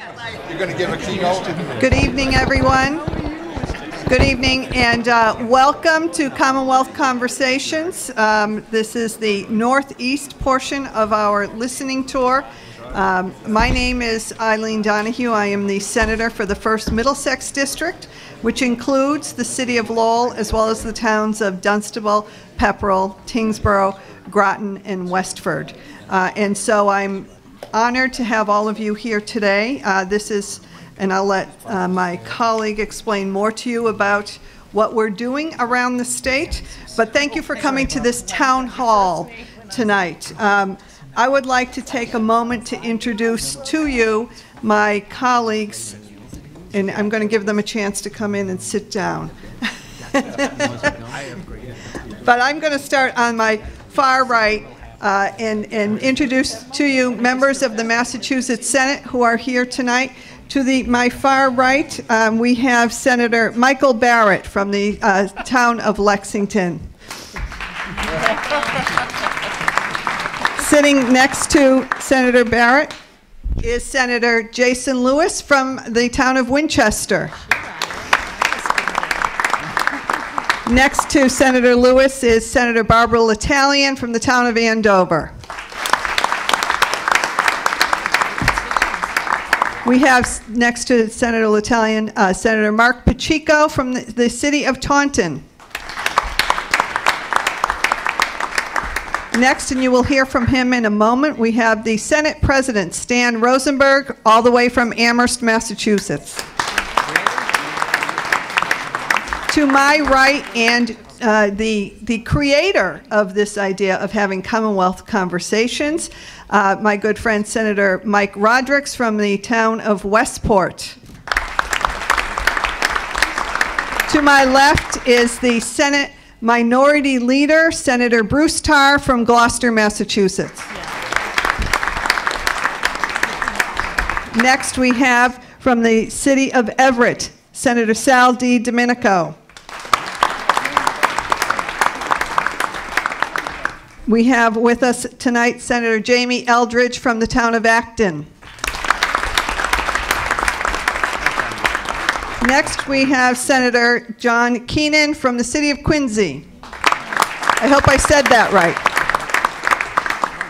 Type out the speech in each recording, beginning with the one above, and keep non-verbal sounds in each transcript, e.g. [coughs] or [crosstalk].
You're going to give a keynote? Good evening, everyone. Good evening, and uh, welcome to Commonwealth Conversations. Um, this is the northeast portion of our listening tour. Um, my name is Eileen Donoghue. I am the senator for the 1st Middlesex District, which includes the city of Lowell as well as the towns of Dunstable, Pepperell, Tyngsboro, Groton, and Westford. Uh, and so I'm honored to have all of you here today. Uh, this is, and I'll let uh, my colleague explain more to you about what we're doing around the state. But thank you for coming to this town hall tonight. Um, I would like to take a moment to introduce to you my colleagues, and I'm going to give them a chance to come in and sit down. [laughs] but I'm going to start on my far right uh, and, and introduce to you members of the Massachusetts Senate who are here tonight. To the, my far right, um, we have Senator Michael Barrett from the uh, town of Lexington. Sitting next to Senator Barrett is Senator Jason Lewis from the town of Winchester. Next to Senator Lewis is Senator Barbara L'Italien from the town of Andover. We have next to Senator L'Italien, uh, Senator Mark Pacheco from the, the city of Taunton. Next, and you will hear from him in a moment, we have the Senate President, Stan Rosenberg, all the way from Amherst, Massachusetts. To my right, and uh, the, the creator of this idea of having Commonwealth conversations, uh, my good friend Senator Mike Rodrigues from the town of Westport. to my left is the Senate Minority Leader, Senator Bruce Tarr from Gloucester, Massachusetts. Next, we have from the city of Everett, Senator Sal DiDomenico. We have with us tonight Senator Jamie Eldridge from the town of Acton. Next, we have Senator John Keenan from the city of Quincy. I hope I said that right.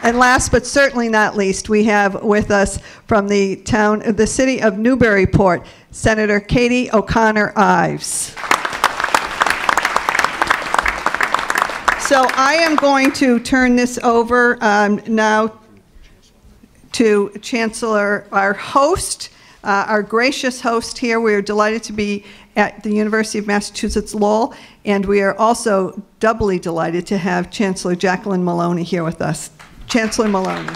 And last but certainly not least, we have with us from the town, the city of Newburyport, Senator Katie O'Connor Ives. So I am going to turn this over um, now to Chancellor, our host, uh, our gracious host here. We are delighted to be at the University of Massachusetts Lowell, and we are also doubly delighted to have Chancellor Jacqueline Moloney here with us. Chancellor Moloney.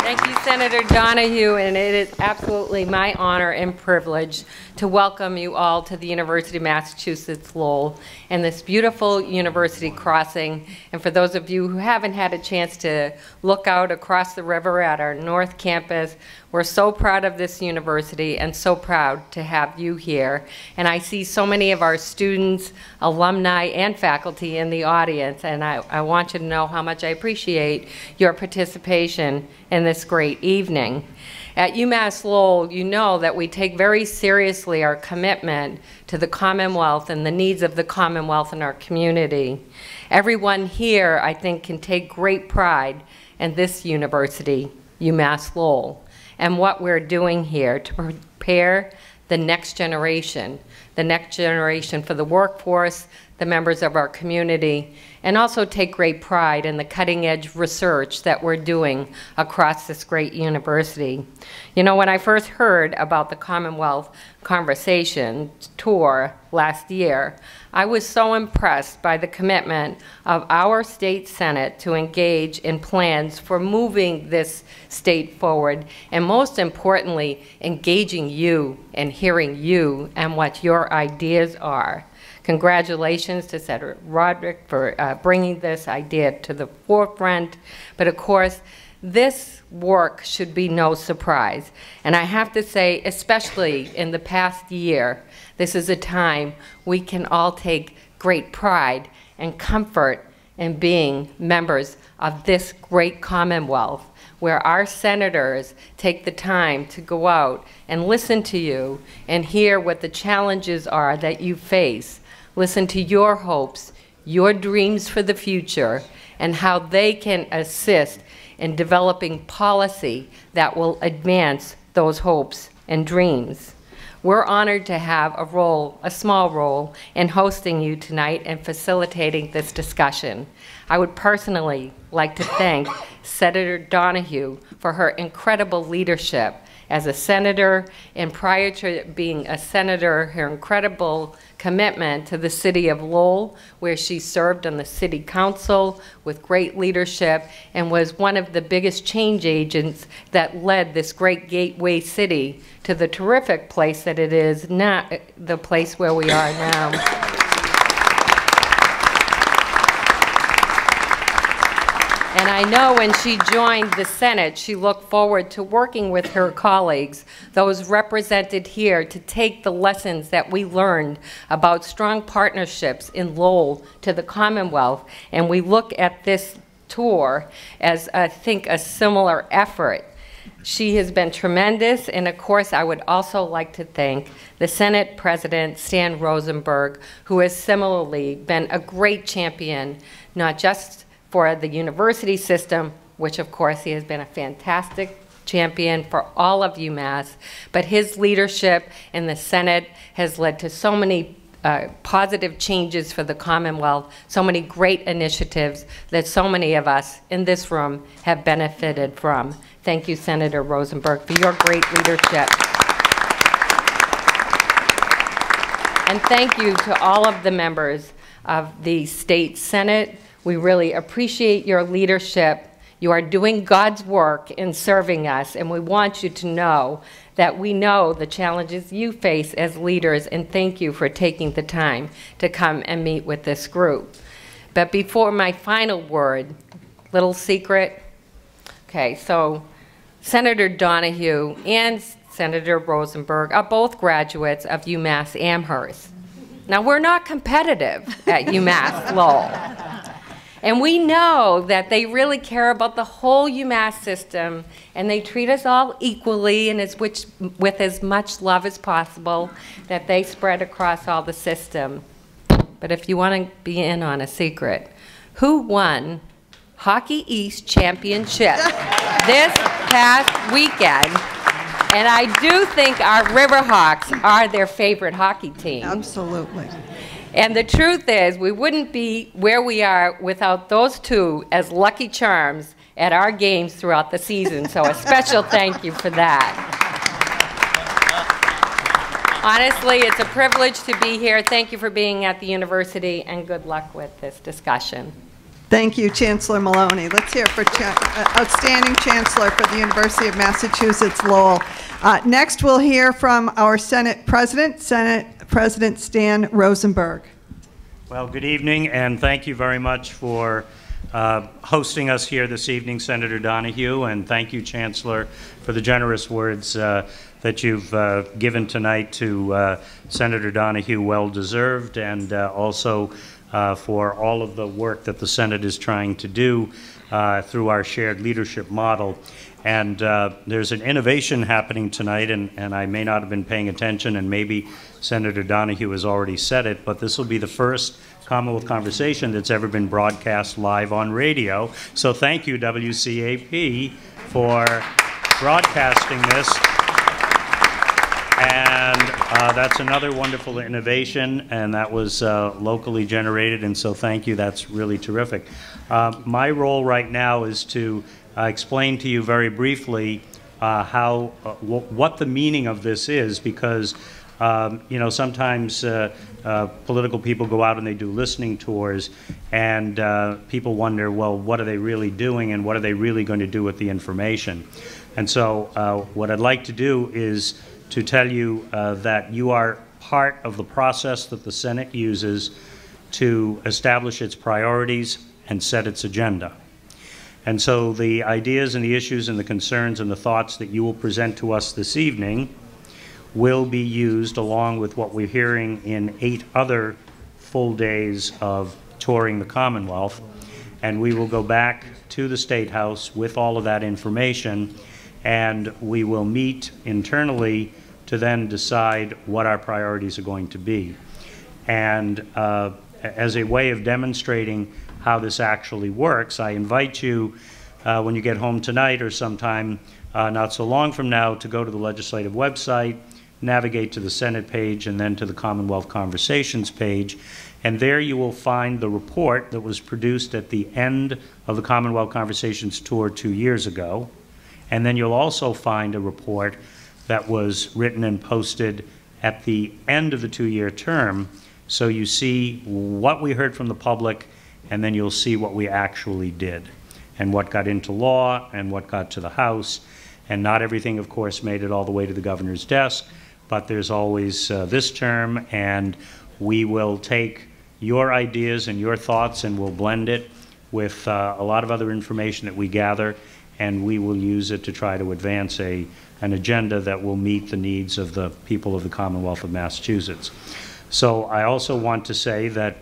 Thank you, Senator Donoghue, and it is absolutely my honor and privilege to welcome you all to the University of Massachusetts Lowell and this beautiful university crossing. And for those of you who haven't had a chance to look out across the river at our North Campus, we're so proud of this university and so proud to have you here. And I see so many of our students, alumni, and faculty in the audience, and I, I want you to know how much I appreciate your participation in this great evening. At UMass Lowell, you know that we take very seriously our commitment to the Commonwealth and the needs of the Commonwealth in our community. Everyone here, I think, can take great pride in this university, UMass Lowell, and what we're doing here to prepare the next generation, the next generation for the workforce, the members of our community, and also take great pride in the cutting edge research that we're doing across this great university. You know, when I first heard about the Commonwealth Conversation tour last year, I was so impressed by the commitment of our state senate to engage in plans for moving this state forward, and most importantly, engaging you and hearing you and what your ideas are. Congratulations to Senator Rodrigues for uh, bringing this idea to the forefront. But of course, this work should be no surprise. And I have to say, especially in the past year, this is a time we can all take great pride and comfort in being members of this great Commonwealth where our senators take the time to go out and listen to you and hear what the challenges are that you face, listen to your hopes, your dreams for the future, and how they can assist in developing policy that will advance those hopes and dreams. We're honored to have a role, a small role, in hosting you tonight and facilitating this discussion. I would personally like to thank Senator Donoghue for her incredible leadership as a senator, and prior to being a senator, her incredible commitment to the city of Lowell, where she served on the city council with great leadership and was one of the biggest change agents that led this great gateway city to the terrific place that it is now, the place where we are now. And I know when she joined the Senate, she looked forward to working with her colleagues, those represented here, to take the lessons that we learned about strong partnerships in Lowell to the Commonwealth. And we look at this tour as, I think, a similar effort. She has been tremendous, and of course, I would also like to thank the Senate President, Stan Rosenberg, who has similarly been a great champion, not just for the university system, which of course he has been a fantastic champion for all of UMass, but his leadership in the Senate has led to so many uh, positive changes for the Commonwealth, so many great initiatives that so many of us in this room have benefited from. Thank you, Senator Rosenberg, for your great leadership. And thank you to all of the members of the state Senate, we really appreciate your leadership. You are doing God's work in serving us, and we want you to know that we know the challenges you face as leaders, and thank you for taking the time to come and meet with this group. But before my final word, little secret. Okay, so Senator Donoghue and Senator Rosenberg are both graduates of UMass Amherst. Now, we're not competitive at UMass [laughs] Lowell. And we know that they really care about the whole UMass system and they treat us all equally and as which, with as much love as possible that they spread across all the system. But if you want to be in on a secret, who won Hockey East Championship [laughs] this past weekend? And I do think our Riverhawks are their favorite hockey team. Absolutely. And the truth is, we wouldn't be where we are without those two as lucky charms at our games throughout the season. So a special thank you for that. Honestly, it's a privilege to be here. Thank you for being at the university, and good luck with this discussion. Thank you, Chancellor Moloney. Let's hear for cha uh, outstanding Chancellor for the University of Massachusetts Lowell. Uh, next, we'll hear from our Senate President, Senate President Stan Rosenberg. Well, good evening, and thank you very much for uh, hosting us here this evening, Senator Donoghue, and thank you, Chancellor, for the generous words uh, that you've uh, given tonight to uh, Senator Donoghue, well deserved, and uh, also uh, for all of the work that the Senate is trying to do through our shared leadership model. And there's an innovation happening tonight, and, and I may not have been paying attention, and maybe Senator Donoghue has already said it, but this will be the first Commonwealth Conversation that's ever been broadcast live on radio. So thank you, WCAP, for broadcasting this. And uh, that's another wonderful innovation, and that was uh, locally generated, and so thank you. That's really terrific. Uh, my role right now is to uh, explain to you very briefly uh, how uh, what the meaning of this is, because um, you know, sometimes uh, uh, political people go out and they do listening tours, and uh, people wonder, well, what are they really doing, and what are they really going to do with the information? And so, what I'd like to do is to tell you that you are part of the process that the Senate uses to establish its priorities and set its agenda. And so, the ideas and the issues and the concerns and the thoughts that you will present to us this evening will be used along with what we're hearing in eight other full days of touring the Commonwealth and we will go back to the State House with all of that information, and we will meet internally to then decide what our priorities are going to be. And uh, as a way of demonstrating how this actually works, I invite you, uh, when you get home tonight or sometime uh, not so long from now, to go to the legislative website, navigate to the Senate page, and then to the Commonwealth Conversations page. And there you will find the report that was produced at the end of the Commonwealth Conversations tour two years ago. And then you'll also find a report that was written and posted at the end of the two year term. So you see what we heard from the public, and then you'll see what we actually did, and what got into law, and what got to the House. And not everything, of course, made it all the way to the governor's desk, but there's always uh, this term, and we will take your ideas and your thoughts and we'll blend it with uh, a lot of other information that we gather, and we will use it to try to advance a, an agenda that will meet the needs of the people of the Commonwealth of Massachusetts. So I also want to say that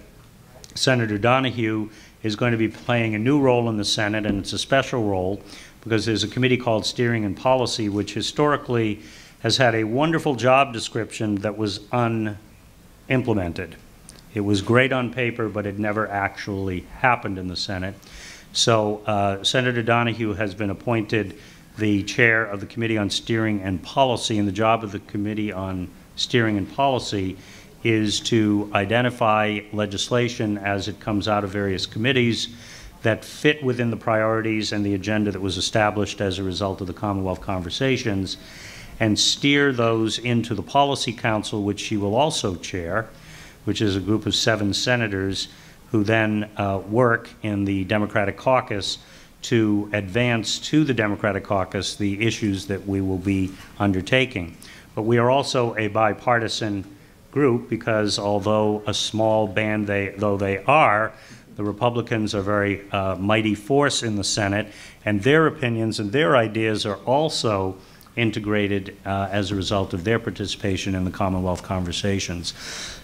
Senator Donoghue is going to be playing a new role in the Senate, and it's a special role because there's a committee called Steering and Policy, which historically has had a wonderful job description that was unimplemented. It was great on paper, but it never actually happened in the Senate. So uh, Senator Donoghue has been appointed the chair of the Committee on Steering and Policy, and the job of the Committee on Steering and Policy is to identify legislation as it comes out of various committees that fit within the priorities and the agenda that was established as a result of the Commonwealth conversations and steer those into the Policy Council, which she will also chair, which is a group of seven senators who then uh, work in the Democratic caucus to advance to the Democratic caucus the issues that we will be undertaking. But we are also a bipartisan group because although a small band they, though they are, the Republicans are a very uh, mighty force in the Senate, and their opinions and their ideas are also integrated uh, as a result of their participation in the Commonwealth conversations.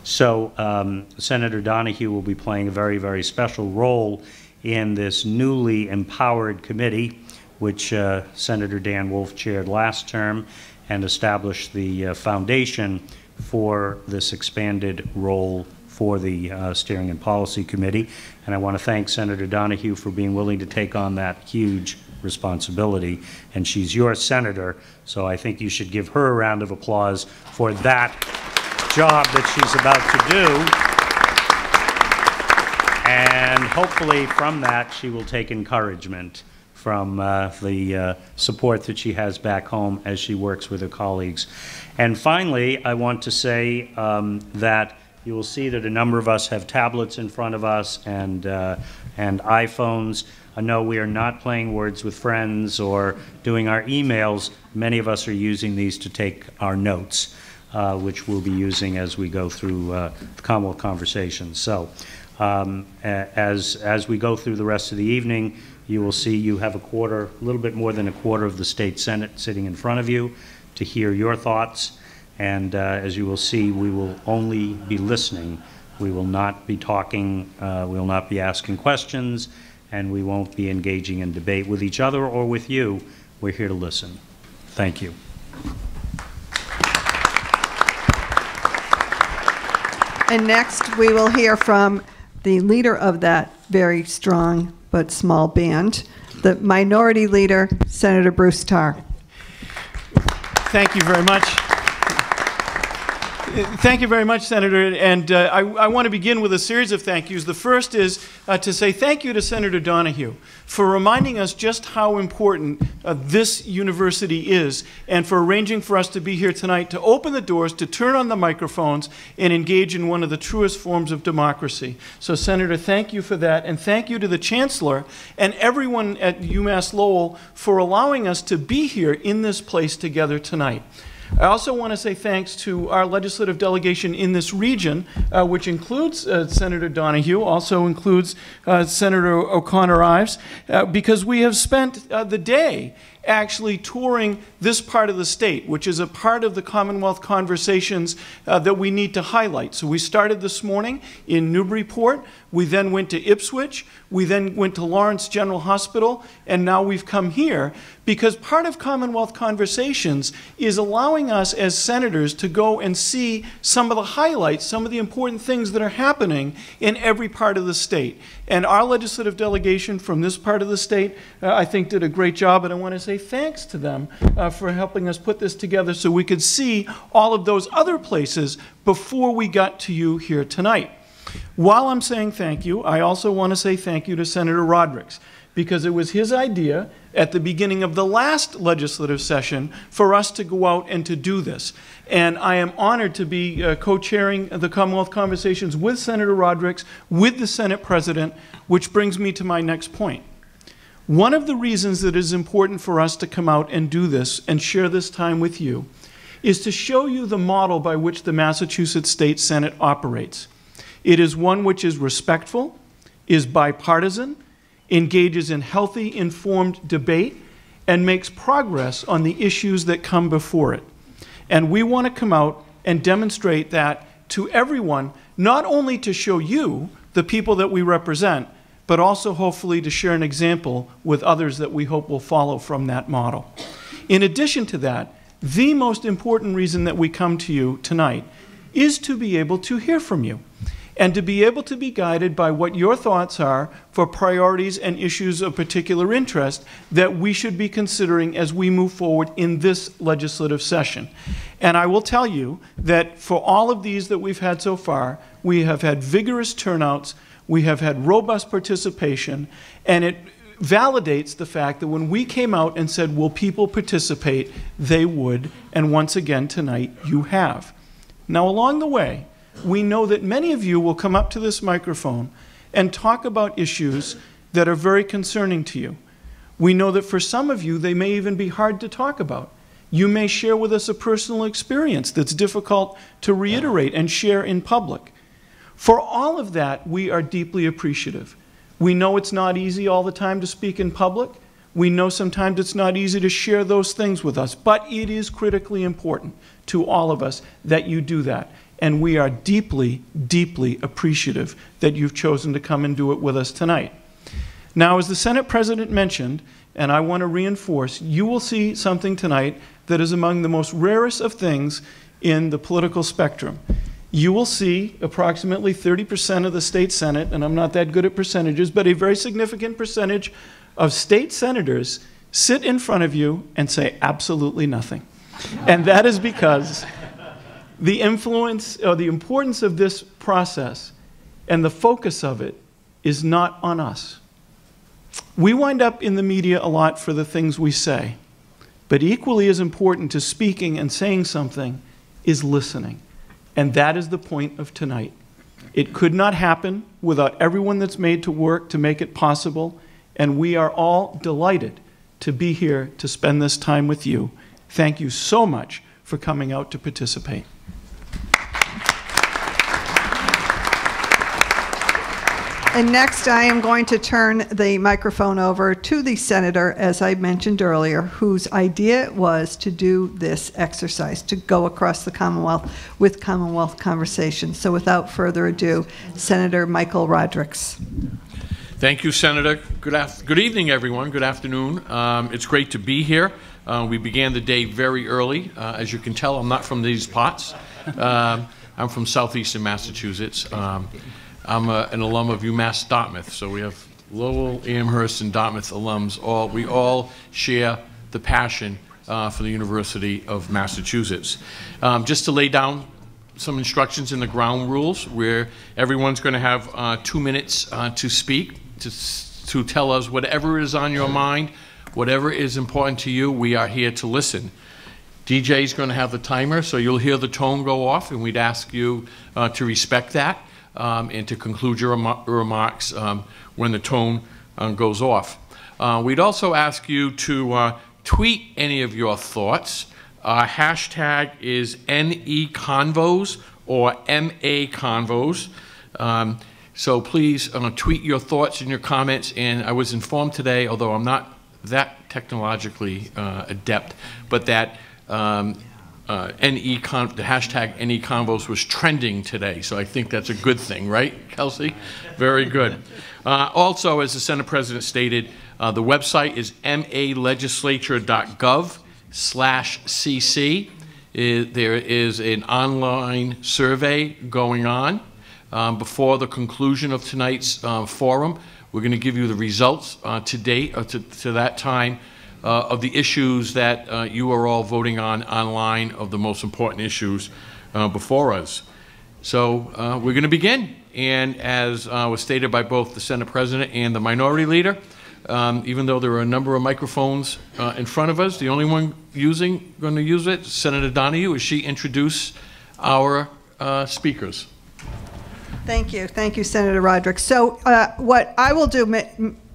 So um, Senator Donoghue will be playing a very, very special role in this newly empowered committee, which uh, Senator Dan Wolf chaired last term and established the uh, foundation for this expanded role for the uh, Steering and Policy Committee. And I want to thank Senator Donoghue for being willing to take on that huge responsibility. And she's your senator, so I think you should give her a round of applause for that job that she's about to do. And hopefully from that, she will take encouragement from uh, the uh, support that she has back home as she works with her colleagues. And finally, I want to say um, that you will see that a number of us have tablets in front of us and, uh, and iPhones. I know we are not playing words with friends or doing our emails. Many of us are using these to take our notes, uh, which we'll be using as we go through uh, the Commonwealth conversations. So um, as, as we go through the rest of the evening, you will see you have a quarter, a little bit more than a quarter of the state senate sitting in front of you to hear your thoughts. And uh, as you will see, we will only be listening. We will not be talking, uh, we will not be asking questions, and we won't be engaging in debate with each other or with you. We're here to listen. Thank you. And next, we will hear from the leader of that very strong but small band, the Minority Leader, Senator Bruce Tarr. Thank you very much. Thank you very much, Senator. And uh, I, I, want to begin with a series of thank yous. The first is uh, to say thank you to Senator Donoghue for reminding us just how important uh, this university is and for arranging for us to be here tonight to open the doors, to turn on the microphones, and engage in one of the truest forms of democracy. So, Senator, thank you for that. And thank you to the Chancellor and everyone at UMass Lowell for allowing us to be here in this place together tonight. I also want to say thanks to our legislative delegation in this region, uh, which includes uh, Senator Donoghue, also includes uh, Senator O'Connor Ives, uh, because we have spent uh, the day actually touring this part of the state, which is a part of the Commonwealth conversations uh, that we need to highlight. So we started this morning in Newburyport. We then went to Ipswich. We then went to Lawrence General Hospital. And now we've come here because part of Commonwealth conversations is allowing us as senators to go and see some of the highlights, some of the important things that are happening in every part of the state. And our legislative delegation from this part of the state, uh, I think, did a great job. And I want to say thanks to them uh, for helping us put this together so we could see all of those other places before we got to you here tonight. While I'm saying thank you, I also want to say thank you to Senator Rodrigues because it was his idea at the beginning of the last legislative session for us to go out and to do this. And I am honored to be uh, co chairing the Commonwealth Conversations with Senator Rodrigues, with the Senate President, which brings me to my next point. One of the reasons that it is important for us to come out and do this and share this time with you is to show you the model by which the Massachusetts State Senate operates. It is one which is respectful, is bipartisan, engages in healthy, informed debate, and makes progress on the issues that come before it. And we want to come out and demonstrate that to everyone, not only to show you, the people that we represent, but also hopefully to share an example with others that we hope will follow from that model. In addition to that, the most important reason that we come to you tonight is to be able to hear from you and to be able to be guided by what your thoughts are for priorities and issues of particular interest that we should be considering as we move forward in this legislative session. And I will tell you that for all of these that we've had so far, we have had vigorous turnouts, we have had robust participation, and it validates the fact that when we came out and said, Will people participate? they would, and once again tonight, you have. Now, along the way, we know that many of you will come up to this microphone and talk about issues that are very concerning to you. We know that for some of you, they may even be hard to talk about. You may share with us a personal experience that's difficult to reiterate and share in public. For all of that, we are deeply appreciative. We know it's not easy all the time to speak in public. We know sometimes it's not easy to share those things with us, but it is critically important to all of us that you do that. And we are deeply, deeply appreciative that you've chosen to come and do it with us tonight. Now, as the Senate President mentioned, and I want to reinforce, you will see something tonight that is among the most rarest of things in the political spectrum. You will see approximately 30% of the state Senate, and I'm not that good at percentages, but a very significant percentage of state senators sit in front of you and say absolutely nothing. And that is because the influence or the importance of this process and the focus of it is not on us. We wind up in the media a lot for the things we say, but equally as important to speaking and saying something is listening. And that is the point of tonight. It could not happen without everyone that's made to work to make it possible, and we are all delighted to be here to spend this time with you. Thank you so much for coming out to participate. And next, I am going to turn the microphone over to the senator, as I mentioned earlier, whose idea it was to do this exercise, to go across the Commonwealth with Commonwealth conversations. So without further ado, Senator Michael Rodrigues. Thank you, Senator. Good, good evening, everyone. Good afternoon. Um, it's great to be here. Uh, we began the day very early. Uh, as you can tell, I'm not from these pots. Um, I'm from southeastern Massachusetts. Um, I'm a, an alum of UMass Dartmouth, so we have Lowell, Amherst, and Dartmouth alums. All we all share the passion uh, for the University of Massachusetts. Um, just to lay down some instructions in the ground rules, where everyone's going to have uh, two minutes uh, to speak to to tell us whatever is on your mind, whatever is important to you. We are here to listen. DJ is going to have the timer, so you'll hear the tone go off, and we'd ask you uh, to respect that um, and to conclude your rem remarks um, when the tone um, goes off. Uh, we'd also ask you to uh, tweet any of your thoughts. Our hashtag is NEConvos or MA Convos. Um, so please uh, tweet your thoughts and your comments. And I was informed today, although I'm not that technologically uh, adept, but that um, uh, NE con- the hashtag NE Convos was trending today. So I think that's a good thing, right, Kelsey? Very good. [laughs] Uh, also, as the Senate President stated, uh, the website is malegislature.gov slash cc. There is an online survey going on. Um, Before the conclusion of tonight's uh, forum, we're going to give you the results uh, to date, uh, to to that time, uh, of the issues that uh, you are all voting on online, of the most important issues uh, before us. So uh, we're going to begin. And as uh, was stated by both the Senate President and the Minority Leader, um, even though there are a number of microphones uh, in front of us, the only one using, going to use it, Senator Donoghue, as she introduce our speakers. Thank you, thank you, Senator Rodrigues. So uh, what I will do,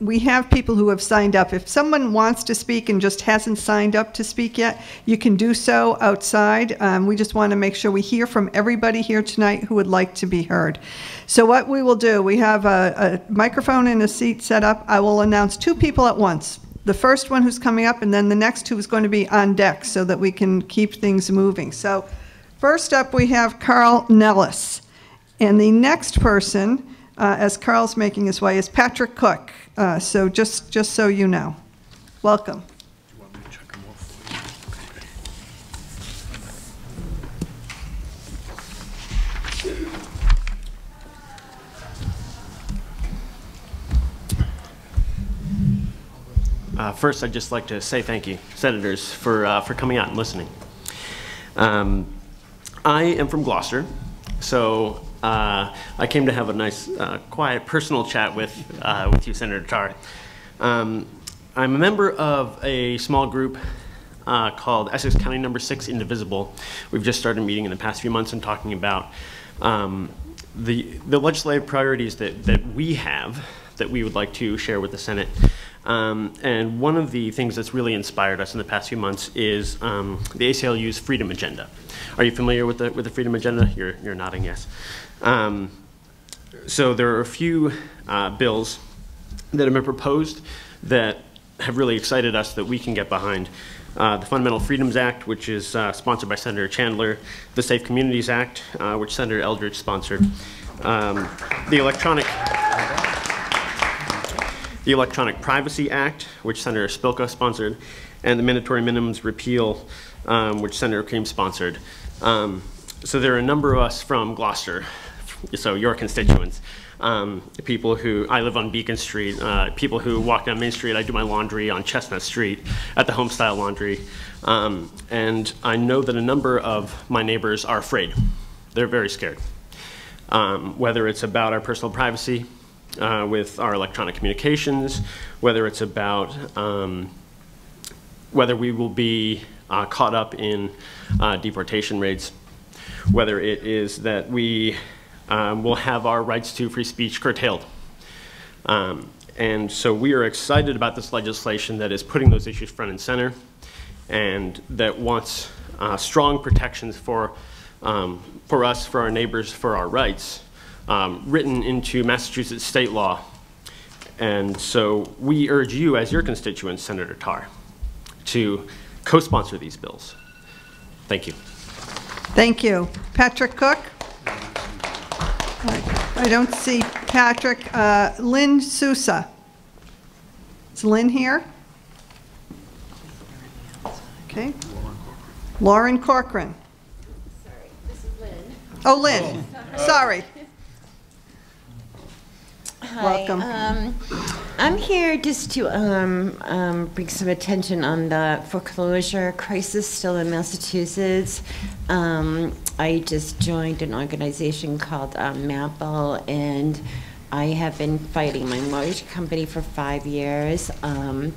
we have people who have signed up. If someone wants to speak and just hasn't signed up to speak yet, you can do so outside. Um, We just want to make sure we hear from everybody here tonight who would like to be heard. So what we will do, we have a a microphone and a seat set up. I will announce two people at once. The first one who's coming up, and then the next who is going to be on deck so that we can keep things moving. So first up, we have Carl Nellis. And the next person, uh, as Carl's making his way, is Patrick Cook. Uh, So just, just so you know. Welcome. Uh, First, I'd just like to say thank you, senators, for, uh, for coming out and listening. Um, I am from Gloucester, so uh, I came to have a nice, uh, quiet, personal chat with, uh, with you, Senator Tarr. Um, I'm a member of a small group uh, called Essex County Number Six Indivisible. We've just started meeting in the past few months and talking about um, the, the legislative priorities that, that we have that we would like to share with the Senate. Um, and one of the things that's really inspired us in the past few months is um, the ACLU's Freedom Agenda. Are you familiar with the, with the Freedom Agenda? You're, you're nodding yes. Um, so there are a few uh, bills that have been proposed that have really excited us that we can get behind. Uh, the Fundamental Freedoms Act, which is uh, sponsored by Senator Chandler, the Safe Communities Act, uh, which Senator Eldridge sponsored, um, the Electronic the Electronic Privacy Act, which Senator Spilka sponsored, and the Mandatory Minimums Repeal, um, which Senator Creem sponsored. Um, so there are a number of us from Gloucester, so your constituents, um, people who, I live on Beacon Street, uh, people who walk down Main Street, I do my laundry on Chestnut Street at the Homestyle Laundry. Um, and I know that a number of my neighbors are afraid. They're very scared. Um, whether it's about our personal privacy, uh, with our electronic communications, whether it's about um, whether we will be uh, caught up in uh, deportation raids, whether it is that we um, will have our rights to free speech curtailed. Um, and so we are excited about this legislation that is putting those issues front and center and that wants uh, strong protections for, um, for us, for our neighbors, for our rights um, written into Massachusetts state law. And so we urge you, as your constituents, Senator Tarr, to co sponsor these bills. Thank you. Thank you. Patrick Cook? I don't see Patrick. Uh, Lynn Sousa? Is Lynn here? Okay. Lauren Corcoran? Sorry, this is Lynn. Oh, Lynn. Sorry. Hi, Welcome. Um, I'm here just to um, um, bring some attention on the foreclosure crisis still in Massachusetts. I just joined an organization called um, and I have been fighting my mortgage company for five years. Um,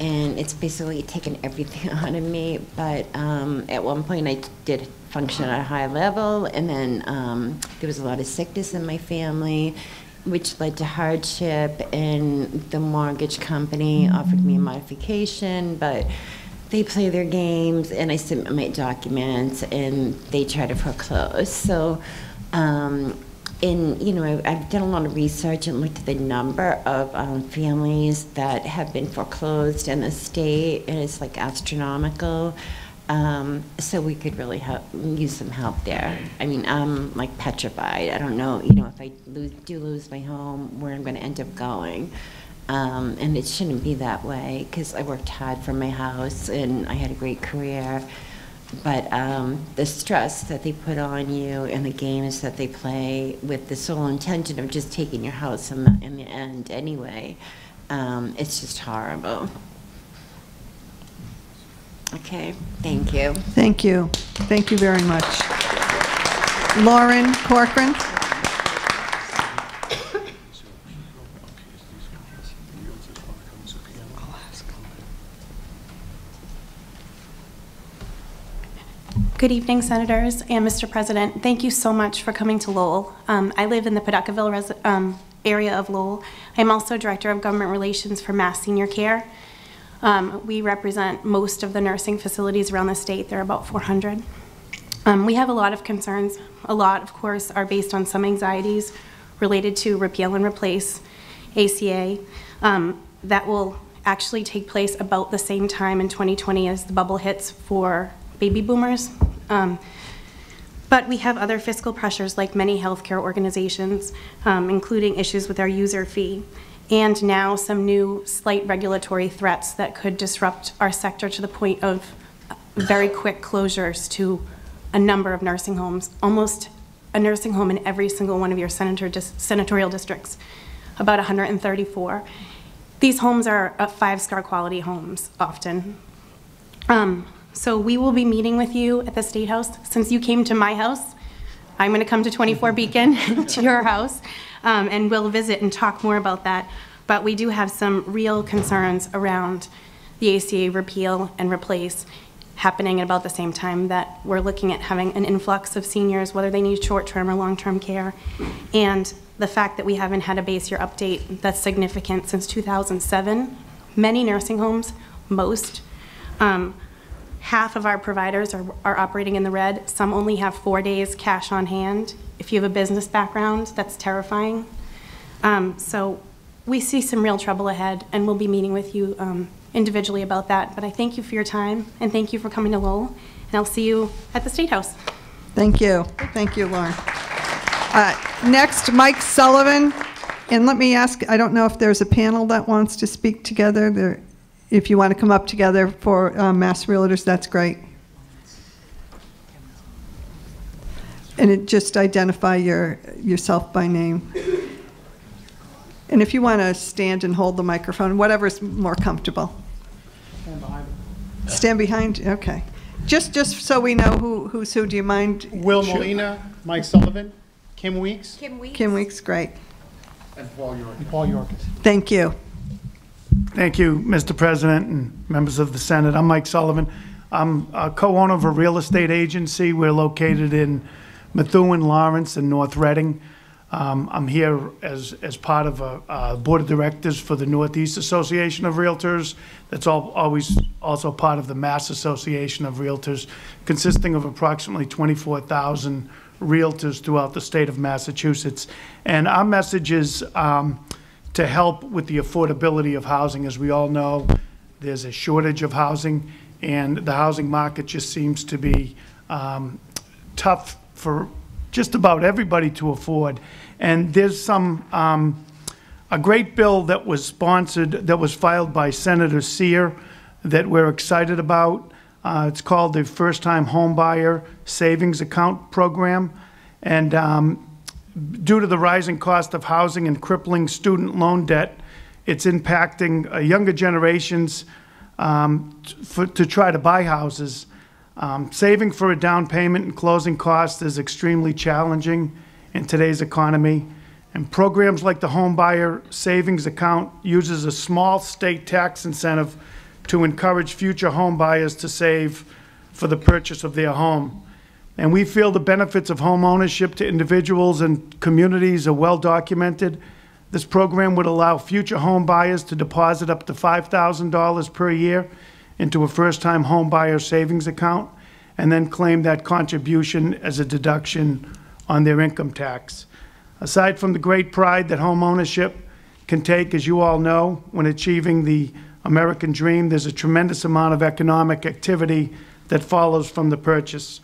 and it's basically taken everything [laughs] out of me. But um, at one point, I did function at a high level, and then um, there was a lot of sickness in my family, which led to hardship. And the mortgage company offered me a modification, but they play their games, and I submit my documents, and they try to foreclose. So. Um, in, you know, I- I've done a lot of research and looked at the number of um, families that have been foreclosed in the state, and it's like astronomical. Um, So we could really help, use some help there. I mean, I'm like petrified. I don't know, you know, if I lose, do lose my home, where I'm going to end up going. Um, And it shouldn't be that way, because I worked hard for my house, and I had a great career. But um, the stress that they put on you and the games that they play with the sole intention of just taking your house in the, in the end anyway, um, it's just horrible. Okay, thank you. Thank you. Thank you very much. Lauren Corcoran? Good evening, Senators and Mr. President. Thank you so much for coming to Lowell. Um, I live in the Pawtucketville um, area of Lowell. I'm also Director of Government Relations for Mass Senior Care. Um, we represent most of the nursing facilities around the state. There are about 400. Um, we have a lot of concerns. A lot, of course, are based on some anxieties related to repeal and replace ACA. Um, that will actually take place about the same time in 2020 as the bubble hits for baby boomers. Um, but we have other fiscal pressures like many healthcare organizations, um, including issues with our user fee, and now some new slight regulatory threats that could disrupt our sector to the point of very quick closures to a number of nursing homes, almost a nursing home in every single one of your senator dis- senatorial districts, about 134. These homes are uh, five-star quality homes often. Um, so we will be meeting with you at the State House. Since you came to my house, I'm going to come to 24 Beacon [laughs] to your house, um, and we'll visit and talk more about that. But we do have some real concerns around the ACA repeal and replace happening at about the same time that we're looking at having an influx of seniors, whether they need short-term or long-term care, and the fact that we haven't had a base year update that's significant since 2007. Many nursing homes, most, um, half of our providers are, are operating in the red. Some only have four days cash on hand. If you have a business background, that's terrifying. Um, so we see some real trouble ahead, and we'll be meeting with you um, individually about that. But I thank you for your time, and thank you for coming to Lowell, and I'll see you at the State House. Thank you. Thank you, Lauren. Uh, Next, Mike Sullivan. And let me ask, I don't know if there's a panel that wants to speak together. There, If you want to come up together for uh, Mass Realtors, that's great. And it, just identify your, yourself by name. And if you want to stand and hold the microphone, whatever's more comfortable. Stand behind, okay. Just, just so we know who, who's who, do you mind? Will Sure. Molina, Mike Sullivan, Kim Weeks, Kim Weeks, Kim Weeks. great. and Paul York. Paul York. Thank you. Thank you, Mr. President and members of the Senate. I'm Mike Sullivan. I'm a co-owner of a real estate agency. We're located in Methuen, Lawrence, and North Reading. Um, I'm here as, as part of a, uh board of directors for the Northeast Association of Realtors. That's all, always also part of the Mass Association of Realtors, consisting of approximately 24,000 realtors throughout the state of Massachusetts. And our message is, um, to help with the affordability of housing. As we all know, there's a shortage of housing, and the housing market just seems to be um, tough for just about everybody to afford. And there's some, um, a great bill that was sponsored, that was filed by Senator Sear, that we're excited about. Uh, It's called the First Time Homebuyer Savings Account Program. And um, due to the rising cost of housing and crippling student loan debt, it's impacting uh, younger generations um, for, to try to buy houses. Um, saving for a down payment and closing costs is extremely challenging in today's economy. And programs like the Home Buyer Savings Account uses a small state tax incentive to encourage future home buyers to save for the purchase of their home. And we feel the benefits of home ownership to individuals and communities are well documented. This program would allow future home buyers to deposit up to $5,000 per year into a first-time home buyer savings account and then claim that contribution as a deduction on their income tax. Aside from the great pride that home ownership can take, as you all know, when achieving the American dream, there's a tremendous amount of economic activity that follows from the purchase.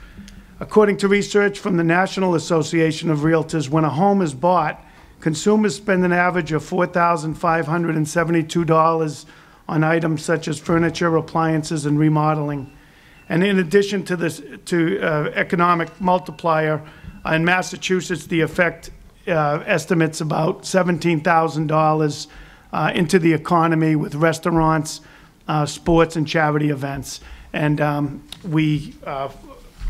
According to research from the National Association of Realtors, when a home is bought, consumers spend an average of $4,572 on items such as furniture, appliances, and remodeling. And in addition to this, to uh, economic multiplier, uh, in Massachusetts, the effect uh, estimates about $17,000 uh, into the economy with restaurants, uh, sports, and charity events. And um, we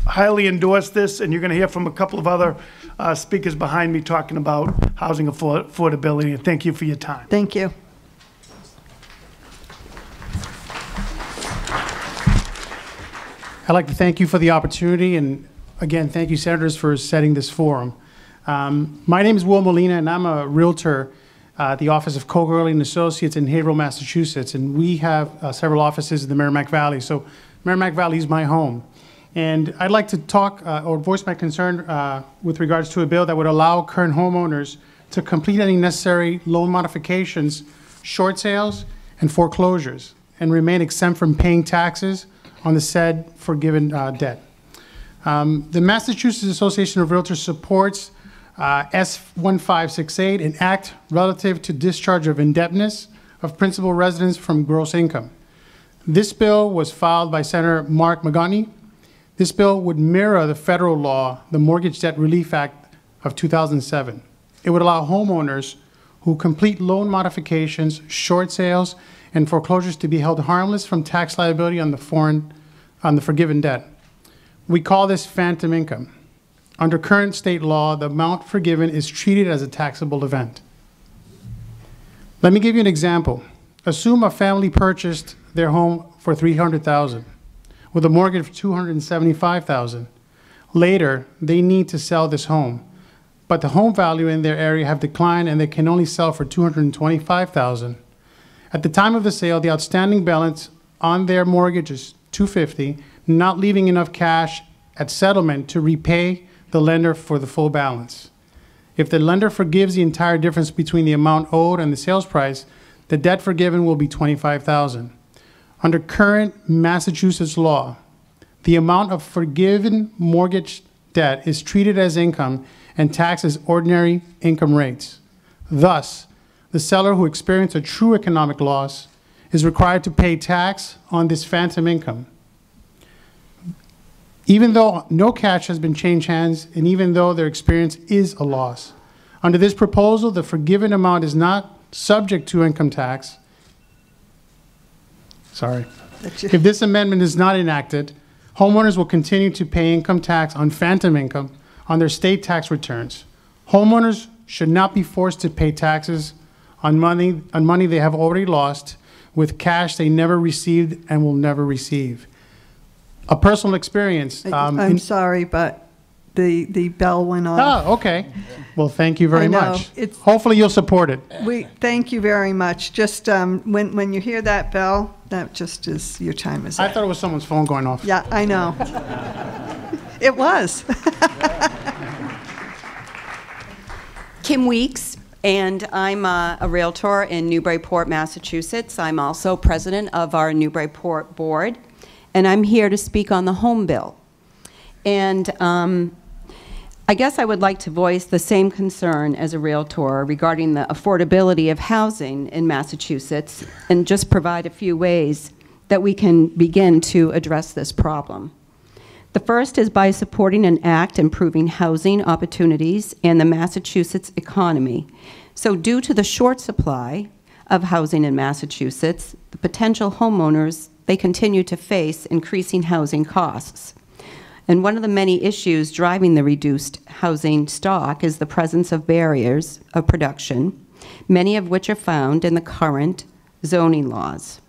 highly endorse this, and you're going to hear from a couple of other uh, speakers behind me talking about housing affor- affordability. And thank you for your time. Thank you. I'd like to thank you for the opportunity, and again, thank you, Senators, for setting this forum. Um, my name is Will Molina, and I'm a realtor uh, at the office of Cogerly and Associates in Haverhill, Massachusetts, and we have uh, several offices in the Merrimack Valley. So Merrimack Valley is my home. And I'd like to talk uh, or voice my concern uh, with regards to a bill that would allow current homeowners to complete any necessary loan modifications, short sales, and foreclosures, and remain exempt from paying taxes on the said forgiven uh, debt. Um, the Massachusetts Association of Realtors supports uh, S1568, an act relative to discharge of indebtedness of principal residents from gross income. This bill was filed by Senator Mark Montigny. This bill would mirror the federal law, the Mortgage Debt Relief Act of 2007. It would allow homeowners who complete loan modifications, short sales, and foreclosures to be held harmless from tax liability on the foreign, on the forgiven debt. We call this phantom income. Under current state law, the amount forgiven is treated as a taxable event. Let me give you an example. Assume a family purchased their home for 300,000 with a mortgage of 275,000. Later, they need to sell this home, but the home value in their area have declined and they can only sell for 225,000. At the time of the sale, the outstanding balance on their mortgage is 250, not leaving enough cash at settlement to repay the lender for the full balance. If the lender forgives the entire difference between the amount owed and the sales price, the debt forgiven will be 25,000. Under current Massachusetts law, the amount of forgiven mortgage debt is treated as income and taxed as ordinary income rates. Thus, the seller who experienced a true economic loss is required to pay tax on this phantom income. Even though no cash has been changed hands, and even though their experience is a loss. Under this proposal, the forgiven amount is not subject to income tax. Sorry. If this amendment is not enacted, homeowners will continue to pay income tax on phantom income on their state tax returns. Homeowners should not be forced to pay taxes on money, on money they have already lost with cash they never received and will never receive. A personal experience. um, I'm sorry, but the, the bell went off. Oh, okay. Well, thank you very I know. much. It's- Hopefully you'll support it. We, thank you very much. Just, um, when, when you hear that bell, that just is, your time is I up. thought it was someone's phone going off. Yeah, I know. It was. [laughs] Kim Weeks, and I'm uh, a Realtor in Newburyport, Massachusetts. I'm also president of our Newburyport Board, and I'm here to speak on the home bill. And um, I guess I would like to voice the same concern as a Realtor regarding the affordability of housing in Massachusetts and just provide a few ways that we can begin to address this problem. The first is by supporting an act improving housing opportunities and the Massachusetts economy. So due to the short supply of housing in Massachusetts, the potential homeowners, they continue to face increasing housing costs. And one of the many issues driving the reduced housing stock is the presence of barriers of production, many of which are found in the current zoning laws.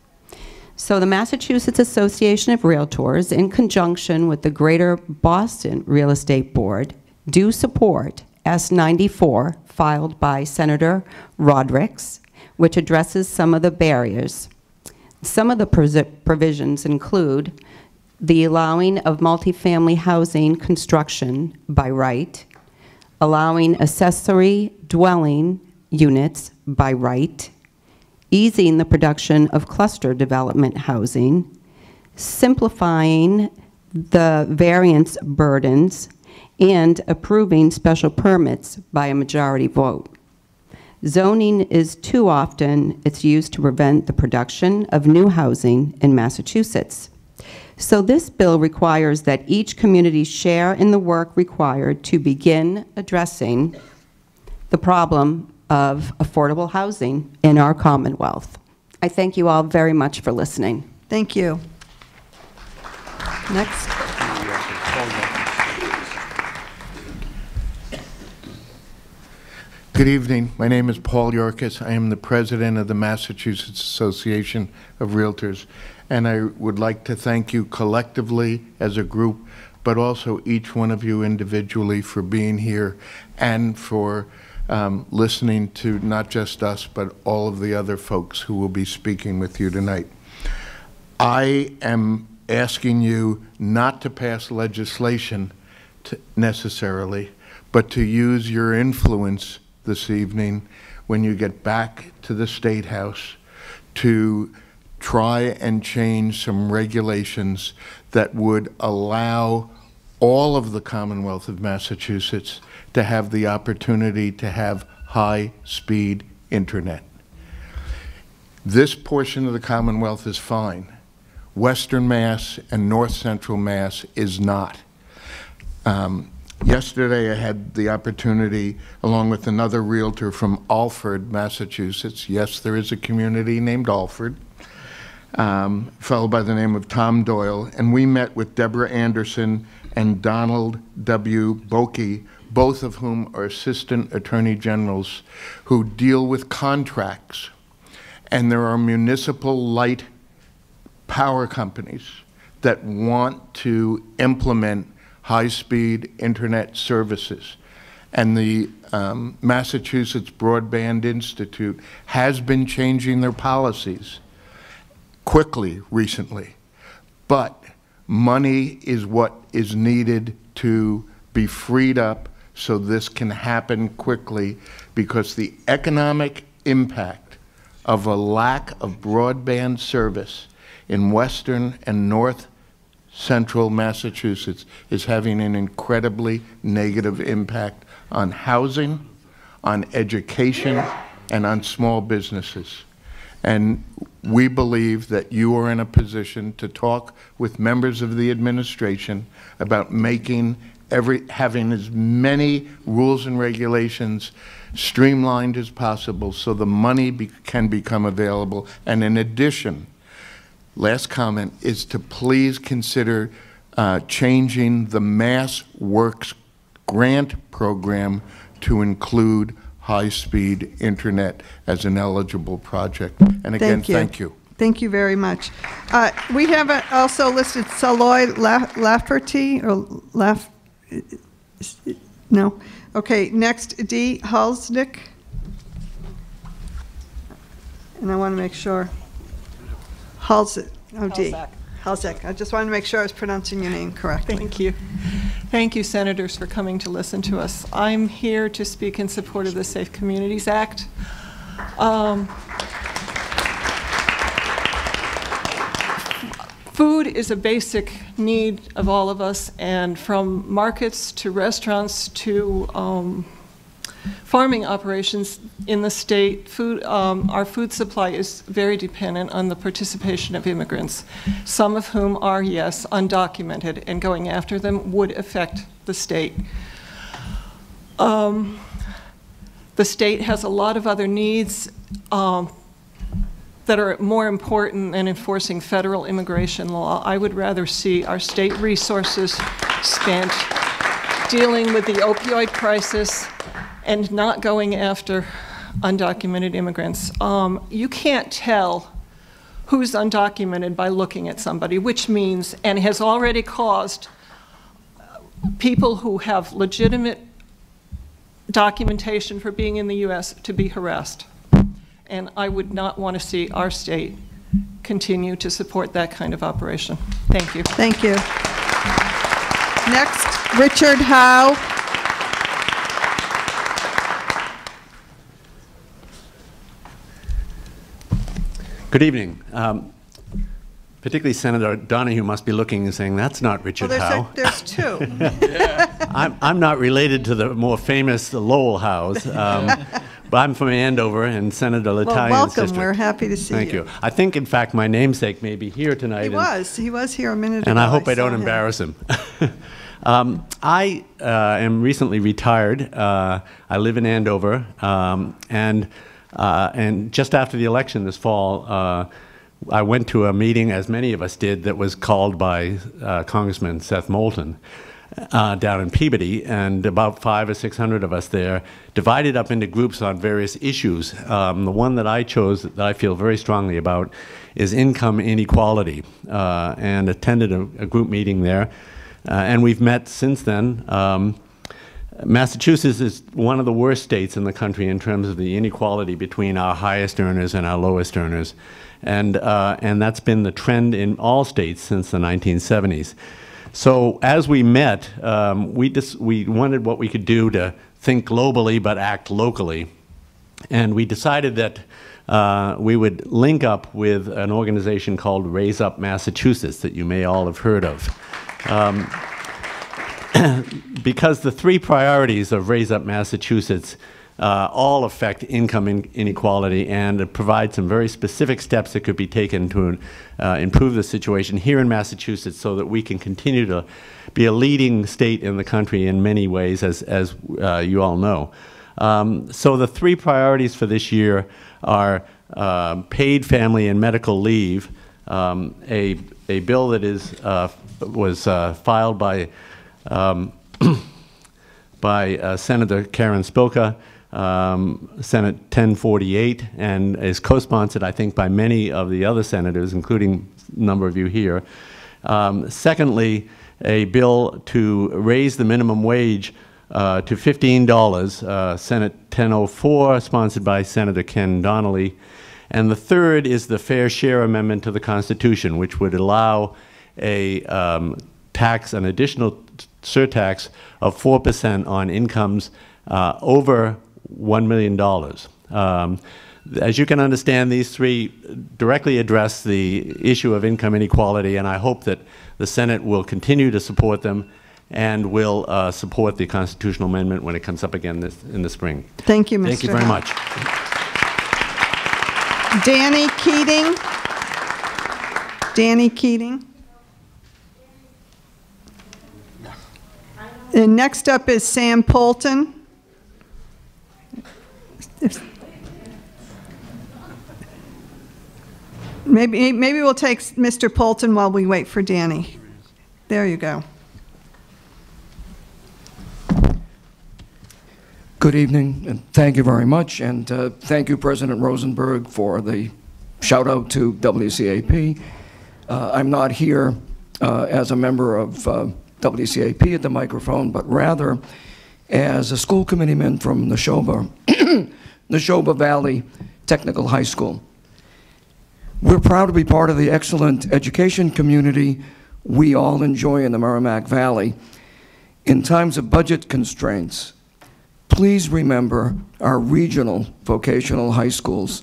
So the Massachusetts Association of Realtors, in conjunction with the Greater Boston Real Estate Board, do support S94 filed by Senator Rodrigues, which addresses some of the barriers. Some of the provisions include the allowing of multifamily housing construction by right, allowing accessory dwelling units by right, easing the production of cluster development housing, simplifying the variance burdens, and approving special permits by a majority vote. Zoning is too often, it's used to prevent the production of new housing in Massachusetts. So this bill requires that each community share in the work required to begin addressing the problem of affordable housing in our Commonwealth. I thank you all very much for listening. Thank you. Next. Good evening. My name is Paul Yorkis. I am the president of the Massachusetts Association of Realtors. And I would like to thank you collectively as a group, but also each one of you individually for being here and for um, listening to not just us, but all of the other folks who will be speaking with you tonight. I am asking you not to pass legislation to necessarily, but to use your influence this evening when you get back to the State House to try and change some regulations that would allow all of the Commonwealth of Massachusetts to have the opportunity to have high-speed internet. This portion of the Commonwealth is fine. Western Mass and North Central Mass is not. Um, yesterday I had the opportunity, along with another realtor from Alford, Massachusetts, yes, there is a community named Alford, um, fellow by the name of Tom Doyle, and we met with Deborah Anderson and Donald W. Bokey, both of whom are assistant attorney generals who deal with contracts. And there are municipal light power companies that want to implement high-speed internet services. And the um, Massachusetts Broadband Institute has been changing their policies quickly recently. But money is what is needed to be freed up so this can happen quickly because the economic impact of a lack of broadband service in western and north central Massachusetts is having an incredibly negative impact on housing, on education, and on small businesses. And we believe that you are in a position to talk with members of the administration about making every, having as many rules and regulations streamlined as possible so the money be, can become available. And in addition, last comment is to please consider uh, changing the Mass Works grant program to include high-speed internet as an eligible project. And again, Thank you. thank you. Thank you very much. Uh, We have uh, also listed Saloy La- Lafferty, or Laff, no? Okay, next, D. Halsnick. And I want to make sure. Halsik, oh, D. Halzak. Halsek. I just wanted to make sure I was pronouncing your name correctly. Thank you. Thank you, Senators, for coming to listen to us. I'm here to speak in support of the Safe Communities Act. Um, Food is a basic need of all of us, and from markets to restaurants to um, farming operations in the state, food, um, our food supply is very dependent on the participation of immigrants, some of whom are, yes, undocumented, and going after them would affect the state. Um, the state has a lot of other needs um, that are more important than enforcing federal immigration law. I would rather see our state resources spent dealing with the opioid crisis and not going after undocumented immigrants. Um, you can't tell who's undocumented by looking at somebody, which means, and has already caused people who have legitimate documentation for being in the U.S. to be harassed. And I would not want to see our state continue to support that kind of operation. Thank you. Thank you. Next, Richard Howe. Good evening. Um, particularly Senator Donoghue must be looking and saying, that's not Richard Well, there's, Howe. a, there's two. [laughs] I'm, I'm not related to the more famous Lowell Howes, um, [laughs] but I'm from Andover and Senator Well, L'Italien's welcome. district. We're happy to see you. Thank you. you. I think, in fact, my namesake may be here tonight. He and- was. He was here a minute ago. and I hope I, saw don't him. embarrass him. [laughs] um, I uh, am recently retired. Uh, I live in Andover, um, and uh, and just after the election this fall, uh, I went to a meeting, as many of us did, that was called by uh, Congressman Seth Moulton. Uh, down in Peabody, and about five or six hundred of us there, divided up into groups on various issues. Um, the one that I chose that I feel very strongly about is income inequality, uh, and attended a, a group meeting there. Uh, and we've met since then. Um, Massachusetts is one of the worst states in the country in terms of the inequality between our highest earners and our lowest earners. And, uh, and that's been the trend in all states since the 1970s. So as we met, um, we, dis- we wondered what we could do to think globally but act locally. And we decided that uh, we would link up with an organization called Raise Up Massachusetts that you may all have heard of. Um, [coughs] because the three priorities of Raise Up Massachusetts uh, all affect income in- inequality and provide some very specific steps that could be taken to uh, improve the situation here in Massachusetts so that we can continue to be a leading state in the country in many ways, as, as uh, you all know. Um, so the three priorities for this year are uh, paid family and medical leave, um, a, a bill that is, uh, was uh, filed by um, [coughs] by uh, Senator Karen Spilka, um, Senate 1048, and is co-sponsored, I think, by many of the other senators, including a number of you here. Um, secondly, a bill to raise the minimum wage uh, to $15, uh, Senate 1004, sponsored by Senator Ken Donnelly. And the third is the Fair Share Amendment to the Constitution, which would allow a um, tax, an additional surtax of 4% on incomes uh, over $1 million. Um, as you can understand, these three directly address the issue of income inequality, and I hope that the Senate will continue to support them and will uh, support the constitutional amendment when it comes up again this, in the spring. Thank you, Mr. Thank you very much. Danny Keating. Danny Keating. And next up is Sam Poulten. Maybe, maybe we'll take Mr. Poulten while we wait for Danny. There you go. Good evening, and thank you very much. And uh, thank you, President Rosenberg, for the shout out to WCAP. Uh, I'm not here uh, as a member of uh, WCAP at the microphone, but rather as a school committeeman from Nashoba, [coughs] Nashoba Valley Technical High School. We're proud to be part of the excellent education community we all enjoy in the Merrimack Valley. In times of budget constraints, please remember our regional vocational high schools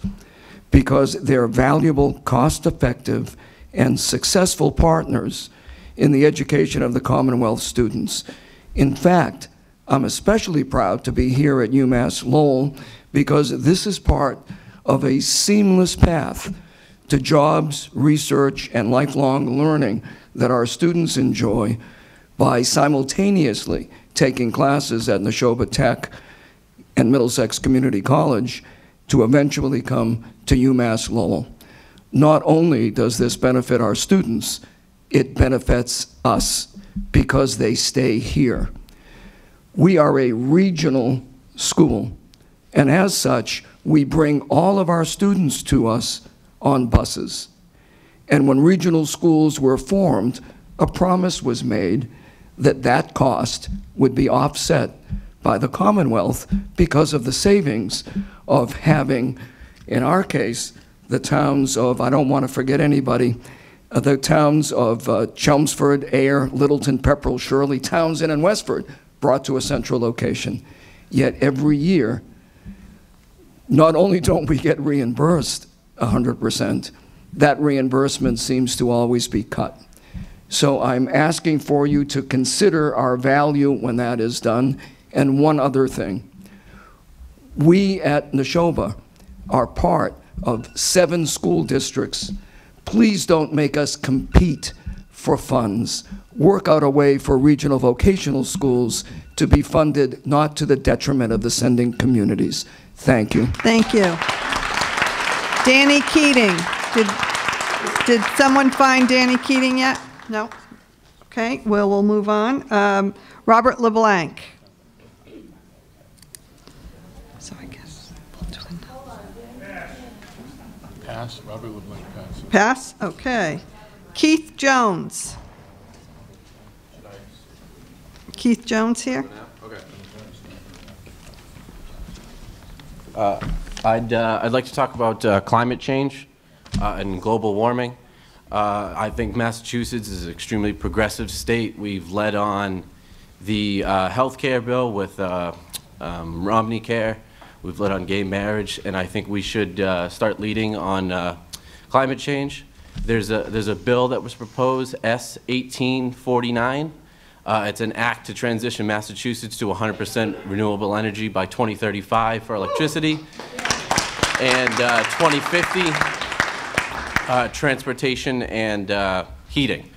because they're valuable, cost-effective, and successful partners in the education of the Commonwealth students. In fact, I'm especially proud to be here at UMass Lowell because this is part of a seamless path to jobs, research, and lifelong learning that our students enjoy by simultaneously taking classes at Nashoba Tech and Middlesex Community College to eventually come to UMass Lowell. Not only does this benefit our students, it benefits us because they stay here. We are a regional school, and as such, we bring all of our students to us on buses. And when regional schools were formed, a promise was made that that cost would be offset by the Commonwealth because of the savings of having, in our case, the towns of, I don't want to forget anybody, the towns of uh, Chelmsford, Ayer, Littleton, Pepperell, Shirley, Townsend, and Westford brought to a central location. Yet every year, not only don't we get reimbursed 100%, that reimbursement seems to always be cut. So I'm asking for you to consider our value when that is done. And one other thing. We at Nashoba are part of seven school districts. Please don't make us compete for funds. Work out a way for regional vocational schools to be funded not to the detriment of the sending communities. Thank you. Thank you. Danny Keating. Did, did someone find Danny Keating yet? No? Okay, well, we'll move on. Um, Robert LeBlanc. So I guess. Pass, Robert would like pass. Okay. Keith Jones. Keith Jones here? Uh, I'd, uh, I'd like to talk about uh, climate change uh, and global warming. Uh, I think Massachusetts is an extremely progressive state. We've led on the uh, health care bill with uh, um, Romney Care. We've led on gay marriage, and I think we should start leading on climate change. There's a, there's a bill that was proposed, S 1849. Uh, it's an act to transition Massachusetts to 100% renewable energy by 2035 for electricity and uh, 2050 uh, transportation and uh, heating.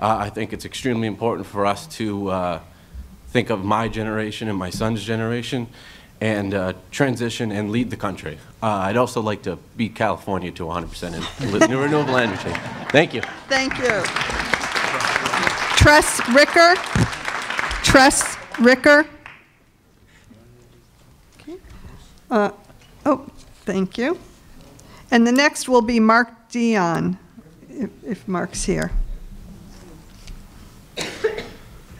Uh, I think it's extremely important for us to uh, think of my generation and my son's generation and uh, transition and lead the country. Uh, I'd also like to beat California to 100% [laughs] in renewable energy. Thank you. Thank you. Tress Ricker. Tress Ricker. Uh, Oh, thank you. And the next will be Mark Dion, if if Mark's here.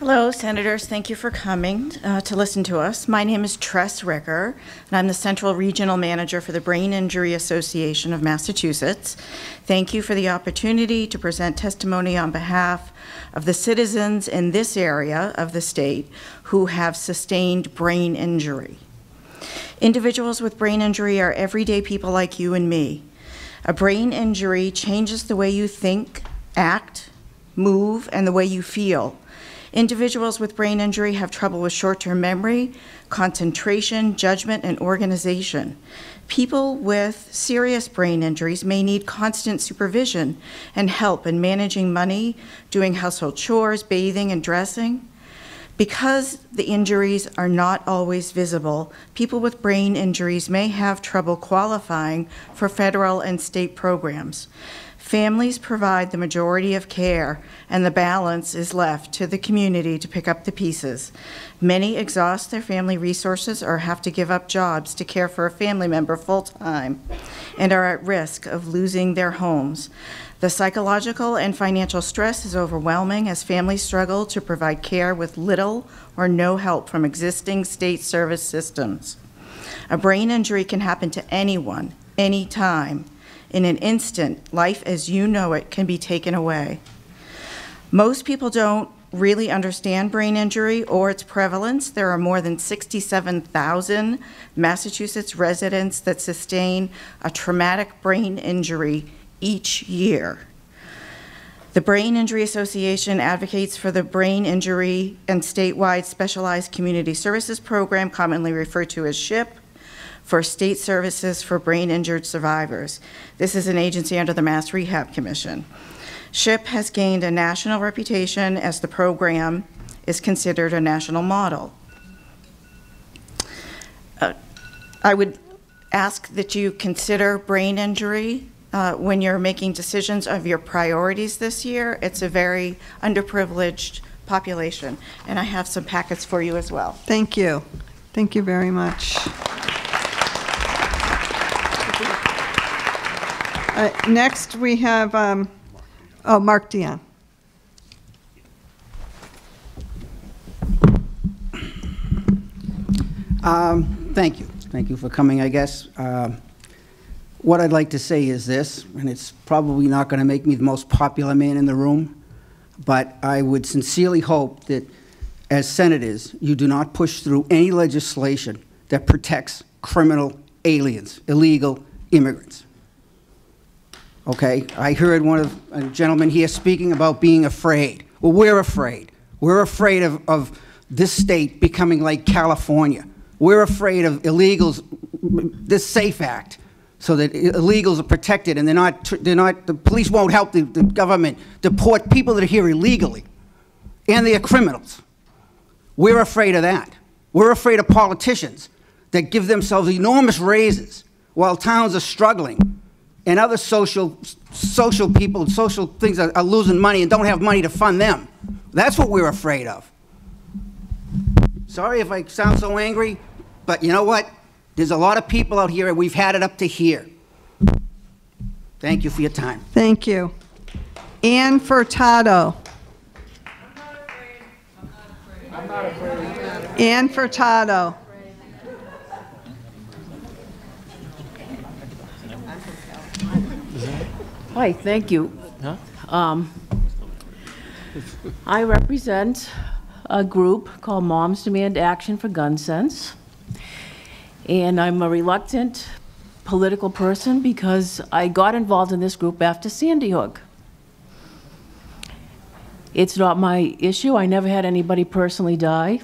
Hello, Senators. Thank you for coming uh, to listen to us. My name is Tress Ricker, and I'm the Central Regional Manager for the Brain Injury Association of Massachusetts. Thank you for the opportunity to present testimony on behalf of the citizens in this area of the state who have sustained brain injury. Individuals with brain injury are everyday people like you and me. A brain injury changes the way you think, act, move, and the way you feel. Individuals with brain injury have trouble with short term memory, concentration, judgment, and organization. People with serious brain injuries may need constant supervision and help in managing money, doing household chores, bathing, and dressing. Because the injuries are not always visible, people with brain injuries may have trouble qualifying for federal and state programs. Families provide the majority of care, and the balance is left to the community to pick up the pieces. Many exhaust their family resources or have to give up jobs to care for a family member full time and are at risk of losing their homes. The psychological and financial stress is overwhelming as families struggle to provide care with little or no help from existing state service systems. A brain injury can happen to anyone, anytime. In an instant, life as you know it can be taken away. Most people don't really understand brain injury or its prevalence. There are more than 67,000 Massachusetts residents that sustain a traumatic brain injury each year. The Brain Injury Association advocates for the Brain Injury and Statewide Specialized Community Services Program, commonly referred to as SHIP, for state services for brain injured survivors. This is an agency under the Mass Rehab Commission. SHIP has gained a national reputation as the program is considered a national model. Uh, I would ask that you consider brain injury uh, when you're making decisions of your priorities this year. It's a very underprivileged population, and I have some packets for you as well. Thank you. Thank you very much. Uh, Next, we have, um, oh, Mark Dion. Um, Thank you. Thank you for coming, I guess. Um, What I'd like to say is this, and it's probably not going to make me the most popular man in the room, but I would sincerely hope that as senators, you do not push through any legislation that protects criminal aliens, illegal immigrants. Okay? I heard one of, a gentleman here speaking about being afraid. Well, we're afraid. We're afraid of, of this state becoming like California. We're afraid of illegals, this SAFE Act, so that illegals are protected and they're not, they're not, the police won't help the, the government deport people that are here illegally. And they are criminals. We're afraid of that. We're afraid of politicians that give themselves enormous raises while towns are struggling and other social, social people, social things are, are losing money and don't have money to fund them. That's what we're afraid of. Sorry if I sound so angry, but you know what? There's a lot of people out here, and we've had it up to here. Thank you for your time. Thank you. Ann Furtado. Ann Furtado. Hi, thank you. Um, I represent a group called Moms Demand Action for Gun Sense. And I'm a reluctant political person because I got involved in this group after Sandy Hook. It's not my issue. I never had anybody personally die.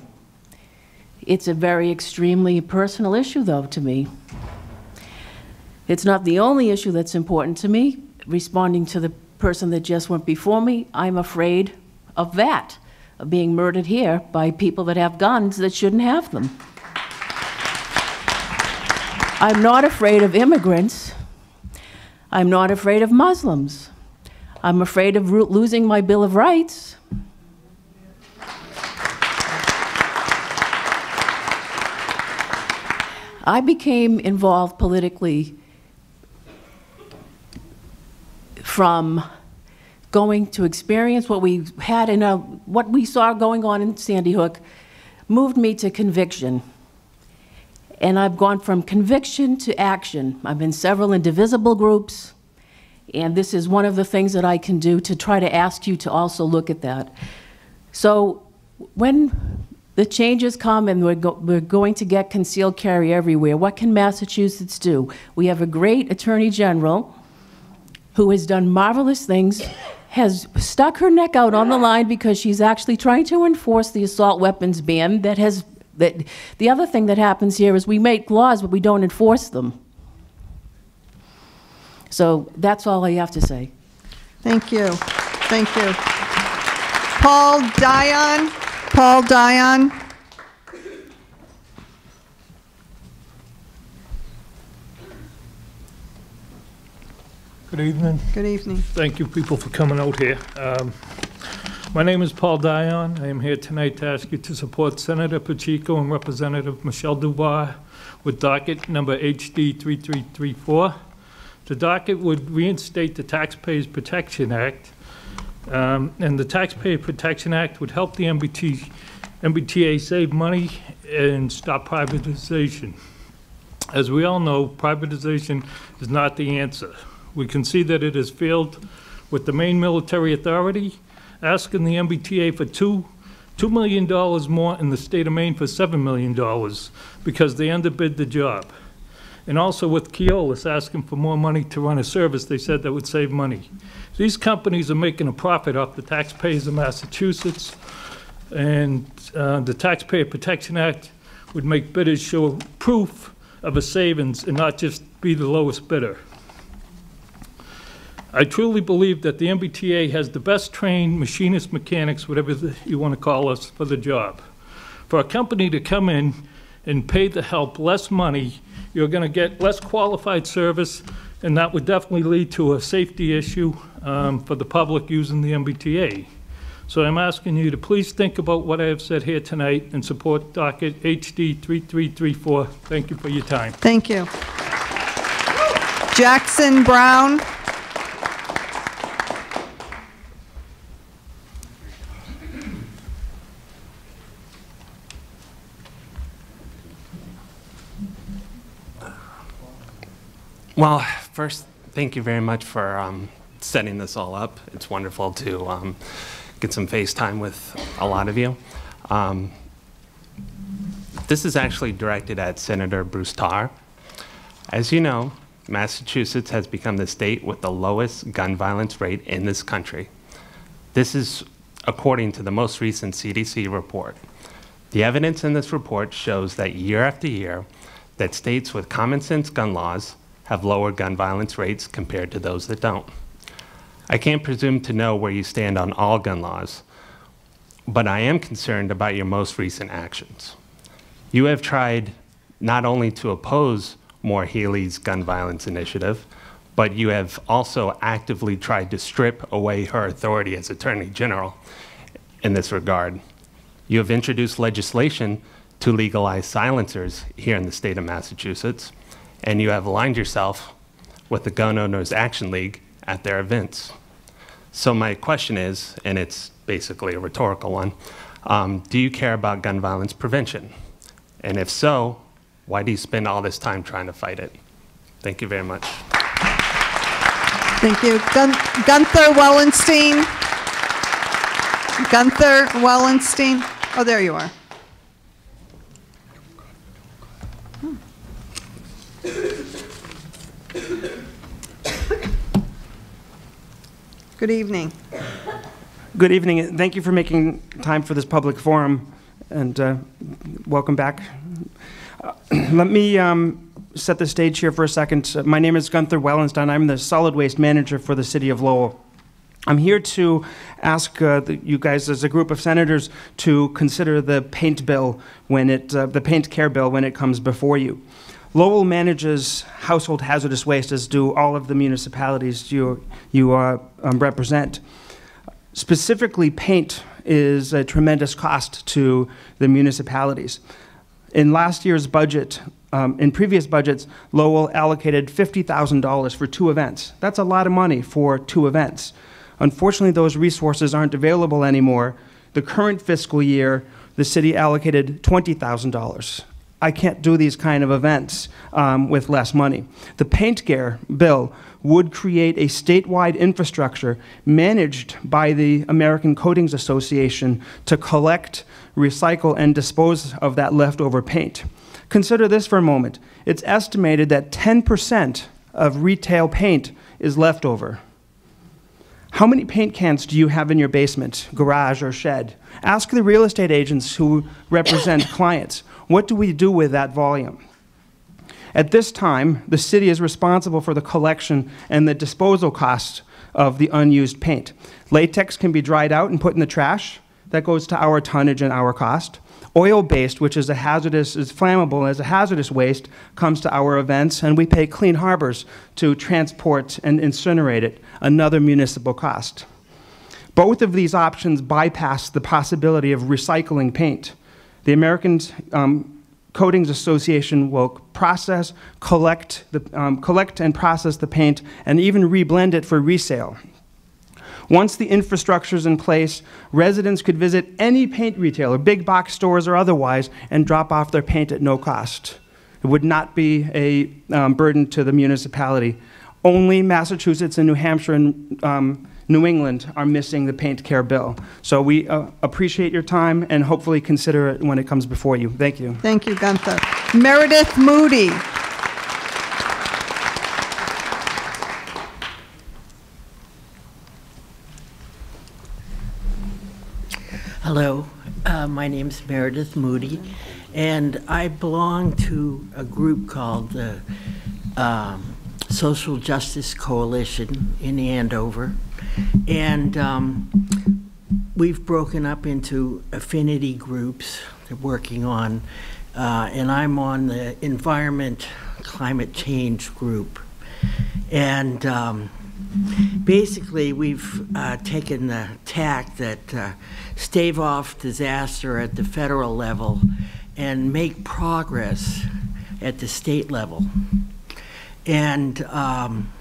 It's a very extremely personal issue, though, to me. It's not the only issue that's important to me. Responding to the person that just went before me, I'm afraid of that, of being murdered here by people that have guns that shouldn't have them. I'm not afraid of immigrants. I'm not afraid of Muslims. I'm afraid of losing my Bill of Rights. I became involved politically from going to experience what we had in a, what we saw going on in Sandy Hook moved me to conviction. And I've gone from conviction to action. I'm in several indivisible groups, and this is one of the things that I can do to try to ask you to also look at that. So when the changes come and we're, go- we're going to get concealed carry everywhere, what can Massachusetts do? We have a great Attorney General who has done marvelous things, has stuck her neck out on the line because she's actually trying to enforce the assault weapons ban that has that the other thing that happens here is we make laws but we don't enforce them. So that's all I have to say. Thank you. Thank you. Paul Dion. Paul Dion. Good evening. Good evening. Thank you, people, for coming out here. Um, My name is Paul Dion. I am here tonight to ask you to support Senator Pacheco and Representative Michelle Dubois with docket number HD 3334. The docket would reinstate the Taxpayers Protection Act, um, and the Taxpayer Protection Act would help the MBT MBTA save money and stop privatization. As we all know, privatization is not the answer. We can see that it has failed with the main military authority asking the MBTA for two, $2 million more in the state of Maine for $7 million because they underbid the job. And also with Keolis asking for more money to run a service, they said that would save money. These companies are making a profit off the taxpayers of Massachusetts, and uh, the Taxpayer Protection Act would make bidders show proof of a savings and not just be the lowest bidder. I truly believe that the MBTA has the best trained machinists, mechanics, whatever you want to call us, for the job. For a company to come in and pay the help less money, you're going to get less qualified service, and that would definitely lead to a safety issue um, for the public using the MBTA. So I'm asking you to please think about what I have said here tonight and support docket HD 3334. Thank you for your time. Thank you. Jackson Brown. Well, first, thank you very much for um, setting this all up. It's wonderful to um, get some face time with a lot of you. Um, this is actually directed at Senator Bruce Tarr. As you know, Massachusetts has become the state with the lowest gun violence rate in this country. This is according to the most recent CDC report. The evidence in this report shows that year after year, that states with common sense gun laws have lower gun violence rates compared to those that don't. I can't presume to know where you stand on all gun laws, but I am concerned about your most recent actions. You have tried not only to oppose Maura Healey's gun violence initiative, but you have also actively tried to strip away her authority as Attorney General in this regard. You have introduced legislation to legalize silencers here in the state of Massachusetts, and you have aligned yourself with the Gun Owners Action League at their events. So my question is, and it's basically a rhetorical one, um, do you care about gun violence prevention? And if so, why do you spend all this time trying to fight it? Thank you very much. Thank you. Gun- Gunther Wellenstein. Gunther Wellenstein. Oh, there you are. Good evening. Good evening. Thank you for making time for this public forum, and uh, welcome back. Uh, [clears throat] Let me um, set the stage here for a second. My name is Gunther Wellenstein. I'm the solid waste manager for the city of Lowell. I'm here to ask uh, the- you guys, as a group of senators, to consider the paint bill when it, uh, the paint care bill when it comes before you. Lowell manages household hazardous waste, as do all of the municipalities you, you uh, um, represent. Specifically, paint is a tremendous cost to the municipalities. In last year's budget, um, in previous budgets, Lowell allocated $50,000 for two events. That's a lot of money for two events. Unfortunately, those resources aren't available anymore. The current fiscal year, the city allocated $20,000. I can't do these kind of events um, with less money. The paint care bill would create a statewide infrastructure managed by the American Coatings Association to collect, recycle, and dispose of that leftover paint. Consider this for a moment. It's estimated that 10% of retail paint is leftover. How many paint cans do you have in your basement, garage, or shed? Ask the real estate agents who represent [coughs] clients. What do we do with that volume? At this time, the city is responsible for the collection and the disposal costs of the unused paint. Latex can be dried out and put in the trash. That goes to our tonnage and our cost. Oil-based, which is a hazardous, is flammable as a hazardous waste, comes to our events, and we pay Clean Harbors to transport and incinerate it, another municipal cost. Both of these options bypass the possibility of recycling paint. The American um, Coatings Association will process, collect, the, um, collect and process the paint, and even reblend it for resale. Once the infrastructure is in place, residents could visit any paint retailer, big box stores or otherwise, and drop off their paint at no cost. It would not be a um, burden to the municipality. Only Massachusetts and New Hampshire and um, New England are missing the paint care bill. So we uh, appreciate your time and hopefully consider it when it comes before you. Thank you. Thank you, Gunther. Meredith Moody. Hello, uh, my name is Meredith Moody, and I belong to a group called the um, Social Justice Coalition in Andover. And um, we've broken up into affinity groups that are working on, uh, and I'm on the Environment Climate Change Group. And um, basically, we've uh, taken the tack that uh, stave off disaster at the federal level and make progress at the state level. And um,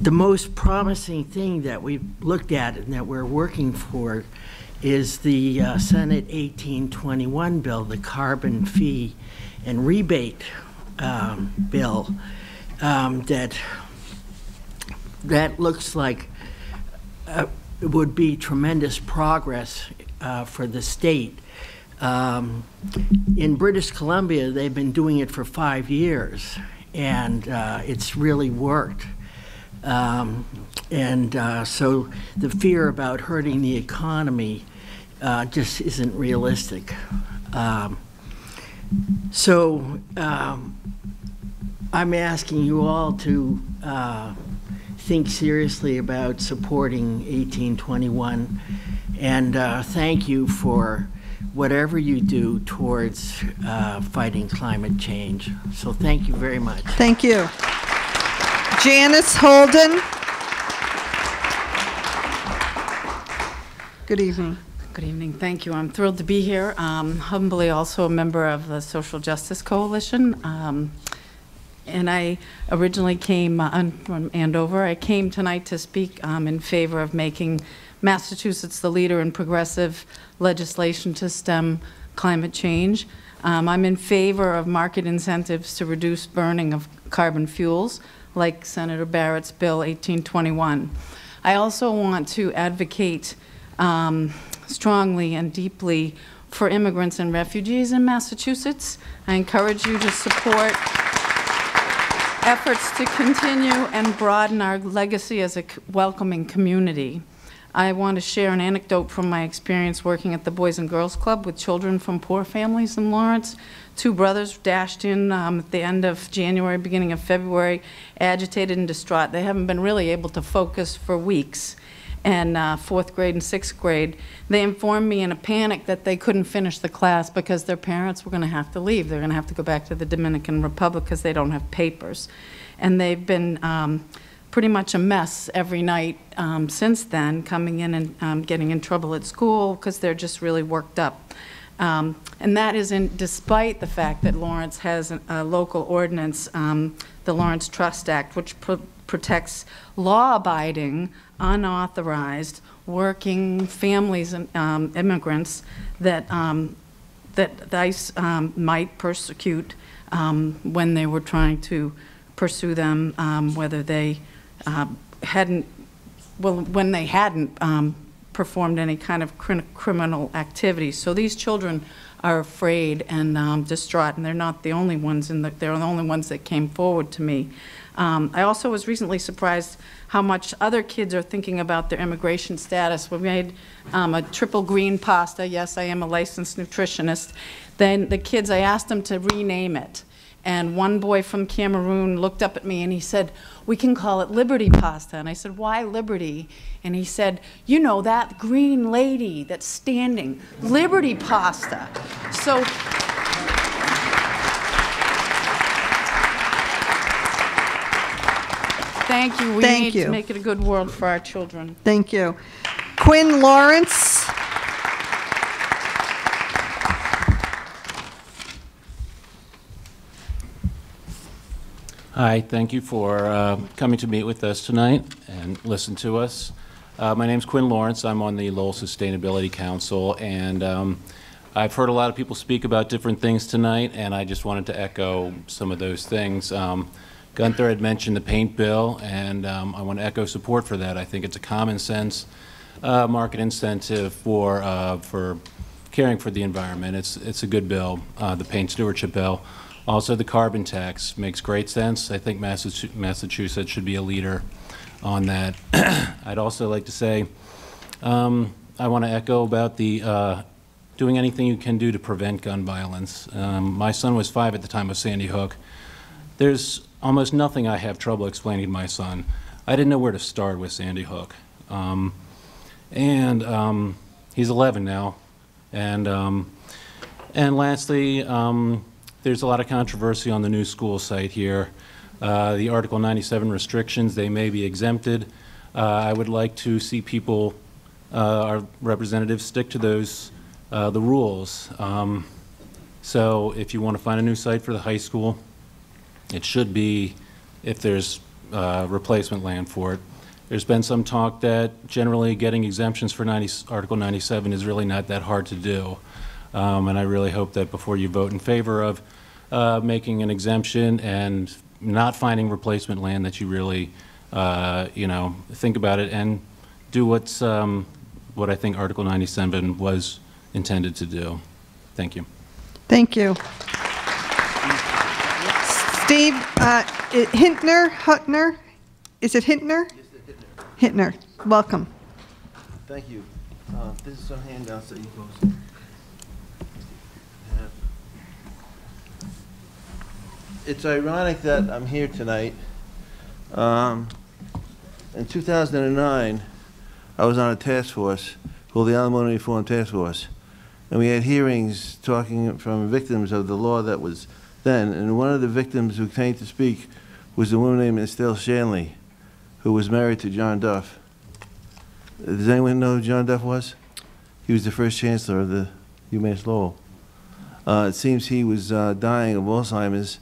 the most promising thing that we've looked at and that we're working for is the uh, Senate 1821 bill, the carbon fee and rebate um, bill um, that that looks like uh, it would be tremendous progress uh, for the state. Um, in British Columbia, they've been doing it for five years, and uh, it's really worked. Um, and uh, so the fear about hurting the economy uh, just isn't realistic. Um, so um, I'm asking you all to uh, think seriously about supporting 1821 and uh, thank you for whatever you do towards uh, fighting climate change. So thank you very much. Thank you. Janice Holden. Good evening. Good evening. Thank you. I'm thrilled to be here. Um, humbly, also a member of the Social Justice Coalition. Um, and I originally came uh, from Andover. I came tonight to speak um, in favor of making Massachusetts the leader in progressive legislation to stem climate change. Um, I'm in favor of market incentives to reduce burning of carbon fuels, like Senator Barrett's Bill 1821. I also want to advocate um, strongly and deeply for immigrants and refugees in Massachusetts. I encourage you to support efforts to continue and broaden our legacy as a welcoming community. I want to share an anecdote from my experience working at the Boys and Girls Club with children from poor families in Lawrence. Two brothers dashed in um, at the end of January, beginning of February, agitated and distraught. They haven't been really able to focus for weeks. And uh, fourth grade and sixth grade, they informed me in a panic that they couldn't finish the class because their parents were going to have to leave. They're going to have to go back to the Dominican Republic because they don't have papers. And they've been um, pretty much a mess every night um, since then, coming in and um, getting in trouble at school because they're just really worked up. Um, and that is in, despite the fact that Lawrence has a, a local ordinance, um, the Lawrence Trust Act, which pro protects law-abiding, unauthorized, working families and um, immigrants that um, that ICE might persecute when they were trying to pursue them, whether they um, hadn't, well, when they hadn't um, performed any kind of cr criminal activity. So these children are afraid and um, distraught, and they're not the only ones, and the, they're the only ones that came forward to me. Um, I also was recently surprised how much other kids are thinking about their immigration status. We made um, a triple green pasta. Yes, I am a licensed nutritionist. Then the kids, I asked them to rename it. And one boy from Cameroon looked up at me and he said, We can call it Liberty Pasta. And I said, Why Liberty? And he said, You know, that green lady that's standing, Liberty Pasta. So, thank you. We Thank need you. to make it a good world for our children. Thank you. Quinn Lawrence. Hi, thank you for uh, coming to meet with us tonight and listen to us. Uh, my name is Quinn Lawrence. I'm on the Lowell Sustainability Council, and um, I've heard a lot of people speak about different things tonight, and I just wanted to echo some of those things. Um, Gunther had mentioned the paint bill, and um, I want to echo support for that. I think it's a common sense uh, market incentive for uh, for caring for the environment. It's it's a good bill, uh, the paint stewardship bill. Also, the carbon tax makes great sense. I think Massachusetts should be a leader on that. [clears throat] I'd also like to say um, I want to echo about the uh, doing anything you can do to prevent gun violence. Um, my son was five at the time of Sandy Hook. There's almost nothing I have trouble explaining to my son. I didn't know where to start with Sandy Hook. Um, and um, he's 11 now. And, um, and lastly, um, there's a lot of controversy on the new school site here. Uh, the Article 97 restrictions, they may be exempted. Uh, I would like to see people, uh, our representatives, stick to those, uh, the rules. Um, so if you want to find a new site for the high school, it should be if there's uh, replacement land for it. There's been some talk that generally getting exemptions for 90, Article 97 is really not that hard to do. Um, and I really hope that before you vote in favor of uh, making an exemption and not finding replacement land, that you really, uh, you know, think about it and do what's um, what I think Article 97 was intended to do. Thank you. Thank you. Steve uh, i- Hintner, Hutner, is it Hintner? Hintner, welcome. Thank you. Uh, This is some handouts that you folks It's ironic that I'm here tonight. Um, In 2009, I was on a task force called the Alimony Reform Task Force, and we had hearings talking from victims of the law that was then, and one of the victims who came to speak was a woman named Estelle Shanley, who was married to John Duff. Does anyone know who John Duff was? He was the first chancellor of the UMass Lowell. Uh, it seems he was uh, dying of Alzheimer's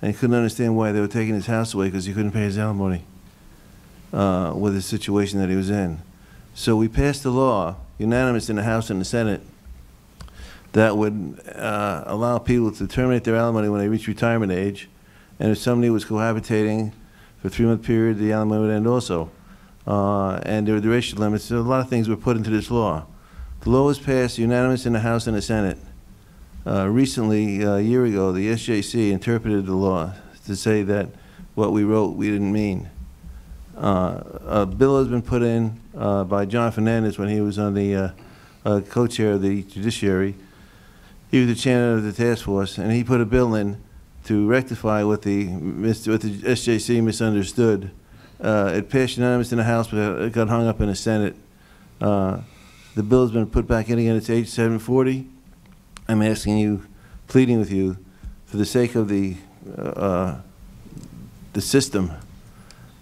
and he couldn't understand why they were taking his house away because he couldn't pay his alimony uh, with the situation that he was in. So we passed a law, unanimous in the House and the Senate, that would uh, allow people to terminate their alimony when they reach retirement age. And if somebody was cohabitating for a three-month period, the alimony would end also. Uh, and there were duration limits. So a lot of things were put into this law. The law was passed unanimous in the House and the Senate. Uh, recently, a year ago, the SJC interpreted the law to say that what we wrote we didn't mean. Uh, a bill has been put in uh, by John Fernandes when he was on the uh, uh, co-chair of the judiciary. He was the chairman of the task force, and he put a bill in to rectify what the what the SJC misunderstood. Uh, it passed unanimously in the House, but it got hung up in the Senate. Uh, the bill has been put back in again. It's H 740. I'm asking you, pleading with you, for the sake of the uh, the system,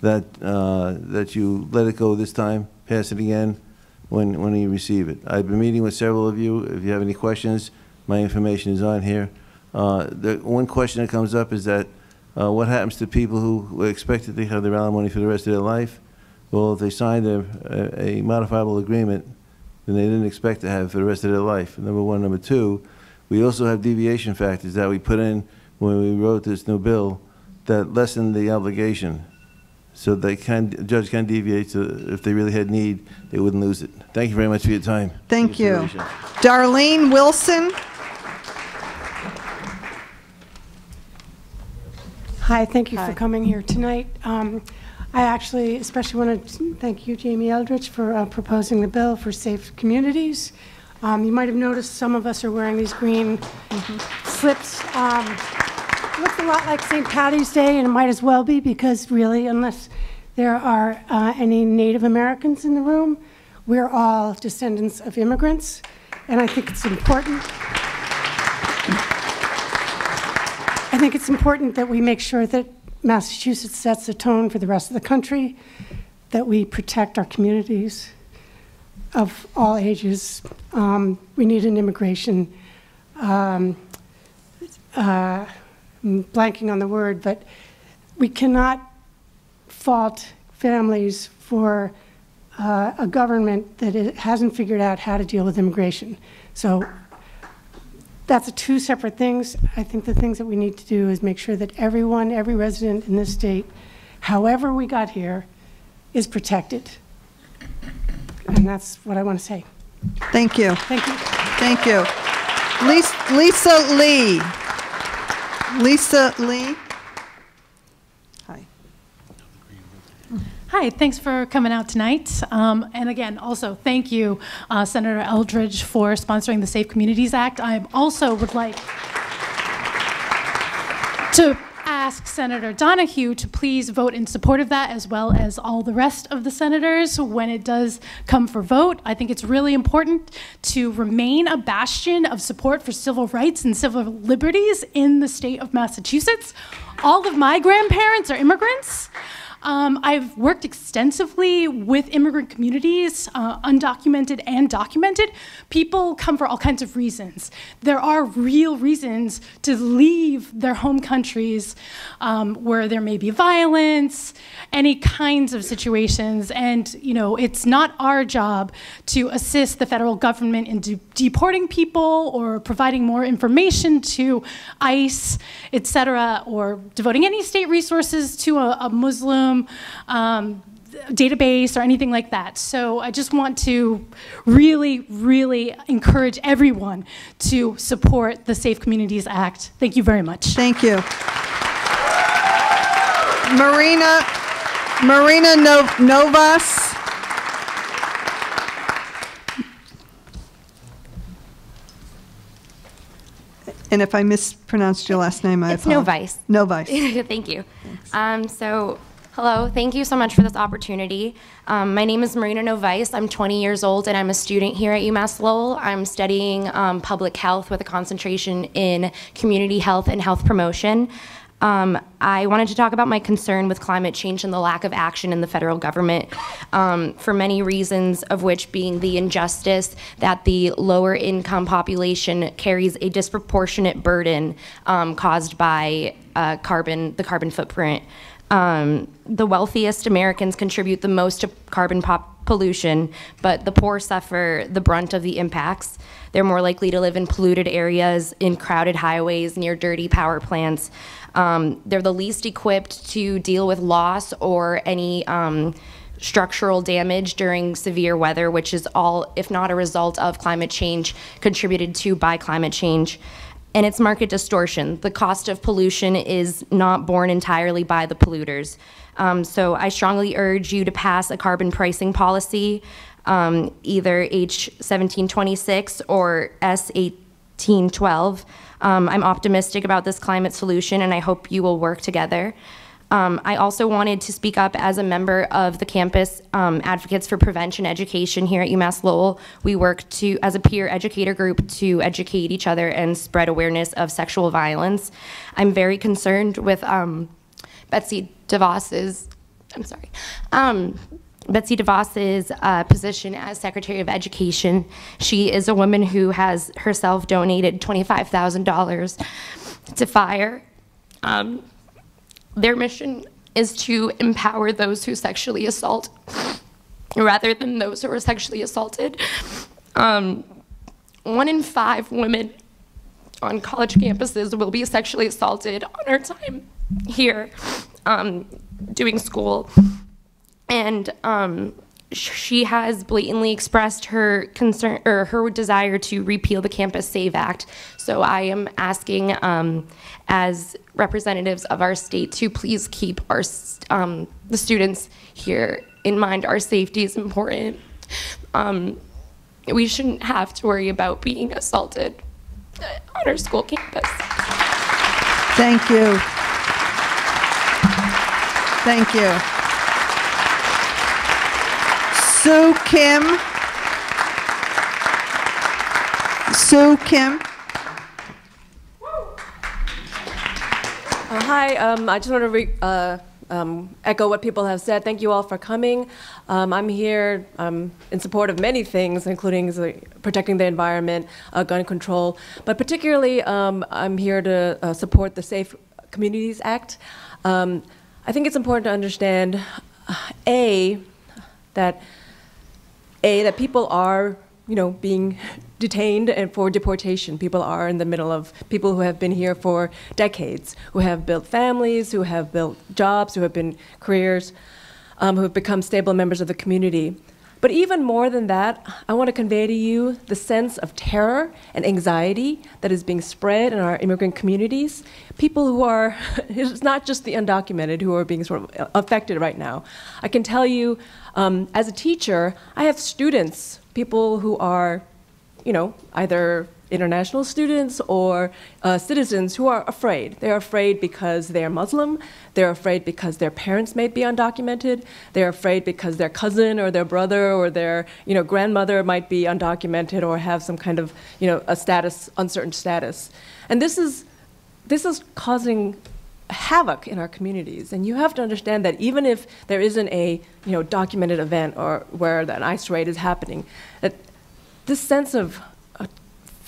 that uh, that you let it go this time, pass it again when when you receive it. I've been meeting with several of you. If you have any questions, my information is on here. Uh, the one question that comes up is that uh, what happens to people who were expected to have their alimony for the rest of their life? Well, if they signed a, a, a modifiable agreement, then they didn't expect to have for the rest of their life. Number one. Number two, we also have deviation factors that we put in when we wrote this new bill that lessen the obligation. So they can, the judge can deviate, so if they really had need, they wouldn't lose it. Thank you very much for your time. Thank you. Darlene Wilson, Hi, thank you Hi. for coming here tonight. Um, I actually especially want to thank you, Jamie Eldridge, for uh, proposing the bill for safe communities. Um, You might have noticed some of us are wearing these green slips. Um, Looks a lot like St. Patty's Day, and it might as well be, because really, unless there are uh, any Native Americans in the room, we're all descendants of immigrants, and I think it's important I think it's important that we make sure that Massachusetts sets the tone for the rest of the country, that we protect our communities of all ages. Um, we need an immigration, um, uh, I'm blanking on the word, but we cannot fault families for uh, a government that hasn't figured out how to deal with immigration. So that's two separate things. I think the things that we need to do is make sure that everyone, every resident in this state, however we got here, is protected. And that's what I want to say. thank you. Thank you. Thank you. Lis- Lisa Lee. Lisa Lee. Hi. Hi, thanks for coming out tonight. Um, and again, also thank you, uh, Senator Eldridge, for sponsoring the Safe Communities Act. I also would like to ask Senator Donoghue to please vote in support of that, as well as all the rest of the senators when it does come for vote. I think it's really important to remain a bastion of support for civil rights and civil liberties in the state of Massachusetts. All of my grandparents are immigrants. Um, I've worked extensively with immigrant communities, uh, undocumented and documented. People come for all kinds of reasons. There are real reasons to leave their home countries um, where there may be violence, any kinds of situations. And, you know, it's not our job to assist the federal government in de- deporting people or providing more information to ICE, et cetera, or devoting any state resources to a, a Muslim um, database or anything like that. So I just want to really, really encourage everyone to support the Safe Communities Act. Thank you very much. Thank you. Marina, Marina No- Novas. And if I mispronounced your last name, I It's apologize. Novice. Novice. [laughs] Thank you. Um, so, hello, thank you so much for this opportunity. Um, my name is Marina Novice. I'm 20 years old and I'm a student here at UMass Lowell. I'm studying um, public health with a concentration in community health and health promotion. Um, I wanted to talk about my concern with climate change and the lack of action in the federal government um, for many reasons, of which being the injustice that the lower income population carries a disproportionate burden um, caused by uh, carbon, the carbon footprint. Um, the wealthiest Americans contribute the most to carbon pop pollution, but the poor suffer the brunt of the impacts. They're more likely to live in polluted areas, in crowded highways, near dirty power plants. Um, they're the least equipped to deal with loss or any um, structural damage during severe weather, which is all, if not a result of climate change, contributed to by climate change. And it's market distortion. The cost of pollution is not borne entirely by the polluters. Um, so I strongly urge you to pass a carbon pricing policy, um, either H 1726 or S 1812. Um, I'm optimistic about this climate solution, and I hope you will work together. Um, I also wanted to speak up as a member of the campus um, Advocates for Prevention Education here at UMass Lowell. We work to, as a peer educator group to educate each other and spread awareness of sexual violence. I'm very concerned with um, Betsy DeVos's, I'm sorry, um, Betsy DeVos's uh, position as Secretary of Education. She is a woman who has herself donated $25,000 to FIRE. Um, their mission is to empower those who sexually assault rather than those who are sexually assaulted. Um, one in five women on college campuses will be sexually assaulted on our time here um, doing school. And um, she has blatantly expressed her concern or her desire to repeal the Campus Save Act. So I am asking, um, as representatives of our state, to please keep our um, the students here in mind. Our safety is important. Um, we shouldn't have to worry about being assaulted on our school campus. Thank you. Thank you. Sue Kim. Sue Kim. Uh, Hi, um, I just want to uh, um, echo what people have said. Thank you all for coming. Um, I'm here um, in support of many things, including the- protecting the environment, uh, gun control, but particularly um, I'm here to uh, support the Safe Communities Act. Um, I think it's important to understand, uh, A, that a that people are you know being detained and for deportation. People are in the middle of people who have been here for decades who have built families who have built jobs who have been careers um, who have become stable members of the community but even more than that i want to convey to you the sense of terror and anxiety that is being spread in our immigrant communities. People who are [laughs] it's not just the undocumented who are being sort of affected right now. I can tell you um, as a teacher, I have students, people who are, you know, either international students or uh, citizens who are afraid. They're afraid because they're Muslim. They're afraid because their parents may be undocumented. They're afraid because their cousin or their brother or their, you know, grandmother might be undocumented or have some kind of, you know, a status, uncertain status. And this is, this is causing havoc in our communities. And you have to understand that even if there isn't a you know, documented event or where an ICE raid is happening, that this sense of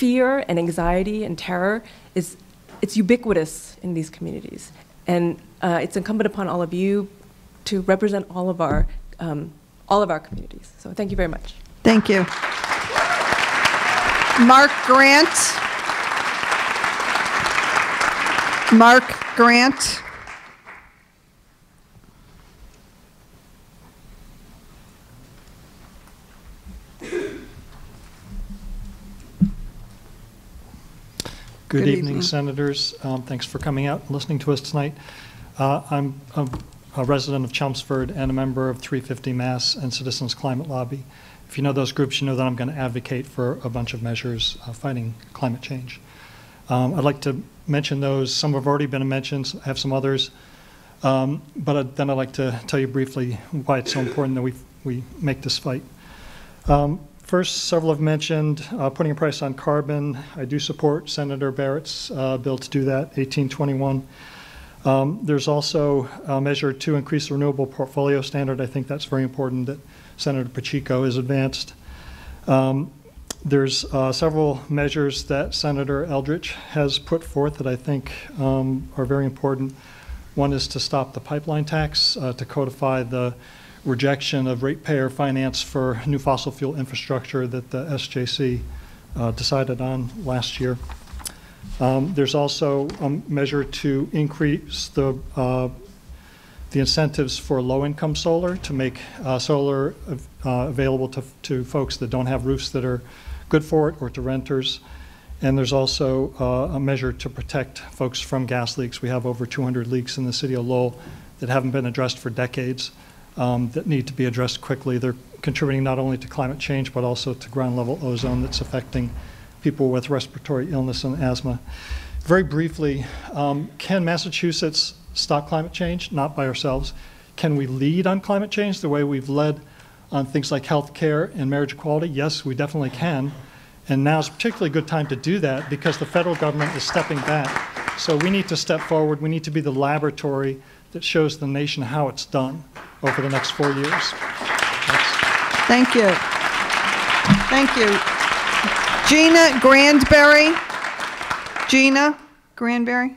fear and anxiety and terror is it's ubiquitous in these communities. And uh, it's incumbent upon all of you to represent all of our um, all of our communities. So thank you very much. Thank you. Mark Grant. Mark Grant. Good Good evening, evening. Senators. Um, Thanks for coming out and listening to us tonight. Uh, I'm I'm a resident of Chelmsford and a member of 350 Mass and Citizens Climate Lobby. If you know those groups, you know that I'm going to advocate for a bunch of measures uh, fighting climate change. Um, I'd like to mention those. Some have already been mentioned. I have some others. Um, but then I'd like to tell you briefly why it's so important that we, we make this fight. Um, first, several have mentioned uh, putting a price on carbon. I do support Senator Barrett's uh, bill to do that, 1821. Um, there's also a measure to increase the renewable portfolio standard. I think that's very important that Senator Pacheco has advanced. Um, there's uh, several measures that Senator Eldridge has put forth that I think um, are very important. One is to stop the pipeline tax, uh, to codify the rejection of ratepayer finance for new fossil fuel infrastructure that the SJC uh, decided on last year. Um, there's also a measure to increase the uh, the incentives for low-income solar to make uh, solar uh, available to, to folks that don't have roofs that are good for it or to renters. And there's also uh, a measure to protect folks from gas leaks. We have over 200 leaks in the city of Lowell that haven't been addressed for decades um, that need to be addressed quickly. They're contributing not only to climate change but also to ground level ozone that's affecting people with respiratory illness and asthma. Very briefly, um, can Massachusetts stop climate change? Not by ourselves. Can we lead on climate change the way we've led on things like health care and marriage equality? Yes, we definitely can. And now is a particularly good time to do that because the federal government is stepping back. So we need to step forward. We need to be the laboratory that shows the nation how it's done over the next four years. Thank you. Thank you. Gina Grandberry. Gina Grandberry.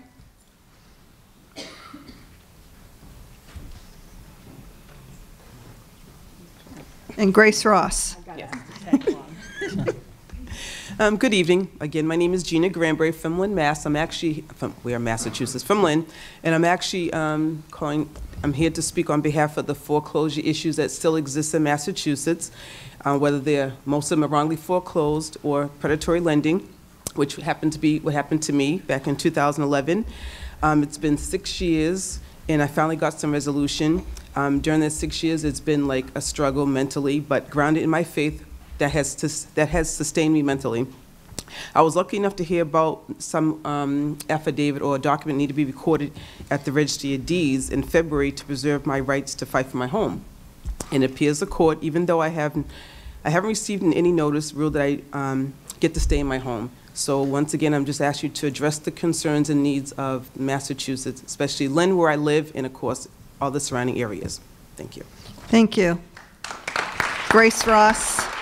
And Grace Ross. Um, good evening. Again, my name is Gina Granberry from Lynn, Mass. I'm actually from we are Massachusetts, from Lynn, and I'm actually um, calling. I'm here to speak on behalf of the foreclosure issues that still exist in Massachusetts, uh, whether they're most of them are wrongly foreclosed or predatory lending, which happened to be what happened to me back in 2011. Um, it's been six years, and I finally got some resolution. Um, during those six years, it's been like a struggle mentally, but grounded in my faith, that has, to, that has sustained me mentally. I was lucky enough to hear about some um, affidavit or document need to be recorded at the Registry of Deeds in February to preserve my rights to fight for my home. And it appears the court, even though I haven't, I haven't received any notice, ruled that I um, get to stay in my home. So once again, I'm just asking you to address the concerns and needs of Massachusetts, especially Lynn, where I live, and of course, all the surrounding areas. Thank you. Thank you. Grace Ross.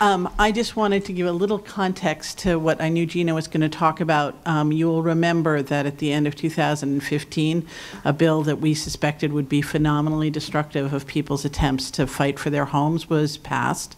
Um, I just wanted to give a little context to what I knew Gina was going to talk about. Um, you will remember that at the end of 2015, a bill that we suspected would be phenomenally destructive of people's attempts to fight for their homes was passed,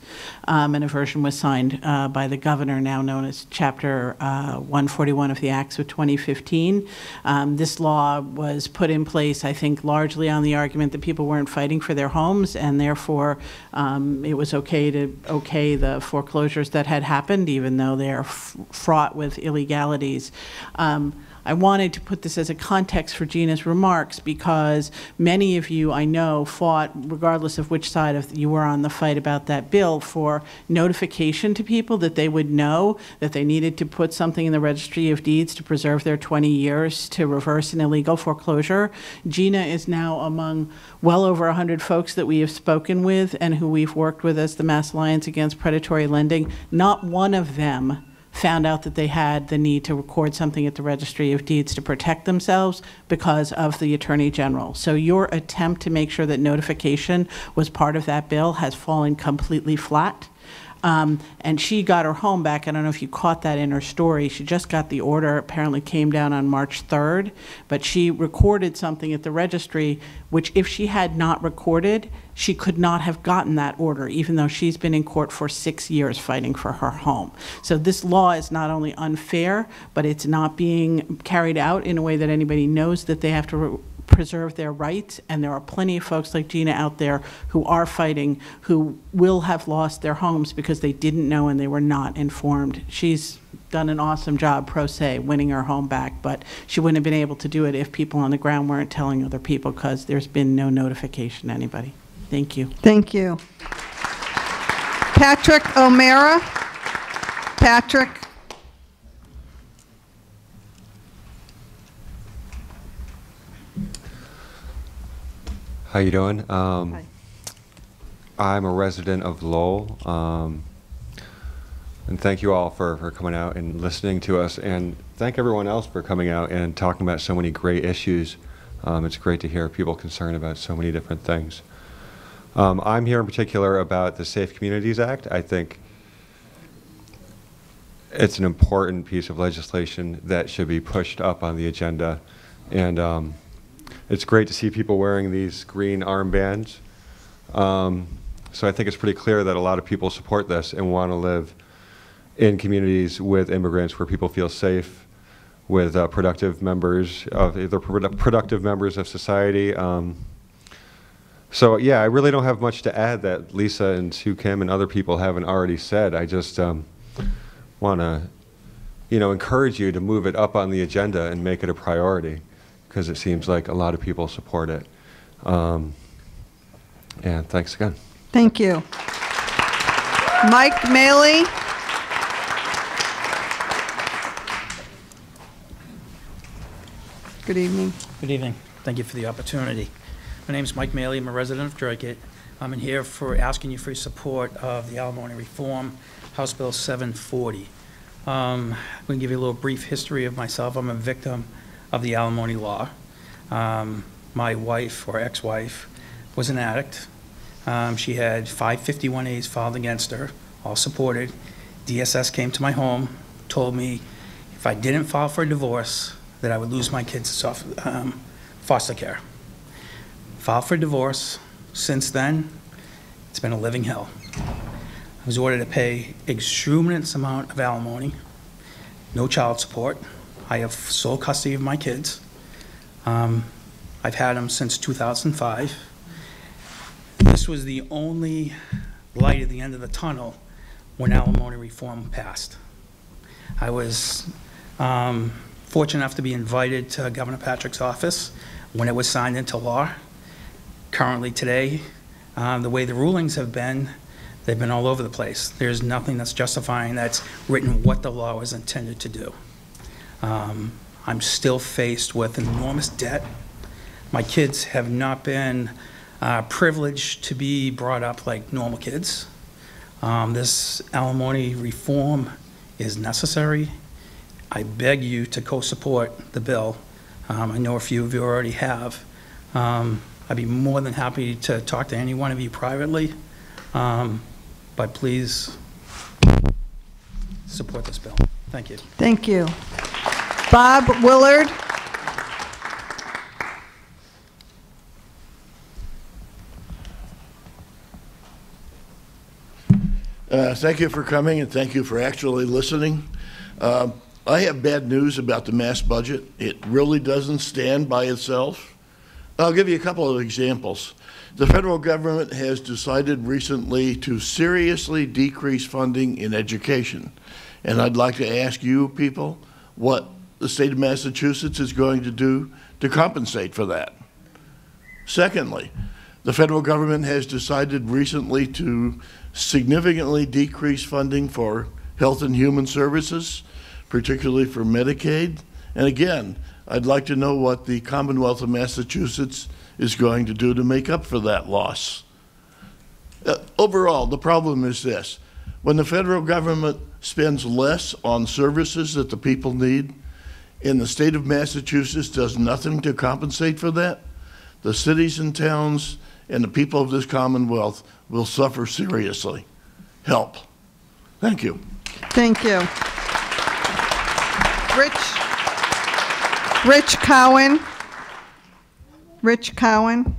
um, and a version was signed uh, by the governor, now known as Chapter uh, 141 of the Acts of 2015. Um, this law was put in place, I think, largely on the argument that people weren't fighting for their homes, and therefore um, it was okay to okay the foreclosures that had happened, even though they are fraught with illegalities. Um, I wanted to put this as a context for Gina's remarks because many of you I know fought, regardless of which side of you were on the fight about that bill, for notification to people that they would know that they needed to put something in the registry of deeds to preserve their 20 years to reverse an illegal foreclosure. Gina is now among well over 100 folks that we have spoken with and who we've worked with as the Mass Alliance Against Predatory Lending. Not one of them found out that they had the need to record something at the Registry of Deeds to protect themselves because of the Attorney General. So your attempt to make sure that notification was part of that bill has fallen completely flat. Um, and she got her home back. I don't know if you caught that in her story. She just got the order, apparently came down on March 3rd, but she recorded something at the registry, which if she had not recorded, she could not have gotten that order, even though she's been in court for six years fighting for her home. So this law is not only unfair, but it's not being carried out in a way that anybody knows that they have to preserve their rights, and there are plenty of folks like Gina out there who are fighting who will have lost their homes because they didn't know and they were not informed. She's done an awesome job, pro se, winning her home back, but she wouldn't have been able to do it if people on the ground weren't telling other people because there's been no notification to anybody. Thank you. Thank you. Patrick O'Mara. Patrick. How you doing? Um, I'm a resident of Lowell, um, and thank you all for, for coming out and listening to us, and thank everyone else for coming out and talking about so many great issues. Um, it's great to hear people concerned about so many different things. Um, I'm here in particular about the Safe Communities Act. I think it's an important piece of legislation that should be pushed up on the agenda, and um, it's great to see people wearing these green armbands. Um, so I think it's pretty clear that a lot of people support this and want to live in communities with immigrants where people feel safe, with uh, productive members of either productive members of society. Um, so yeah, I really don't have much to add that Lisa and Sue Kim and other people haven't already said. I just um, want to, you know, encourage you to move it up on the agenda and make it a priority because it seems like a lot of people support it. Um, and thanks again. Thank you. Mike Maley. Good evening. Good evening. Thank you for the opportunity. My name is Mike Maley. I'm a resident of Dracut. I'm in here for asking you for your support of the alimony reform, House Bill 740. Um, I'm going to give you a little brief history of myself. I'm a victim of the alimony law. Um, my wife or ex-wife was an addict. Um, she had 551As filed against her, all supported. DSS came to my home, told me if I didn't file for a divorce, that I would lose my kids to um, foster care. Filed for divorce. Since then, it's been a living hell. I was ordered to pay exorbitant amount of alimony, no child support. I have sole custody of my kids. Um, I've had them since 2005. This was the only light at the end of the tunnel when alimony reform passed. I was um, fortunate enough to be invited to Governor Patrick's office when it was signed into law. Currently today, um, the way the rulings have been, they've been all over the place. There's nothing that's justifying that's written what the law was intended to do. Um, I'm still faced with enormous debt. My kids have not been uh, privileged to be brought up like normal kids. Um, this alimony reform is necessary. I beg you to co-support the bill. Um, I know a few of you already have. Um, I'd be more than happy to talk to any one of you privately, um, but please support this bill. Thank you. Thank you. Bob Willard. Uh, Thank you for coming, and thank you for actually listening. Uh, I have bad news about the mass budget. It really doesn't stand by itself. I'll give you a couple of examples. The federal government has decided recently to seriously decrease funding in education. And I'd like to ask you people what the state of Massachusetts is going to do to compensate for that. Secondly, the federal government has decided recently to significantly decrease funding for health and human services, particularly for Medicaid. And again, I'd like to know what the Commonwealth of Massachusetts is going to do to make up for that loss. Uh, overall, the problem is this. When the federal government spends less on services that the people need, and the state of Massachusetts does nothing to compensate for that, the cities and towns and the people of this Commonwealth will suffer seriously. Help. Thank you. Thank you. Rich, Rich Cowan. Rich Cowan.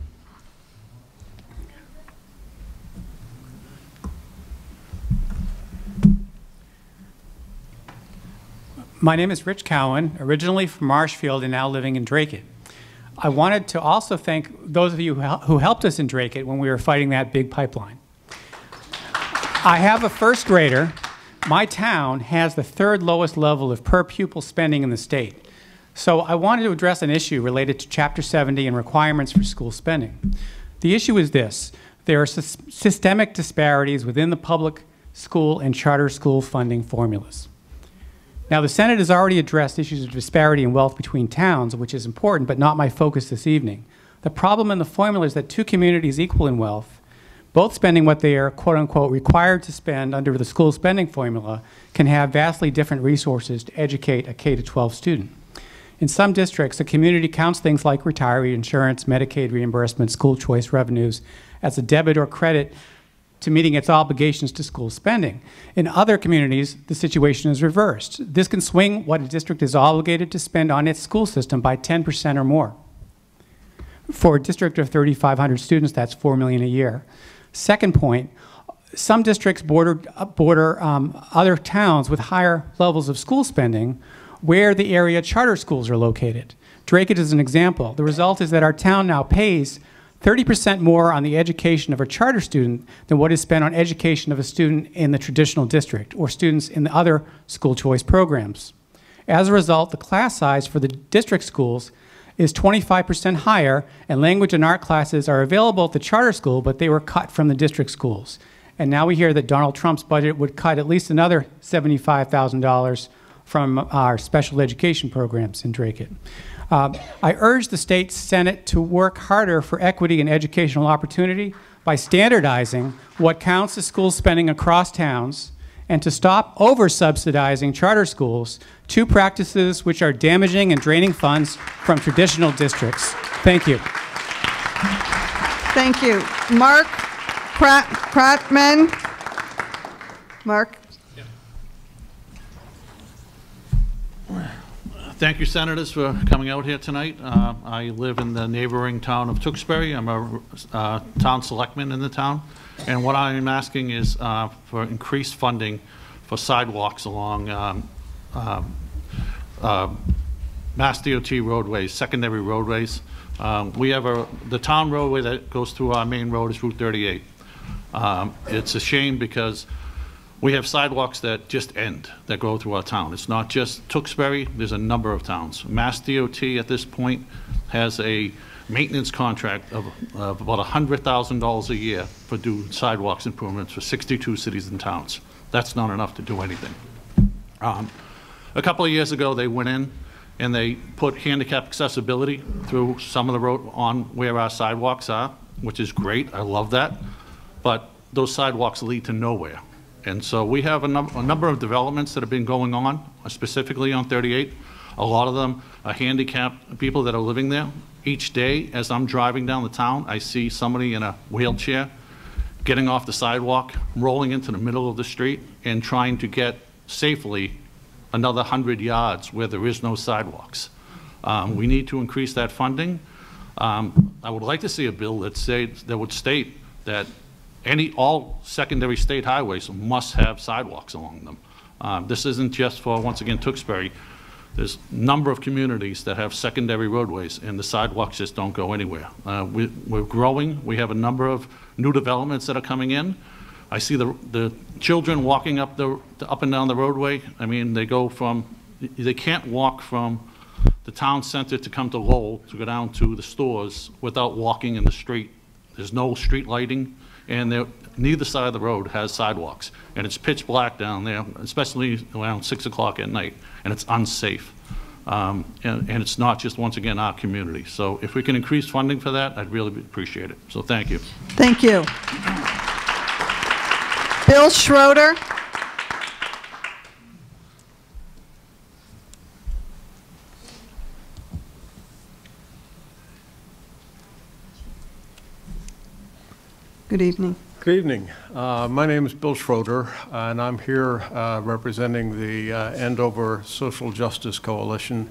My name is Rich Cowan, originally from Marshfield and now living in Dracut. I wanted to also thank those of you who helped us in Dracut when we were fighting that big pipeline. I have a first grader my town has the third lowest level of per pupil spending in the state. So I wanted to address an issue related to Chapter 70 and requirements for school spending. The issue is this. There are systemic disparities within the public school and charter school funding formulas. Now, the Senate has already addressed issues of disparity in wealth between towns, which is important, but not my focus this evening. The problem in the formula is that two communities equal in wealth, both spending what they are quote unquote required to spend under the school spending formula, can have vastly different resources to educate a K 12 student. In some districts, the community counts things like retiree insurance, Medicaid reimbursement, school choice revenues as a debit or credit to meeting its obligations to school spending. In other communities, the situation is reversed. This can swing what a district is obligated to spend on its school system by 10% or more. For a district of 3,500 students, that's 4 million a year. Second point, some districts border, border um, other towns with higher levels of school spending where the area charter schools are located. Dracut is an example. The result is that our town now pays 30% more on the education of a charter student than what is spent on education of a student in the traditional district or students in the other school choice programs. As a result, the class size for the district schools is 25% higher, and language and art classes are available at the charter school, but they were cut from the district schools. And now we hear that Donald Trump's budget would cut at least another $75,000 from our special education programs in Dracut. Uh, I urge the state Senate to work harder for equity and educational opportunity by standardizing what counts as school spending across towns and to stop over subsidizing charter schools, two practices which are damaging and draining funds from traditional districts. Thank you. Thank you. Mark Pratt, Prattman. Mark? Thank you, Senators, for coming out here tonight. Uh, I live in the neighboring town of Tewksbury. I'm a uh, town selectman in the town. And what I am asking is uh, for increased funding for sidewalks along um, um, uh, Mass DOT roadways, secondary roadways. Um, we have a, the town roadway that goes through our main road is Route 38. Um, it's a shame because we have sidewalks that just end, that go through our town. It's not just Tewksbury, there's a number of towns. Mass DOT at this point has a maintenance contract of, of about $100,000 a year for do sidewalks improvements for 62 cities and towns. That's not enough to do anything. Um, a couple of years ago, they went in and they put handicap accessibility through some of the road on where our sidewalks are, which is great. I love that. But those sidewalks lead to nowhere. And so we have a, num a number of developments that have been going on, specifically on 38. A lot of them are handicapped people that are living there. Each day, as I'm driving down the town, I see somebody in a wheelchair getting off the sidewalk, rolling into the middle of the street, and trying to get safely another 100 yards where there is no sidewalks. Um, we need to increase that funding. Um, I would like to see a bill that, say, that would state that any, all secondary state highways must have sidewalks along them. Um, this isn't just for, once again, Tewksbury. There's a number of communities that have secondary roadways, and the sidewalks just don't go anywhere. Uh, we, we're growing. We have a number of new developments that are coming in. I see the, the children walking up, the, up and down the roadway. I mean, they go from, they can't walk from the town center to come to Lowell to go down to the stores without walking in the street. There's no street lighting and neither side of the road has sidewalks. And it's pitch black down there, especially around 6 o'clock at night, and it's unsafe. Um, and, and, it's not just, once again, our community. So if we can increase funding for that, I'd really appreciate it. So thank you. Thank you. Bill Schroeder. Good evening. Good evening. Uh, my name is Bill Schroeder, and I'm here uh, representing the uh, Andover Social Justice Coalition.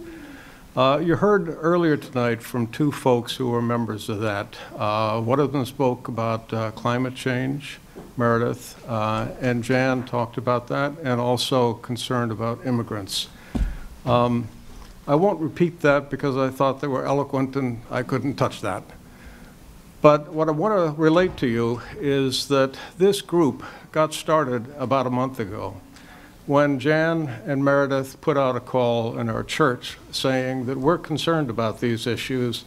Uh, you heard earlier tonight from two folks who are members of that. Uh, one of them spoke about climate change, Meredith, and Jan talked about that, and also concerned about immigrants. Um, I won't repeat that because I thought they were eloquent and I couldn't touch that. But what I want to relate to you is that this group got started about a month ago. when Jan and Meredith put out a call in our church saying that we're concerned about these issues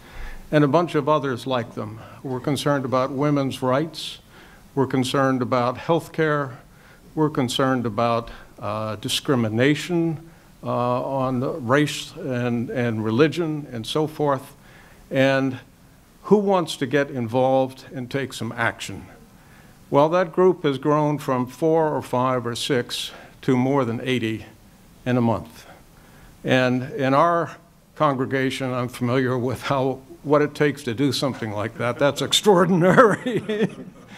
and a bunch of others like them. We're concerned about women's rights. We're concerned about health care. We're concerned about uh, discrimination uh, on race and, and religion and so forth. And who wants to get involved and take some action? Well, that group has grown from four or five or six to more than 80 in a month. And in our congregation, I'm familiar with how what it takes to do something like that. That's extraordinary.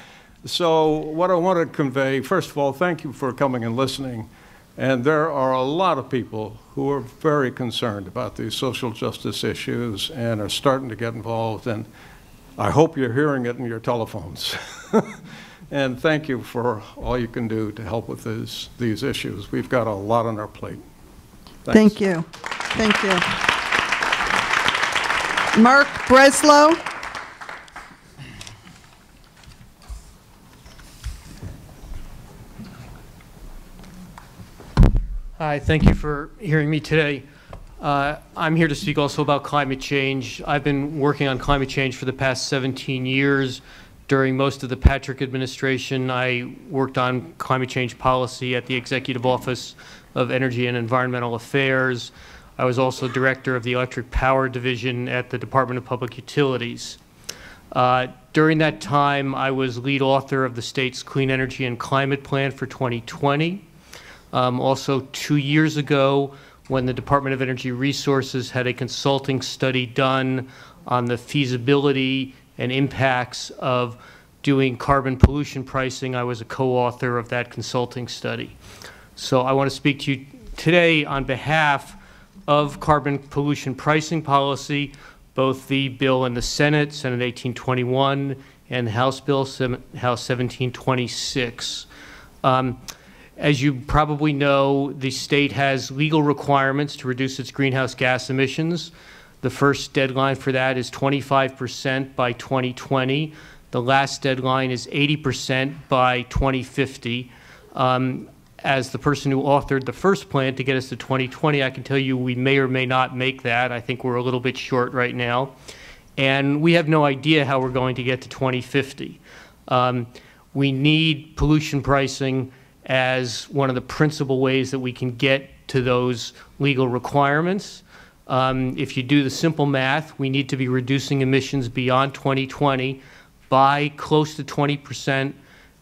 [laughs] so what I want to convey, first of all, thank you for coming and listening. And there are a lot of people who are very concerned about these social justice issues and are starting to get involved. And I hope you're hearing it in your telephones. [laughs] and thank you for all you can do to help with these, these issues. We've got a lot on our plate. Thanks. Thank you. Thank you. Mark Breslow. Hi, thank you for hearing me today. Uh, I'm here to speak also about climate change. I've been working on climate change for the past 17 years. During most of the Patrick administration, I worked on climate change policy at the Executive Office of Energy and Environmental Affairs. I was also director of the Electric Power Division at the Department of Public Utilities. Uh, during that time, I was lead author of the state's Clean Energy and Climate Plan for 2020. Um, also, two years ago, when the Department of Energy Resources had a consulting study done on the feasibility and impacts of doing carbon pollution pricing, I was a co-author of that consulting study. So I want to speak to you today on behalf of carbon pollution pricing policy, both the bill in the Senate, Senate 1821, and House Bill House 1726. Um, as you probably know, the state has legal requirements to reduce its greenhouse gas emissions. The first deadline for that is 25% by 2020. The last deadline is 80% by 2050. Um, as the person who authored the first plan to get us to 2020, I can tell you we may or may not make that. I think we're a little bit short right now. And we have no idea how we're going to get to 2050. Um, we need pollution pricing as one of the principal ways that we can get to those legal requirements. Um, if you do the simple math, we need to be reducing emissions beyond 2020 by close to 20%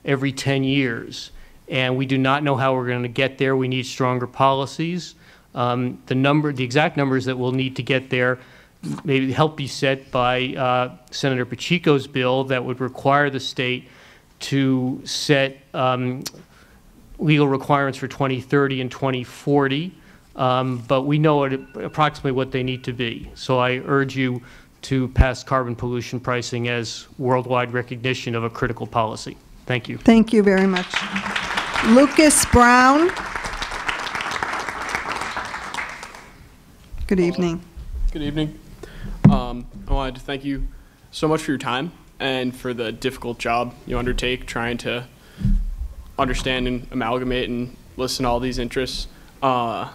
every 10 years. And we do not know how we're going to get there. We need stronger policies. Um, the number, the exact numbers that we'll need to get there may help be set by uh, Senator Pacheco's bill that would require the state to set um, legal requirements for 2030 and 2040, um, but we know approximately what they need to be. So I urge you to pass carbon pollution pricing as worldwide recognition of a critical policy. Thank you. Thank you very much. Lucas Brown. Good evening. Good evening. Um, I wanted to thank you so much for your time and for the difficult job you undertake trying to understand and amalgamate and listen to all these interests. Uh,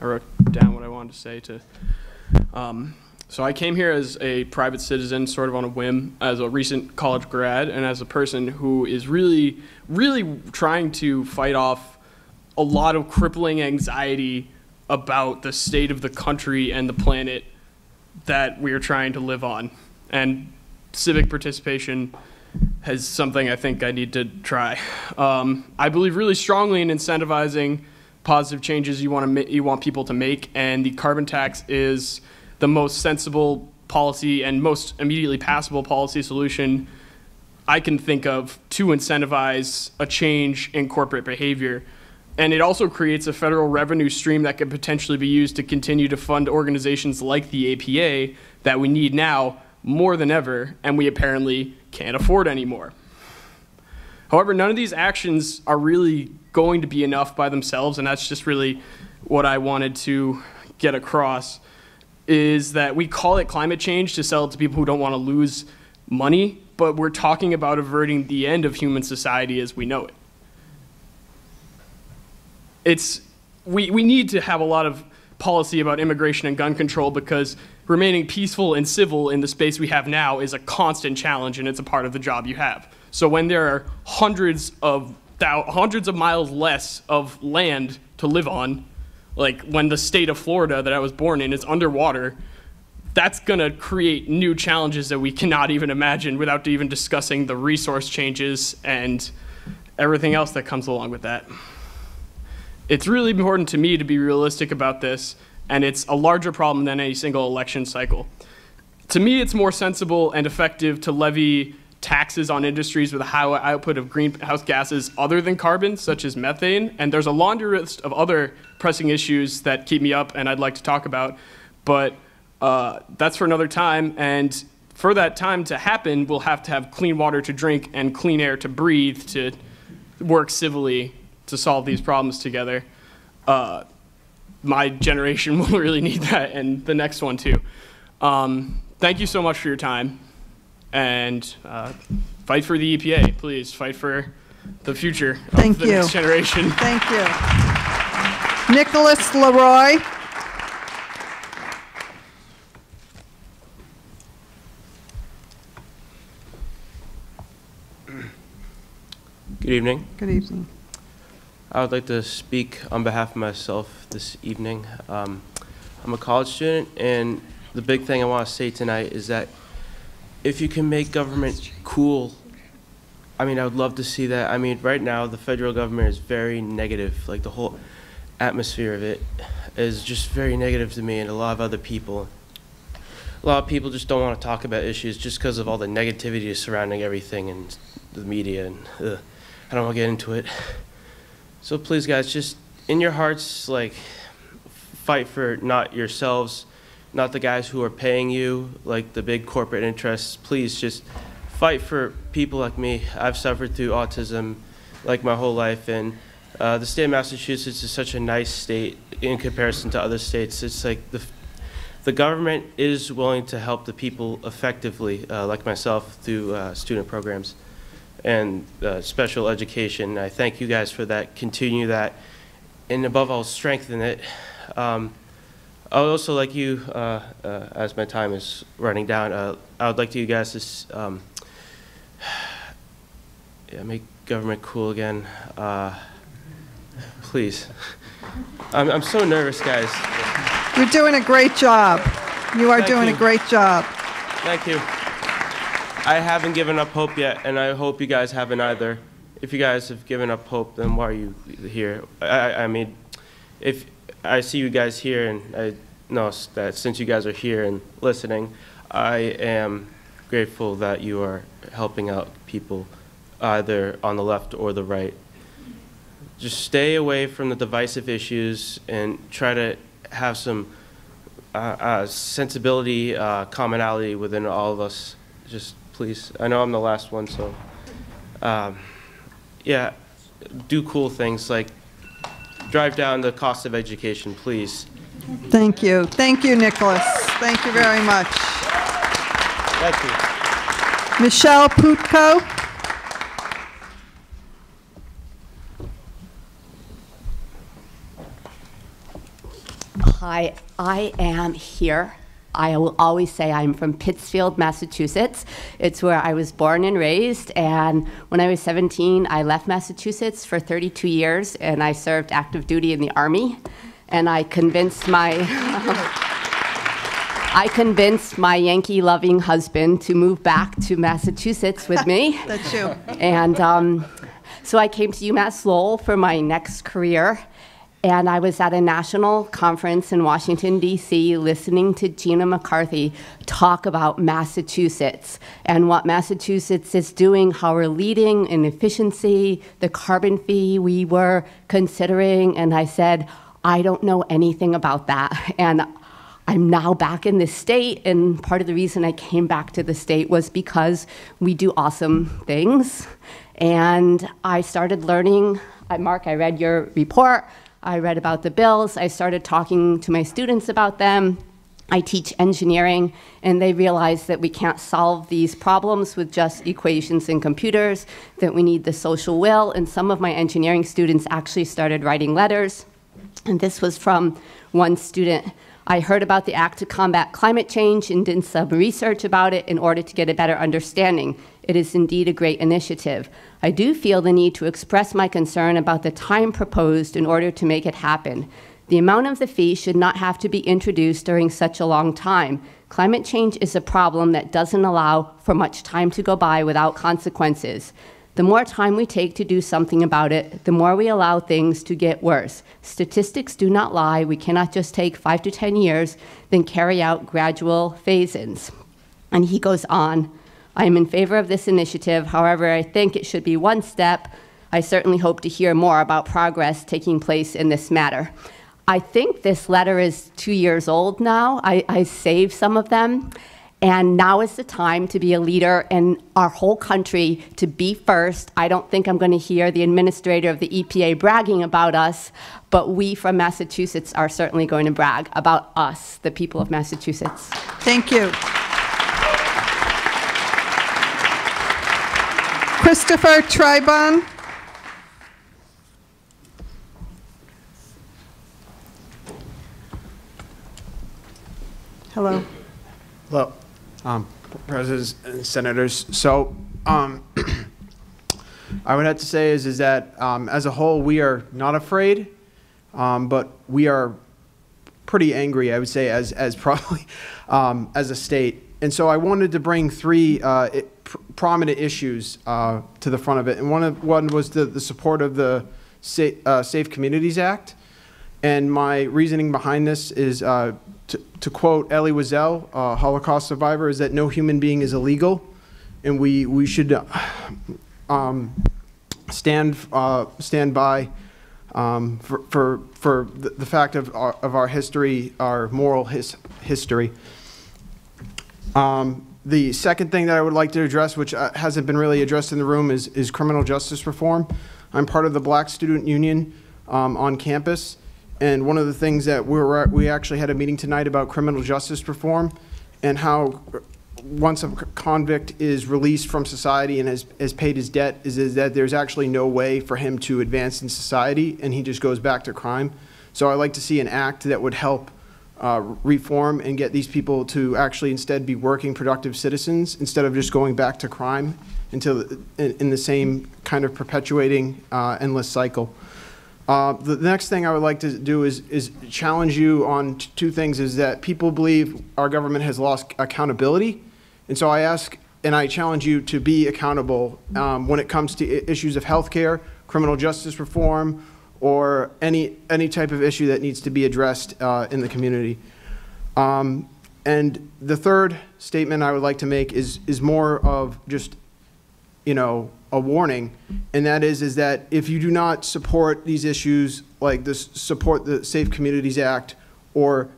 I wrote down what I wanted to say to. Um, so I came here as a private citizen, sort of on a whim, as a recent college grad, and as a person who is really, really trying to fight off a lot of crippling anxiety about the state of the country and the planet that we are trying to live on. And civic participation is something I think I need to try. Um, I believe really strongly in incentivizing positive changes you want to you want people to make, and the carbon tax is the most sensible policy and most immediately passable policy solution I can think of to incentivize a change in corporate behavior. And it also creates a federal revenue stream that could potentially be used to continue to fund organizations like the EPA that we need now more than ever, and we apparently can't afford anymore. However, none of these actions are really going to be enough by themselves, and that's just really what I wanted to get across is that we call it climate change to sell it to people who don't want to lose money, but we're talking about averting the end of human society as we know it. it's we, we need to have a lot of policy about immigration and gun control because remaining peaceful and civil in the space we have now is a constant challenge and it's a part of the job you have. So when there are hundreds of hundreds of miles less of land to live on, like when the state of Florida that I was born in is underwater, that's going to create new challenges that we cannot even imagine without even discussing the resource changes and everything else that comes along with that. It's really important to me to be realistic about this, and it's a larger problem than any single election cycle. To me, it's more sensible and effective to levy taxes on industries with a high output of greenhouse gases other than carbon, such as methane. And there's a laundry list of other pressing issues that keep me up and I'd like to talk about. But uh, that's for another time. And for that time to happen, we'll have to have clean water to drink and clean air to breathe to work civilly to solve these problems together. Uh, my generation [laughs] will really need that, and the next one too. Um, thank you so much for your time, and uh, fight for the EPA, please. Fight for the future Thank of the you. next generation. [laughs] Thank you. Nicholas Leroy. Good evening. Good evening. I would like to speak on behalf of myself this evening. Um, I'm a college student, and the big thing I want to say tonight is that if you can make government cool, I mean, I would love to see that. I mean, right now, the federal government is very negative. Like, the whole atmosphere of it is just very negative to me and a lot of other people. A lot of people just don't want to talk about issues just because of all the negativity surrounding everything and the media, and ugh, I don't want to get into it. So please, guys, just in your hearts, like, fight for not yourselves, not the guys who are paying you, like the big corporate interests. Please just fight for people like me. I've suffered through autism like my whole life, and uh, the state of Massachusetts is such a nice state in comparison to other states. It's like the the government is willing to help the people effectively, uh, like myself, through uh, student programs and uh, special education. I thank you guys for that. Continue that, and above all, strengthen it. Um, I would also like you, uh, uh, as my time is running down, uh, I would like you guys to um, [sighs] yeah, make government cool again. Uh, please. I'm, I'm so nervous, guys. You're doing a great job. You are Thank doing you. a great job. Thank you. I haven't given up hope yet, and I hope you guys haven't either. If you guys have given up hope, then why are you here? I, I- mean, if I see you guys here, and I know that since you guys are here and listening, I am grateful that you are helping out people either on the left or the right. Just stay away from the divisive issues and try to have some uh, uh, sensibility, uh, commonality within all of us. Just please, I know I'm the last one, so um, yeah, do cool things like drive down the cost of education, please. Thank you. Thank you, Nicholas. Thank you very much. Thank you. Michelle Putko. Hi, I am here. I will always say I'm from Pittsfield, Massachusetts. It's where I was born and raised. And when I was 17, I left Massachusetts for 32 years and I served active duty in the Army. And I convinced my. [laughs] I convinced my Yankee loving husband to move back to Massachusetts with me. [laughs] That's you. And um, so I came to UMass Lowell for my next career. And I was at a national conference in Washington, D.C., listening to Gina McCarthy talk about Massachusetts and what Massachusetts is doing, how we're leading in efficiency, the carbon fee we were considering. And I said, I don't know anything about that. And I'm now back in the state, and part of the reason I came back to the state was because we do awesome things. And I started learning. Mark, I read your report. I read about the bills. I started talking to my students about them. I teach engineering, and they realize that we can't solve these problems with just equations and computers, that we need the social will. And some of my engineering students actually started writing letters. And this was from one student. I heard about the Act to Combat Climate Change and did some research about it in order to get a better understanding. It is indeed a great initiative. I do feel the need to express my concern about the time proposed in order to make it happen. The amount of the fee should not have to be introduced during such a long time. Climate change is a problem that doesn't allow for much time to go by without consequences. The more time we take to do something about it, the more we allow things to get worse. Statistics do not lie. We cannot just take five to 10 years, then carry out gradual phase ins. And he goes on I am in favor of this initiative. However, I think it should be one step. I certainly hope to hear more about progress taking place in this matter. I think this letter is two years old now. I, I saved some of them. And now is the time to be a leader in our whole country, to be first. I don't think I'm going to hear the administrator of the EPA bragging about us, but we from Massachusetts are certainly going to brag about us, the people of Massachusetts. Thank you. Christopher Tribon. Hello. Hello, um, Presidents and Senators. So, um, [clears throat] I would have to say is, is that um, as a whole, we are not afraid, um, but we are pretty angry, I would say, as, as [laughs] probably um, as a state. And so I wanted to bring three uh, pr prominent issues uh, to the front of it. And one, of, one was the, the support of the Sa uh, Safe Communities Act. And my reasoning behind this is uh, to, to, quote Elie Wiesel, a Holocaust survivor, is that no human being is illegal, and we, we should uh, um, stand, uh, stand by um, for, for, for the, the, fact of our, of our history, our moral his, history. Um, the second thing that I would like to address, which uh, hasn't been really addressed in the room, is, is criminal justice reform. I'm part of the Black Student Union um, on campus, and one of the things that we were, we actually had a meeting tonight about criminal justice reform and how once a convict is released from society and has, has paid his debt is, is that there's actually no way for him to advance in society and he just goes back to crime. So I'd like to see an act that would help uh, reform and get these people to actually instead be working productive citizens instead of just going back to crime until in, in the same kind of perpetuating uh, endless cycle. Uh, the next thing I would like to do is, is challenge you on two things is that people believe our government has lost accountability. And so I ask and I challenge you to be accountable um, when it comes to issues of health care, criminal justice reform, or any, any type of issue that needs to be addressed uh, in the community. Um, and the third statement I would like to make is, is more of just, you know, a warning, and that is is that if you do not support these issues like this, support the Safe Communities Act or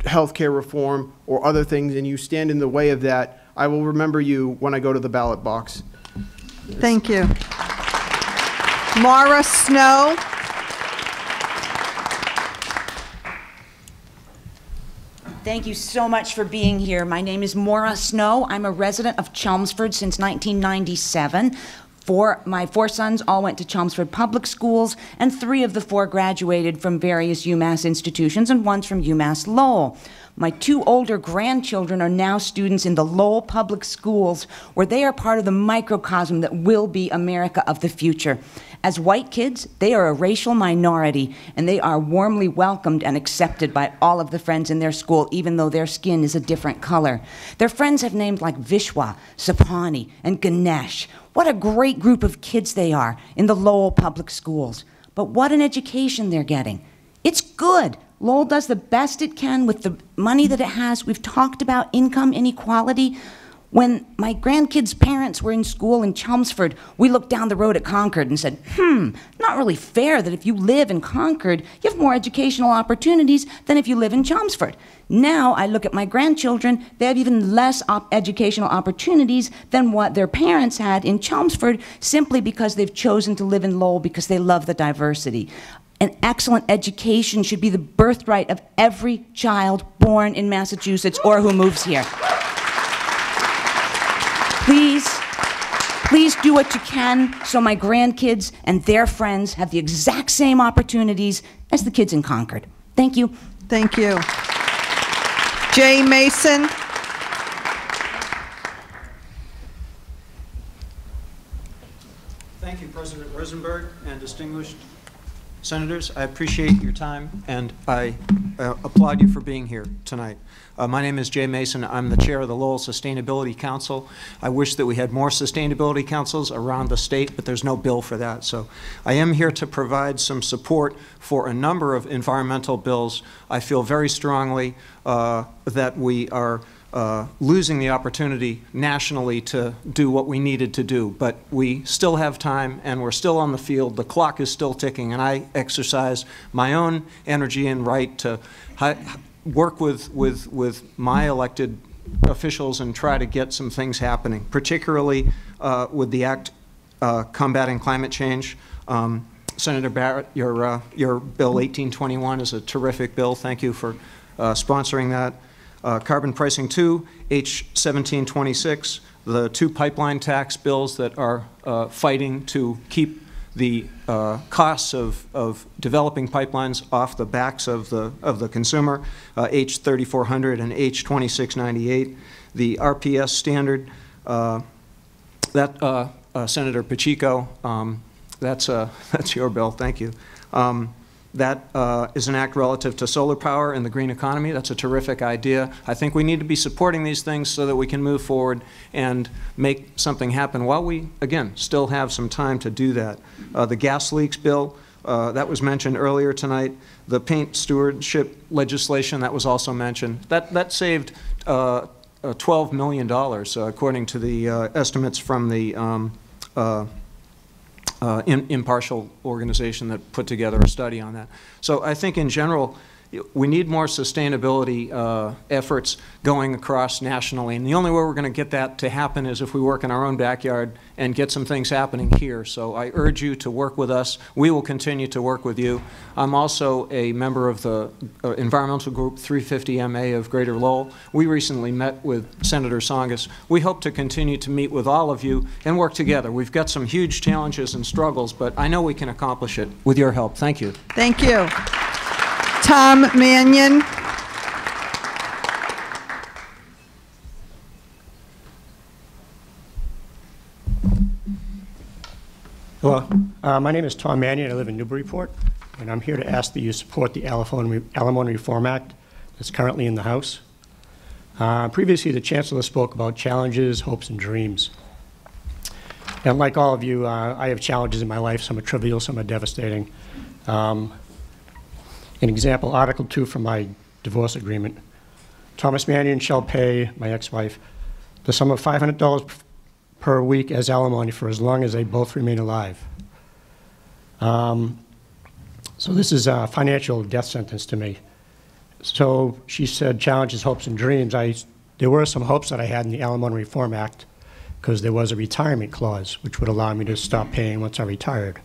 healthcare reform or other things, and you stand in the way of that, I will remember you when I go to the ballot box. Thank you. Mara Snow. Thank you so much for being here. My name is Maura Snow. I'm a resident of Chelmsford since 1997. Four, my four sons all went to Chelmsford Public Schools, and three of the four graduated from various UMass institutions, and one's from UMass Lowell. My two older grandchildren are now students in the Lowell Public Schools, where they are part of the microcosm that will be America of the future. As white kids, they are a racial minority, and they are warmly welcomed and accepted by all of the friends in their school, even though their skin is a different color. Their friends have names like Vishwa, Sapani, and Ganesh. What a great group of kids they are in the Lowell Public Schools. But what an education they're getting. It's good. Lowell does the best it can with the money that it has. We've talked about income inequality. When my grandkids' parents were in school in Chelmsford, we looked down the road at Concord and said, hmm, not really fair that if you live in Concord, you have more educational opportunities than if you live in Chelmsford. Now I look at my grandchildren, they have even less op educational opportunities than what their parents had in Chelmsford simply because they've chosen to live in Lowell because they love the diversity. An excellent education should be the birthright of every child born in Massachusetts or who moves here. Please, please do what you can so my grandkids and their friends have the exact same opportunities as the kids in Concord. Thank you. Thank you. Jay Mason. Thank you, President Rosenberg and distinguished senators. I appreciate your time, and I uh, applaud you for being here tonight. Uh, my name is Jay Mason. I'm the chair of the Lowell Sustainability Council. I wish that we had more sustainability councils around the state, but there's no bill for that. So I am here to provide some support for a number of environmental bills. I feel very strongly uh, that we are uh, losing the opportunity nationally to do what we needed to do. But we still have time and we're still on the field. The clock is still ticking, and I exercise my own energy and right to work with, with, with my elected officials and try to get some things happening, particularly uh, with the Act uh, Combating Climate Change. Um, Senator Barrett, your, uh, your Bill 1821 is a terrific bill. Thank you for uh, sponsoring that. Uh, carbon pricing 2, H1726, the two pipeline tax bills that are uh, fighting to keep the uh, costs of, of developing pipelines off the backs of the, of the consumer, uh, H3400 and H2698. The RPS standard, uh, that uh, uh, Senator Pacheco, um, that's, [laughs] that's your bill, thank you. Um, that uh, is an act relative to solar power and the green economy. That's a terrific idea. I think we need to be supporting these things so that we can move forward and make something happen while we, again, still have some time to do that. Uh, the gas leaks bill, uh, that was mentioned earlier tonight. The paint stewardship legislation, that was also mentioned. That, that saved uh, uh, $12 million, uh, according to the estimates from the um, uh, in, impartial organization that put together a study on that. So I think in general, we need more sustainability uh, efforts going across nationally. And the only way we're going to get that to happen is if we work in our own backyard and get some things happening here. So I urge you to work with us. We will continue to work with you. I'm also a member of the uh, environmental group 350MA of Greater Lowell. We recently met with Senator Tsongas. We hope to continue to meet with all of you and work together. We've got some huge challenges and struggles, but I know we can accomplish it with your help. Thank you. Thank you. Tom Mannion. Hello, uh, my name is Tom Mannion. I live in Newburyport, and I'm here to ask that you support the Alimony Reform Act that's currently in the House. Uh, previously, the Chancellor spoke about challenges, hopes, and dreams. And like all of you, uh, I have challenges in my life. Some are trivial, some are devastating. Um, an example, Article 2 from my divorce agreement. Thomas Mannion shall pay my ex-wife the sum of $500 per week as alimony for as long as they both remain alive. Um, so this is a financial death sentence to me. So she said challenges, hopes, and dreams. I, there were some hopes that I had in the Alimony Reform Act because there was a retirement clause which would allow me to stop paying once I retired.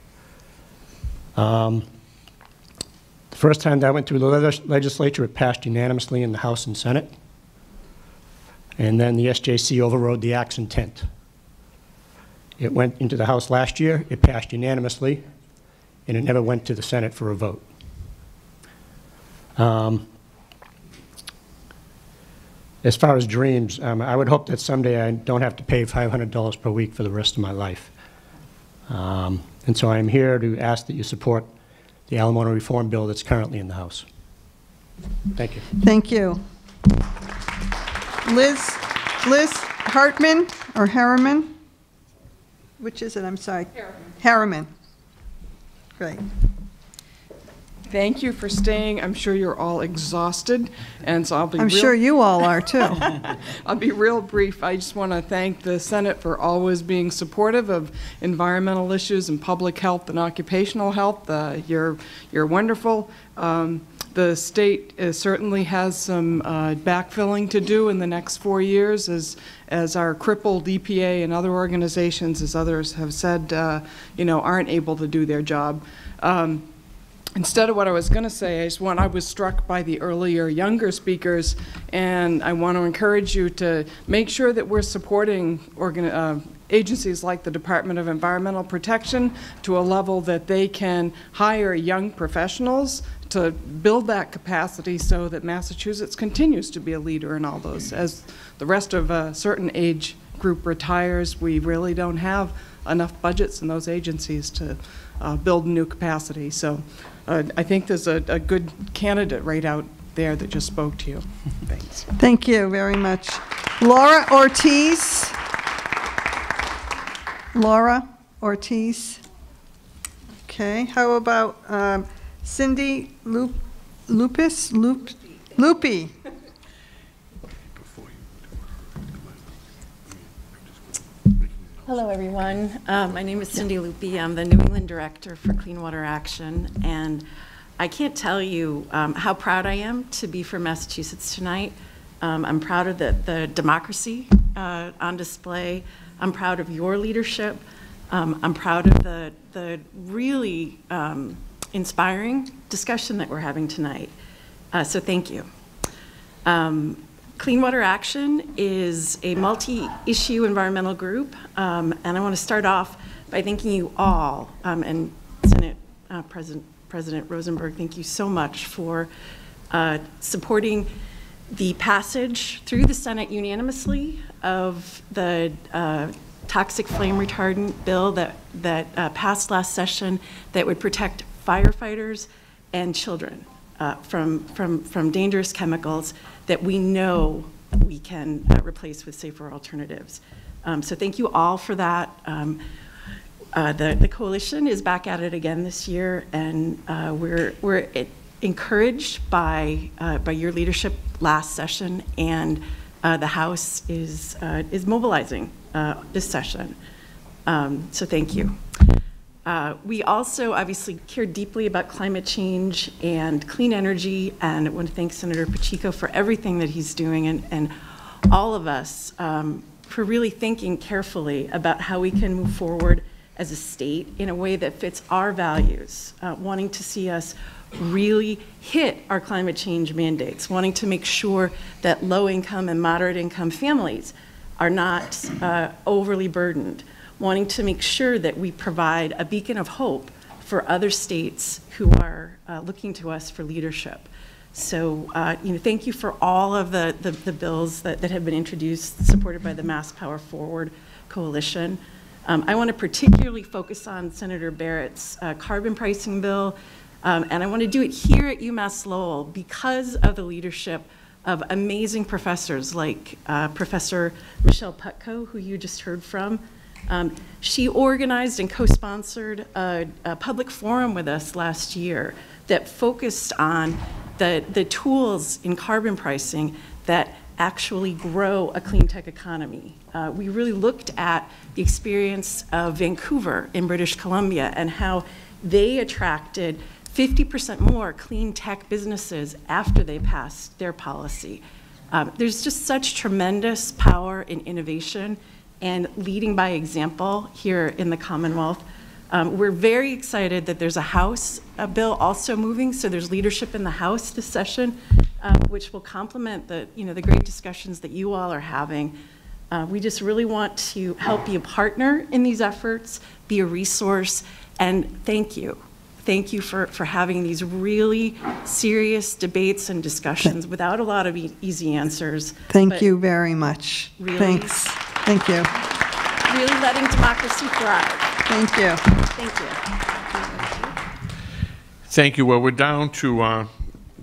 Um, the first time that went through the legislature, it passed unanimously in the House and Senate. And then the SJC overrode the act's intent. It went into the House last year, it passed unanimously, and it never went to the Senate for a vote. Um, as far as dreams, um, I would hope that someday I don't have to pay $500 per week for the rest of my life. Um, and so I'm here to ask that you support the alimony reform bill that's currently in the House. Thank you. Thank you. Liz, Liz Hartman or Harriman? Which is it? I'm sorry. Harriman. Harriman. Great. Thank you for staying. I'm sure you're all exhausted, and so I'll be. I'm real- sure you all are too. [laughs] I'll be real brief. I just want to thank the Senate for always being supportive of environmental issues and public health and occupational health. Uh, you're you're wonderful. Um, the state uh, certainly has some uh, backfilling to do in the next four years as, as our crippled EPA and other organizations, as others have said, uh, you know, aren't able to do their job. Um, instead of what I was going to say, I just want, I was struck by the earlier younger speakers, and I want to encourage you to make sure that we're supporting organ, uh, agencies like the Department of Environmental Protection to a level that they can hire young professionals to build that capacity so that Massachusetts continues to be a leader in all those. As the rest of a certain age group retires, we really don't have enough budgets in those agencies to uh, build new capacity. So uh, I think there's a, a good candidate right out there that just spoke to you. [laughs] Thanks. Thank you very much. Laura Ortiz. Laura Ortiz. Okay, how about um, Cindy Lup Lupus? Lup Luppi. Hello, everyone. Uh, my name is Cindy Luppi. I'm the New England Director for Clean Water Action, and I can't tell you um, how proud I am to be from Massachusetts tonight. Um, I'm proud of the, the democracy uh, on display. I'm proud of your leadership. Um, I'm proud of the, the really um, inspiring discussion that we're having tonight. Uh, so thank you. Um, Clean Water Action is a multi-issue environmental group, um, and I want to start off by thanking you all, um, and Senate uh, President, President Rosenberg, thank you so much for uh, supporting the passage through the Senate unanimously of the uh, toxic flame retardant bill that, that uh, passed last session that would protect firefighters and children uh, from, from, from dangerous chemicals that we know we can uh, replace with safer alternatives. Um, so thank you all for that. Um, uh, the, the coalition is back at it again this year, and uh, we're, we're encouraged by, uh, by your leadership last session, and uh, the House is, uh, is mobilizing this session. Um, so thank you. Uh, we also obviously care deeply about climate change and clean energy, and I want to thank Senator Pacheco for everything that he's doing, and, and all of us um, for really thinking carefully about how we can move forward as a state in a way that fits our values, uh, wanting to see us really hit our climate change mandates, wanting to make sure that low income and moderate income families are not uh, overly burdened wanting to make sure that we provide a beacon of hope for other states who are uh, looking to us for leadership. So, uh, you know, thank you for all of the, the, the, bills that, that have been introduced, supported by the Mass Power Forward Coalition. Um, I want to particularly focus on Senator Barrett's uh, carbon pricing bill, um, and I want to do it here at UMass Lowell because of the leadership of amazing professors like uh, Professor Michelle Putko, who you just heard from, um, she organized and co-sponsored a, a, public forum with us last year that focused on the, the tools in carbon pricing that actually grow a clean tech economy. Uh, we really looked at the experience of Vancouver in British Columbia and how they attracted 50% more clean tech businesses after they passed their policy. Um, there's just such tremendous power in innovation and leading by example here in the Commonwealth. Um, we're very excited that there's a House a bill also moving, so there's leadership in the House this session, um, which will complement the, you know, the great discussions that you all are having. Uh, we just really want to help be a partner in these efforts, be a resource, and thank you. Thank you for, for having these really serious debates and discussions without a lot of e easy answers. Thank you very much. Really Thanks. Thank you. Really letting democracy thrive. Thank you. Thank you. Thank you. Well, we're down to, uh,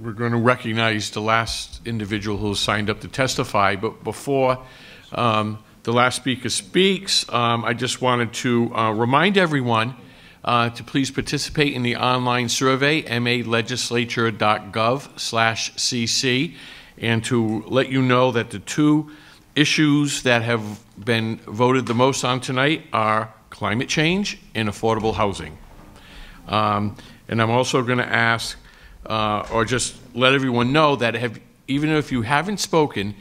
we're going to recognize the last individual who signed up to testify. But before um, the last speaker speaks, um, I just wanted to uh, remind everyone uh, to please participate in the online survey, malegislature.gov slash cc, and to let you know that the two issues that have been voted the most on tonight are climate change and affordable housing. Um, and I'm also going to ask, uh, or just let everyone know that have, even if you haven't spoken,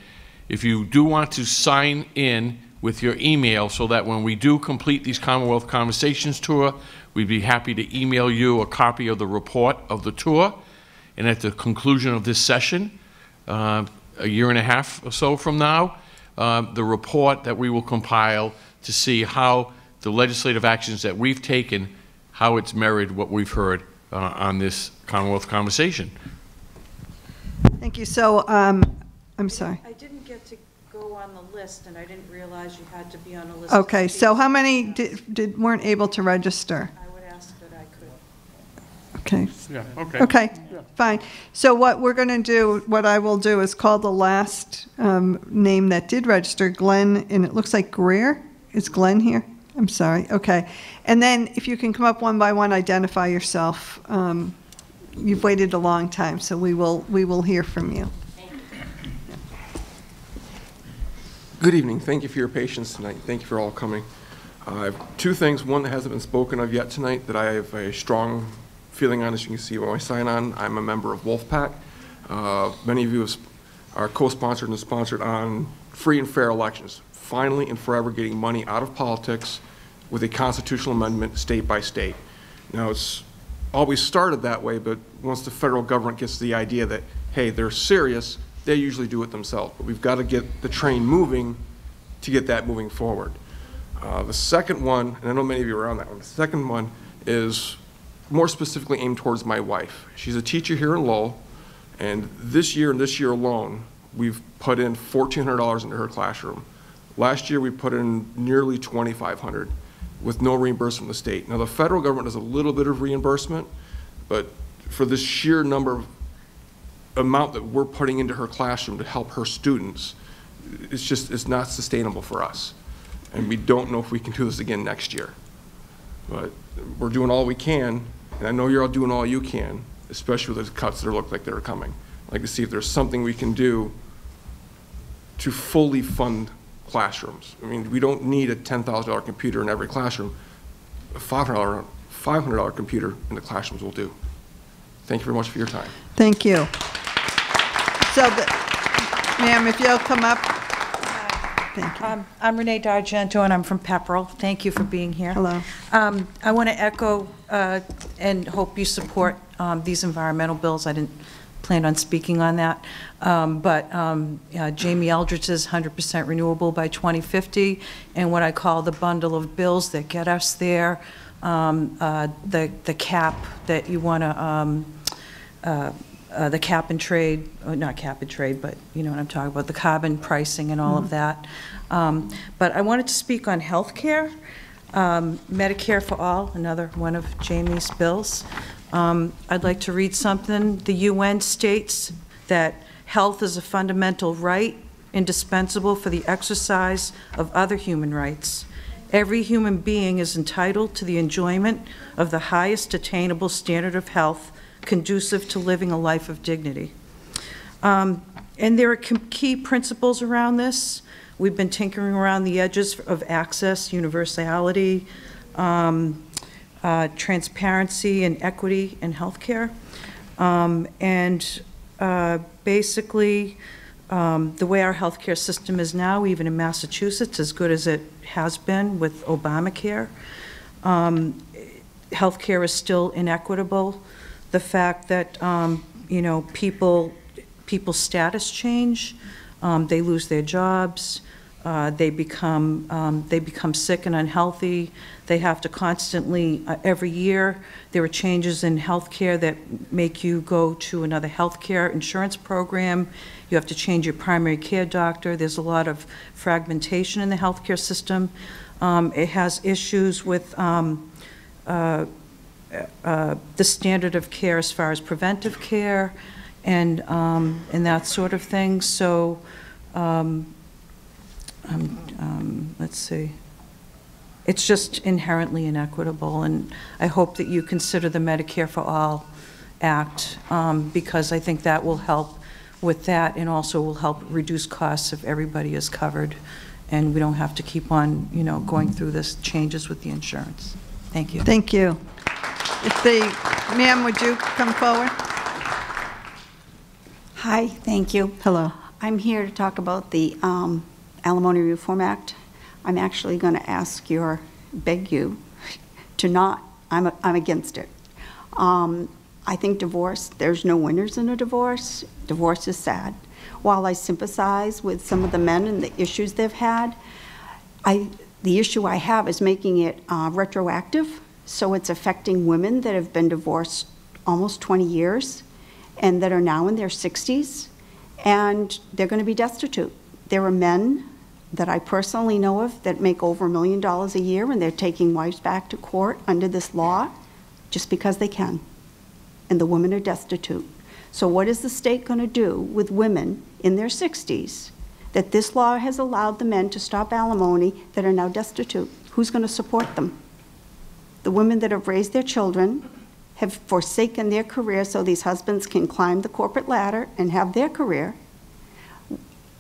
if you do want to sign in with your email so that when we do complete these Commonwealth Conversations tour, we'd be happy to email you a copy of the report of the tour. And at the conclusion of this session, uh, a year and a half or so from now, uh, the report that we will compile to see how the legislative actions that we've taken, how it's married what we've heard uh, on this Commonwealth Conversation. Thank you. So, um, I'm sorry. I didn't get to go on the list, and I didn't realize you had to be on a list. Okay, so how many did, did, weren't able to register? I would ask that I could. Okay. Yeah, okay. Okay, fine. So what we're going to do, what I will do is call the last um, name that did register, Glenn, and it looks like Greer. Is Glenn here? I'm sorry. Okay. And then if you can come up one by one, identify yourself. Um, You've waited a long time, so we will, we will hear from you. Good evening. Thank you for your patience tonight. Thank you for all coming. Uh, I have two things. One that hasn't been spoken of yet tonight that I have a strong feeling on, as you can see when I sign on. I'm a member of Wolf-PAC. Uh, many of you have, are co-sponsored and sponsored on free and fair elections. Finally and forever getting money out of politics with a constitutional amendment state by state. Now, it's always started that way, but once the federal government gets the idea that, hey, they're serious, they usually do it themselves. But we've got to get the train moving to get that moving forward. Uh, the second one, and I know many of you are on that one, the second one is more specifically aimed towards my wife. She's a teacher here in Lowell, and this year and this year alone, we've put in $1,400 into her classroom. Last year, we put in nearly 2,500 with no reimbursement from the state. Now, the federal government does a little bit of reimbursement, but for this sheer number of amount that we're putting into her classroom to help her students, it's just, it's not sustainable for us. And we don't know if we can do this again next year. But we're doing all we can, and I know you're all doing all you can, especially with the cuts that look like they're coming. I'd like to see if there's something we can do to fully fund classrooms. I mean, we don't need a $10,000 computer in every classroom. A $500, $500 computer in the classrooms will do. Thank you very much for your time. Thank you. So, ma'am, if you'll come up. Thank you. Um, I'm Renee D'Argento, and I'm from Pepperell. Thank you for being here. Hello. Um, I want to echo uh, and hope you support um, these environmental bills. I didn't plan on speaking on that, Um, but um, uh, Jamie Eldridge's 100% renewable by 2050, and what I call the bundle of bills that get us there, um, uh, the the cap that you want to uh, uh, the cap and trade, uh, not cap and trade, but you know what I'm talking about, the carbon pricing and all of that. Um, But I wanted to speak on healthcare, um, Medicare for All, another one of Jamie's bills. Um, I'd like to read something. The UN states that health is a fundamental right indispensable for the exercise of other human rights. Every human being is entitled to the enjoyment of the highest attainable standard of health conducive to living a life of dignity. Um, and there are key principles around this. We've been tinkering around the edges of access, universality, um, uh, transparency, and equity in healthcare. Um, and uh, basically, um, the way our healthcare system is now, even in Massachusetts, as good as it has been with Obamacare, um, healthcare is still inequitable. The fact that um, you know people people's status change, um, they lose their jobs, uh, they become um, they become sick and unhealthy. They have to constantly uh, every year there are changes in healthcare that make you go to another healthcare insurance program. You have to change your primary care doctor. There's a lot of fragmentation in the healthcare system. Um, it has issues with um, uh, uh, the standard of care as far as preventive care and, um, and that sort of thing. So, um, um, um, let's see. It's just inherently inequitable, and I hope that you consider the Medicare for All Act um, because I think that will help with that and also will help reduce costs if everybody is covered and we don't have to keep on, you know, going through this changes with the insurance. Thank you. Thank you. If the, ma'am, would you come forward? Hi, thank you. Hello. I'm here to talk about the um, Alimony Reform Act. I'm actually going to ask your, beg you, to not, I'm, a- I'm against it. Um, I think divorce, there's no winners in a divorce. Divorce is sad. While I sympathize with some of the men and the issues they've had, I, the issue I have is making it uh, retroactive, so it's affecting women that have been divorced almost 20 years and that are now in their 60s, and they're going to be destitute. There are men that I personally know of that make over a million dollars a year, and they're taking wives back to court under this law just because they can, and the women are destitute. So what is the state going to do with women in their 60s that this law has allowed the men to stop alimony that are now destitute? Who's going to support them? The women that have raised their children have forsaken their career so these husbands can climb the corporate ladder and have their career.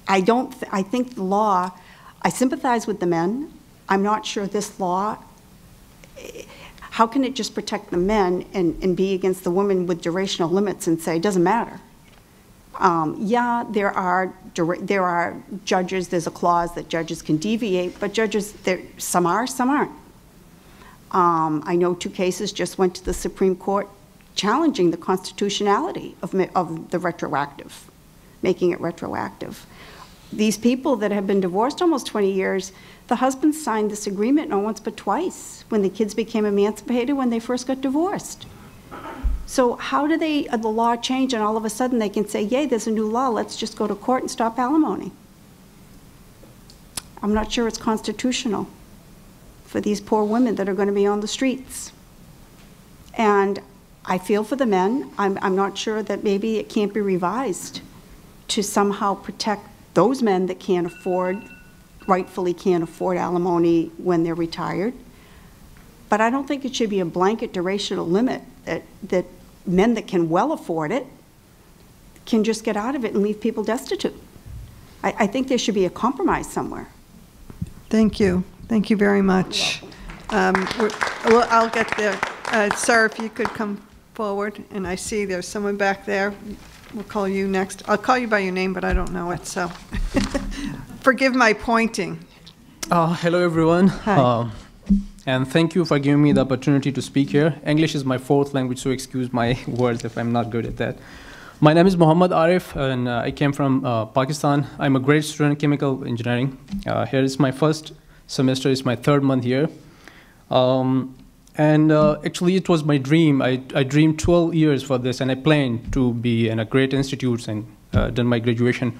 I don't, th- I think the law, I sympathize with the men. I'm not sure this law, eh, how can it just protect the men and, and be against the women with durational limits and say, it doesn't matter? Um, yeah, there are, there are judges, there's a clause that judges can deviate, but judges, there, some are, some aren't. Um, I know two cases just went to the Supreme Court challenging the constitutionality of, of the retroactive, making it retroactive. These people that have been divorced almost 20 years, the husbands signed this agreement not once but twice when the kids became emancipated when they first got divorced. So how do they, uh, the law change and all of a sudden they can say, yay, there's a new law, let's just go to court and stop alimony? I'm not sure it's constitutional for these poor women that are going to be on the streets. And I feel for the men. I'm, I'm not sure that maybe it can't be revised to somehow protect those men that can't afford, rightfully can't afford alimony when they're retired. But I don't think it should be a blanket durational limit that, that men that can well afford it can just get out of it and leave people destitute. I, I think there should be a compromise somewhere. Thank you. Thank you very much. Um, I'll get there. Uh, Sir, if you could come forward, and I see there's someone back there. We'll call you next. I'll call you by your name, but I don't know it, so [laughs] forgive my pointing. Uh, hello, everyone. Hi. Uh, and thank you for giving me the opportunity to speak here. English is my fourth language, so excuse my [laughs] words if I'm not good at that. My name is Mohammad Arif, and uh, I came from uh, Pakistan. I'm a grad student in chemical engineering. Uh, here is my first semester, it's my third month here. Um, and uh, actually, it was my dream. I, I dreamed 12 years for this, and I planned to be in a great institutes and uh, done my graduation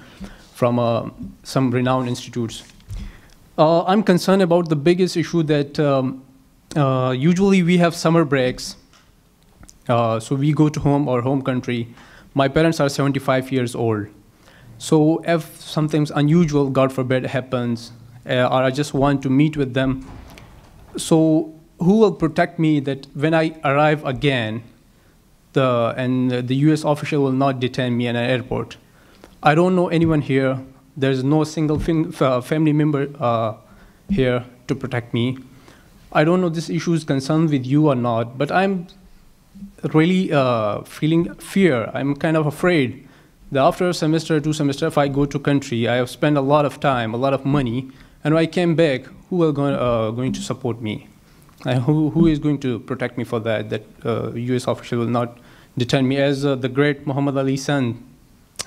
from uh, some renowned institutes. Uh, I'm concerned about the biggest issue that um, uh, usually we have summer breaks. Uh, so we go to home or home country. My parents are 75 years old. So if something unusual, God forbid, happens, or I just want to meet with them, so who will protect me that when I arrive again, the, and the US official will not detain me in an airport? I don't know anyone here. There's no single uh, family member uh, here to protect me. I don't know this issue is concerned with you or not, but I'm really uh, feeling fear. I'm kind of afraid that after a semester, two semester, if I go to country, I have spent a lot of time, a lot of money, and when I came back, who are go, uh, going to support me? And who, who is going to protect me for that? That uh, U.S. official will not detain me, as uh, the great Muhammad Ali son